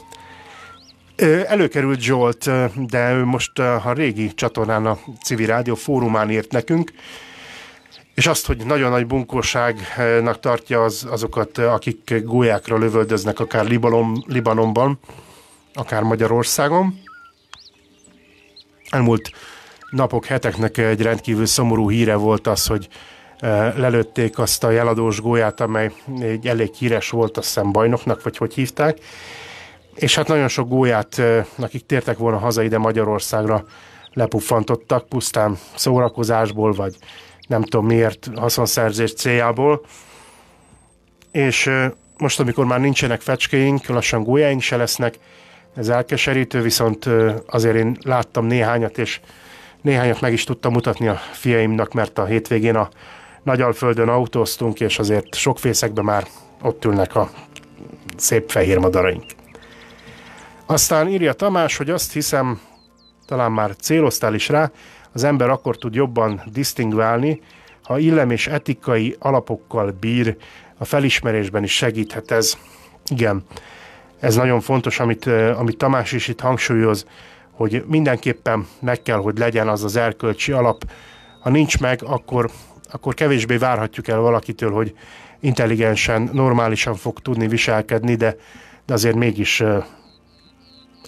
[SPEAKER 1] Előkerült Zsolt, de ő most a régi csatornán, a Civil Rádió fórumán írt nekünk, és azt, hogy nagyon nagy bunkóságnak tartja az, azokat, akik gólyákra lövöldöznek, akár Libanon, Libanonban, akár Magyarországon. Elmúlt napok, heteknek egy rendkívül szomorú híre volt az, hogy lelőtték azt a jeladós gólyát, amely egy elég híres volt, azt hiszem bajnoknak, vagy hogy hívták. És hát nagyon sok gólyát, akik tértek volna haza ide Magyarországra, lepuffantottak pusztán szórakozásból, vagy nem tudom miért haszonszerzés céljából. És most, amikor már nincsenek fecskéink, lassan gólyáink se lesznek, ez elkeserítő, viszont azért én láttam néhányat, és néhányat meg is tudtam mutatni a fiaimnak, mert a hétvégén a Nagyalföldön autóztunk, és azért sok fészekben már ott ülnek a szép fehér madaraink. Aztán írja Tamás, hogy azt hiszem, talán már céloztál is rá, az ember akkor tud jobban disztingválni, ha illem és etikai alapokkal bír, a felismerésben is segíthet ez. Igen, ez nagyon fontos, amit, amit Tamás is itt hangsúlyoz, hogy mindenképpen meg kell, hogy legyen az az erkölcsi alap. Ha nincs meg, akkor, akkor kevésbé várhatjuk el valakitől, hogy intelligensen, normálisan fog tudni viselkedni, de, de azért mégis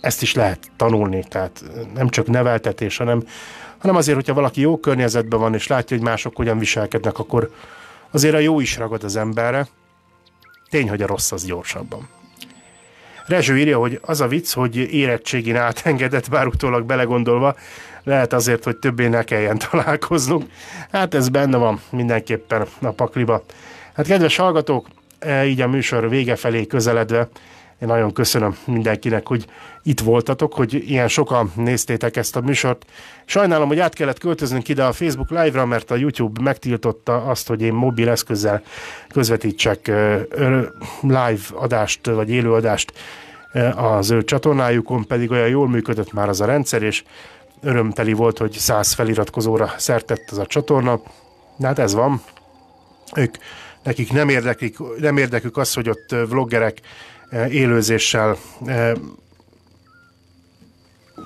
[SPEAKER 1] ezt is lehet tanulni, tehát nem csak neveltetés, hanem, hanem azért, hogyha valaki jó környezetben van, és látja, hogy mások hogyan viselkednek, akkor azért a jó is ragad az emberre. Tény, hogy a rossz az gyorsabban. Rezső írja, hogy az a vicc, hogy érettségén átengedett, bár utólag belegondolva, lehet azért, hogy többé ne kelljen *laughs* találkoznunk. Hát ez benne van mindenképpen a pakliba. Hát kedves hallgatók, e, így a műsor vége felé közeledve, én nagyon köszönöm mindenkinek, hogy itt voltatok, hogy ilyen sokan néztétek ezt a műsort. Sajnálom, hogy át kellett költöznünk ide a Facebook Live-ra, mert a YouTube megtiltotta azt, hogy én mobil eszközzel közvetítsek ö, live adást, vagy élő adást ö, az ő csatornájukon, pedig olyan jól működött már az a rendszer, és örömteli volt, hogy száz feliratkozóra szertett az a csatorna. De hát ez van. Ők, nekik nem, érdeklik, nem érdekük az, hogy ott ö, vloggerek eh, élőzéssel eh,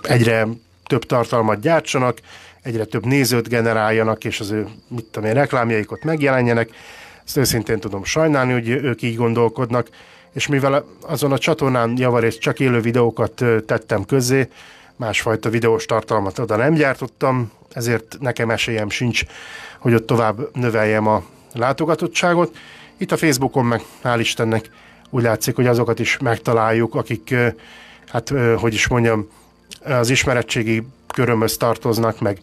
[SPEAKER 1] egyre több tartalmat gyártsanak, egyre több nézőt generáljanak, és az ő, mit tudom én, reklámjaik ott megjelenjenek. Ezt őszintén tudom sajnálni, hogy ők így gondolkodnak, és mivel azon a csatornán javarészt csak élő videókat tettem közzé, másfajta videós tartalmat oda nem gyártottam, ezért nekem esélyem sincs, hogy ott tovább növeljem a látogatottságot. Itt a Facebookon meg hál' Istennek úgy látszik, hogy azokat is megtaláljuk, akik, hát hogy is mondjam, az ismeretségi körömhöz tartoznak, meg,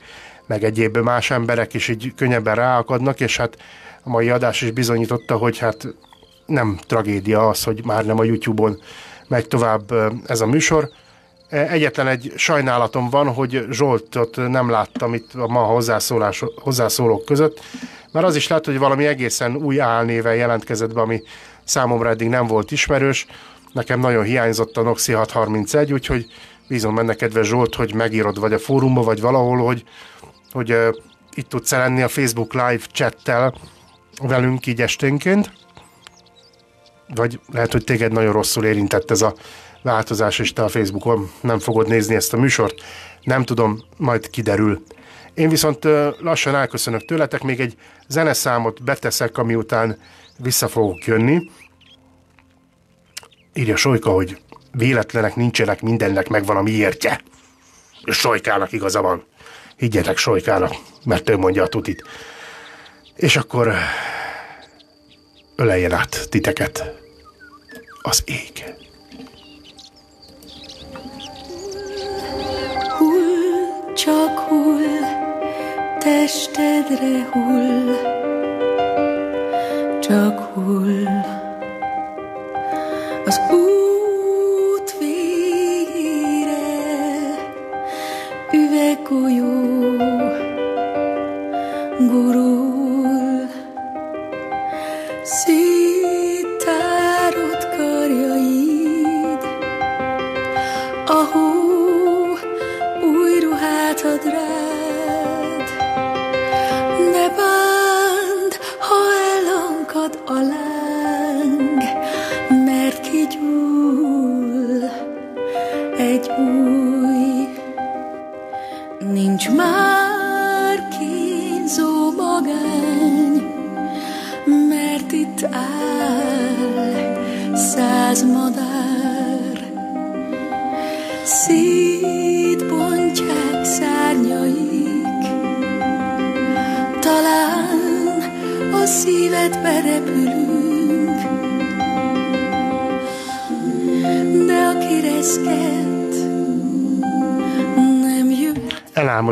[SPEAKER 1] meg egyéb más emberek is így könnyebben ráakadnak, és hát a mai adás is bizonyította, hogy hát nem tragédia az, hogy már nem a YouTube-on megy tovább ez a műsor. E, Egyetlen egy sajnálatom van, hogy Zsoltot nem láttam itt a ma hozzászólás, hozzászólók között, mert az is lehet, hogy valami egészen új álnéven jelentkezett be, ami számomra eddig nem volt ismerős. Nekem nagyon hiányzott a Noxi 631, úgyhogy bízom benne, kedves Zsolt, hogy megírod vagy a fórumba, vagy valahol, hogy, hogy uh, itt tudsz lenni a Facebook Live chattel velünk így esténként. Vagy lehet, hogy téged nagyon rosszul érintett ez a változás, és te a Facebookon nem fogod nézni ezt a műsort. Nem tudom, majd kiderül. Én viszont lassan elköszönök tőletek, még egy zeneszámot beteszek, ami után vissza fogok jönni. Írja Solyka, hogy véletlenek nincsenek, mindennek megvan a miértje. És Solykának igaza van. Higgyetek Solykának, mert ő mondja a tutit. És akkor öleljen át titeket az ég.
[SPEAKER 12] Csak hull, testedre hull, csak hull. Az út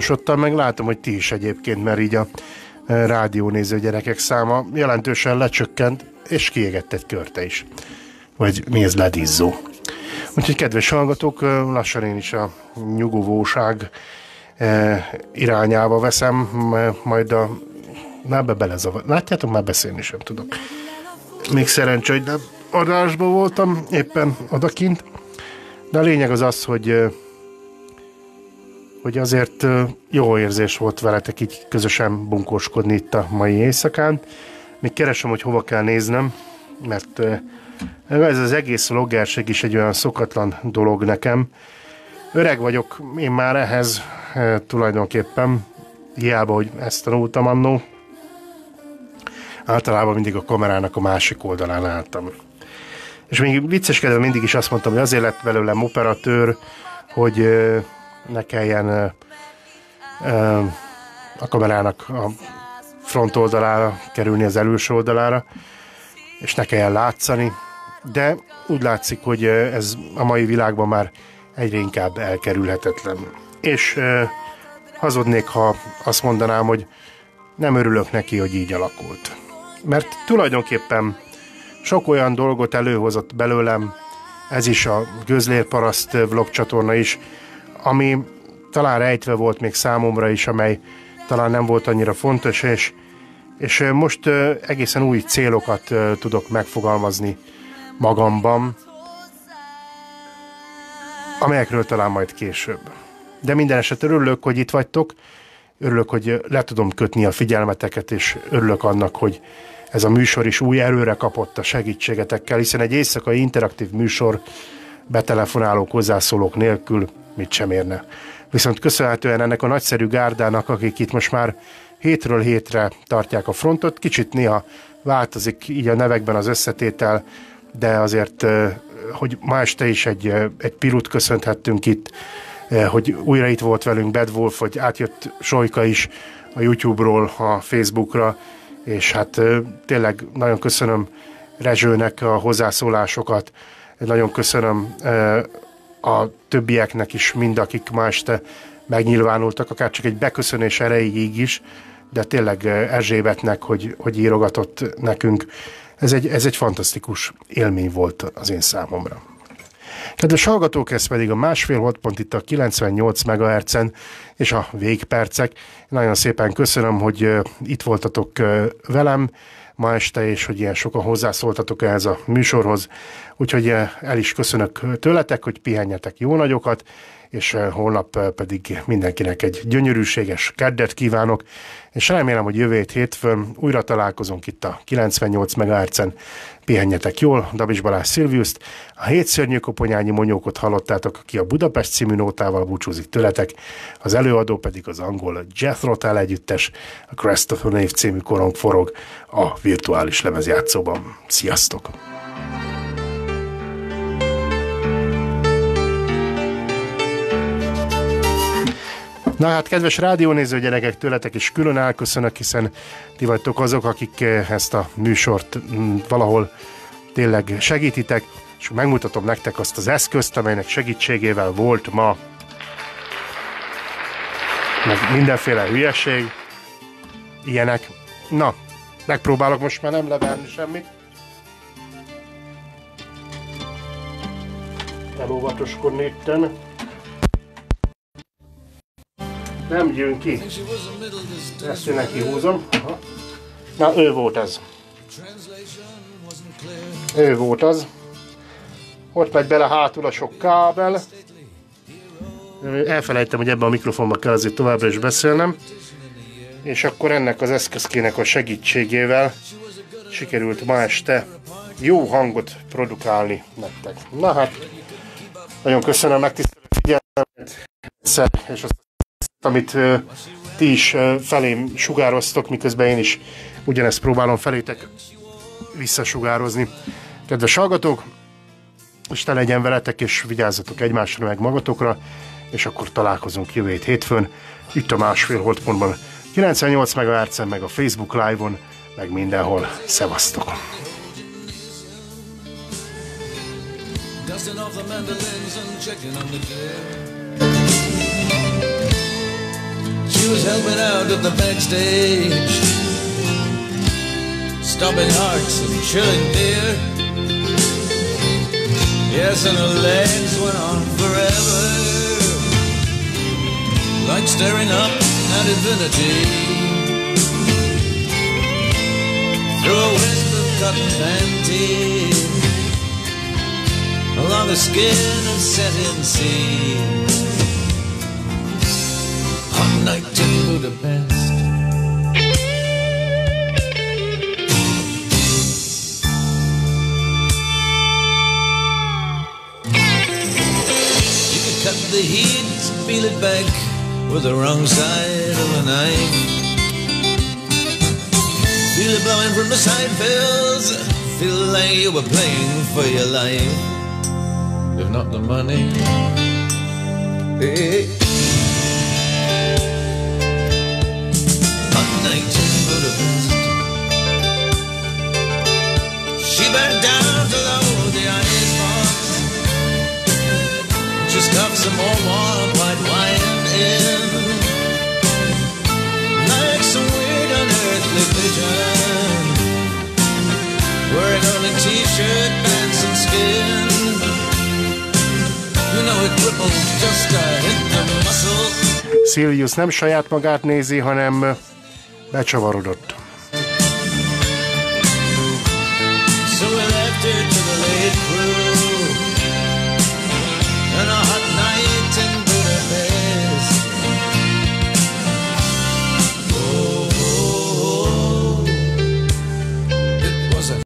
[SPEAKER 12] jut.
[SPEAKER 1] Elálmosodtam, meg látom, hogy ti is egyébként, mert így a e, rádiónéző gyerekek száma jelentősen lecsökkent, és kiégett egy körte is. Vagy mi ez, ledizzó. Úgyhogy kedves hallgatók, e, lassan én is a nyugovóság e, irányába veszem, majd a... Na, be belezavar. Látjátok, már beszélni sem tudok. Még szerencsé, hogy nem adásban voltam, éppen odakint. De a lényeg az az, hogy hogy azért jó érzés volt veletek így közösen bunkóskodni itt a mai éjszakán. Még keresem, hogy hova kell néznem, mert ez az egész vloggerség is egy olyan szokatlan dolog nekem. Öreg vagyok én már ehhez tulajdonképpen, hiába, hogy ezt tanultam annó. Általában mindig a kamerának a másik oldalán álltam. És még vicceskedve mindig is azt mondtam, hogy azért lett belőlem operatőr, hogy ne kelljen ö, ö, a kamerának a front oldalára kerülni az előső oldalára, és ne kelljen látszani, de úgy látszik, hogy ez a mai világban már egyre inkább elkerülhetetlen. És ö, hazudnék, ha azt mondanám, hogy nem örülök neki, hogy így alakult. Mert tulajdonképpen sok olyan dolgot előhozott belőlem, ez is a Gözlérparaszt vlog csatorna is, ami talán rejtve volt még számomra is, amely talán nem volt annyira fontos, és, és most egészen új célokat tudok megfogalmazni magamban, amelyekről talán majd később. De minden esetre örülök, hogy itt vagytok, örülök, hogy le tudom kötni a figyelmeteket, és örülök annak, hogy ez a műsor is új erőre kapott a segítségetekkel, hiszen egy éjszakai interaktív műsor betelefonálók, hozzászólók nélkül mit sem érne. Viszont köszönhetően ennek a nagyszerű gárdának, akik itt most már hétről hétre tartják a frontot, kicsit néha változik így a nevekben az összetétel, de azért, hogy ma este is egy, egy pirut köszönhettünk itt, hogy újra itt volt velünk Bad Wolf, hogy átjött Sojka is a YouTube-ról a Facebookra, és hát tényleg nagyon köszönöm Rezsőnek a hozzászólásokat, nagyon köszönöm a többieknek is, mind akik ma este megnyilvánultak, akár csak egy beköszönés erejéig is, de tényleg ö, Erzsébetnek, hogy, hogy írogatott nekünk. Ez egy, ez egy fantasztikus élmény volt az én számomra. Kedves hallgatók, ez pedig a másfél holdpont itt a 98 MHz-en és a végpercek. Nagyon szépen köszönöm, hogy ö, itt voltatok ö, velem ma este, és hogy ilyen sokan hozzászóltatok ehhez a műsorhoz. Úgyhogy ö, el is köszönök tőletek, hogy pihenjetek jó nagyokat, és ö, holnap ö, pedig mindenkinek egy gyönyörűséges keddet kívánok, és remélem, hogy jövő hét hétfőn újra találkozunk itt a 98 MHz-en. Pihenjetek jól, Dabis Balázs Szilviuszt. A hét szörnyű koponyányi monyókot hallottátok, aki a Budapest című nótával búcsúzik tőletek, az előadó pedig az angol Jethro Tull együttes, a Crest of a Nave című korong forog a virtuális lemezjátszóban. Sziasztok! Na hát, kedves rádiónéző gyerekek, tőletek is külön elköszönök, hiszen ti vagytok azok, akik eh, ezt a műsort mm, valahol tényleg segítitek, és megmutatom nektek azt az eszközt, amelynek segítségével volt ma meg mindenféle hülyeség, ilyenek. Na, megpróbálok most már nem leverni semmit. Elóvatoskodni itten. Nem jön ki. Ezt én neki húzom. Na, ő volt ez. Ő volt az. Ott megy bele hátul a sok kábel. Elfelejtem, hogy ebben a mikrofonba kell azért továbbra is beszélnem. És akkor ennek az eszközkének a segítségével sikerült ma este jó hangot produkálni nektek. Na hát, nagyon köszönöm megtisztelő figyelmet, és azt, amit ö, ti is felém sugároztok, miközben én is ugyanezt próbálom felétek visszasugározni. Kedves hallgatók, Isten legyen veletek, és vigyázzatok egymásra, meg magatokra, és akkor találkozunk jövő hét hétfőn, itt a másfél holdpontban, 98 MHz, meg a Facebook Live-on, meg mindenhol. Szevasztok!
[SPEAKER 7] Dusting off the mandolins and checking on the gear. She was helping out at the backstage, stopping hearts and chilling beer. Yes, and her legs went on forever, like staring up at infinity. Through a wisp of cotton panties along the skin of setting sea. Hot night in Budapest. You can cut the heat, peel it back with the wrong side of a knife. Feel it blowing from the side pills. Feel like you were playing for your life if not the money. Hey. Night in Budapest, she bent down to the. Just some more warm white wine in, like some weird unearthly vision. Wearing t-shirt, skin. The
[SPEAKER 1] nem saját magát nézi, hanem becsavarodott.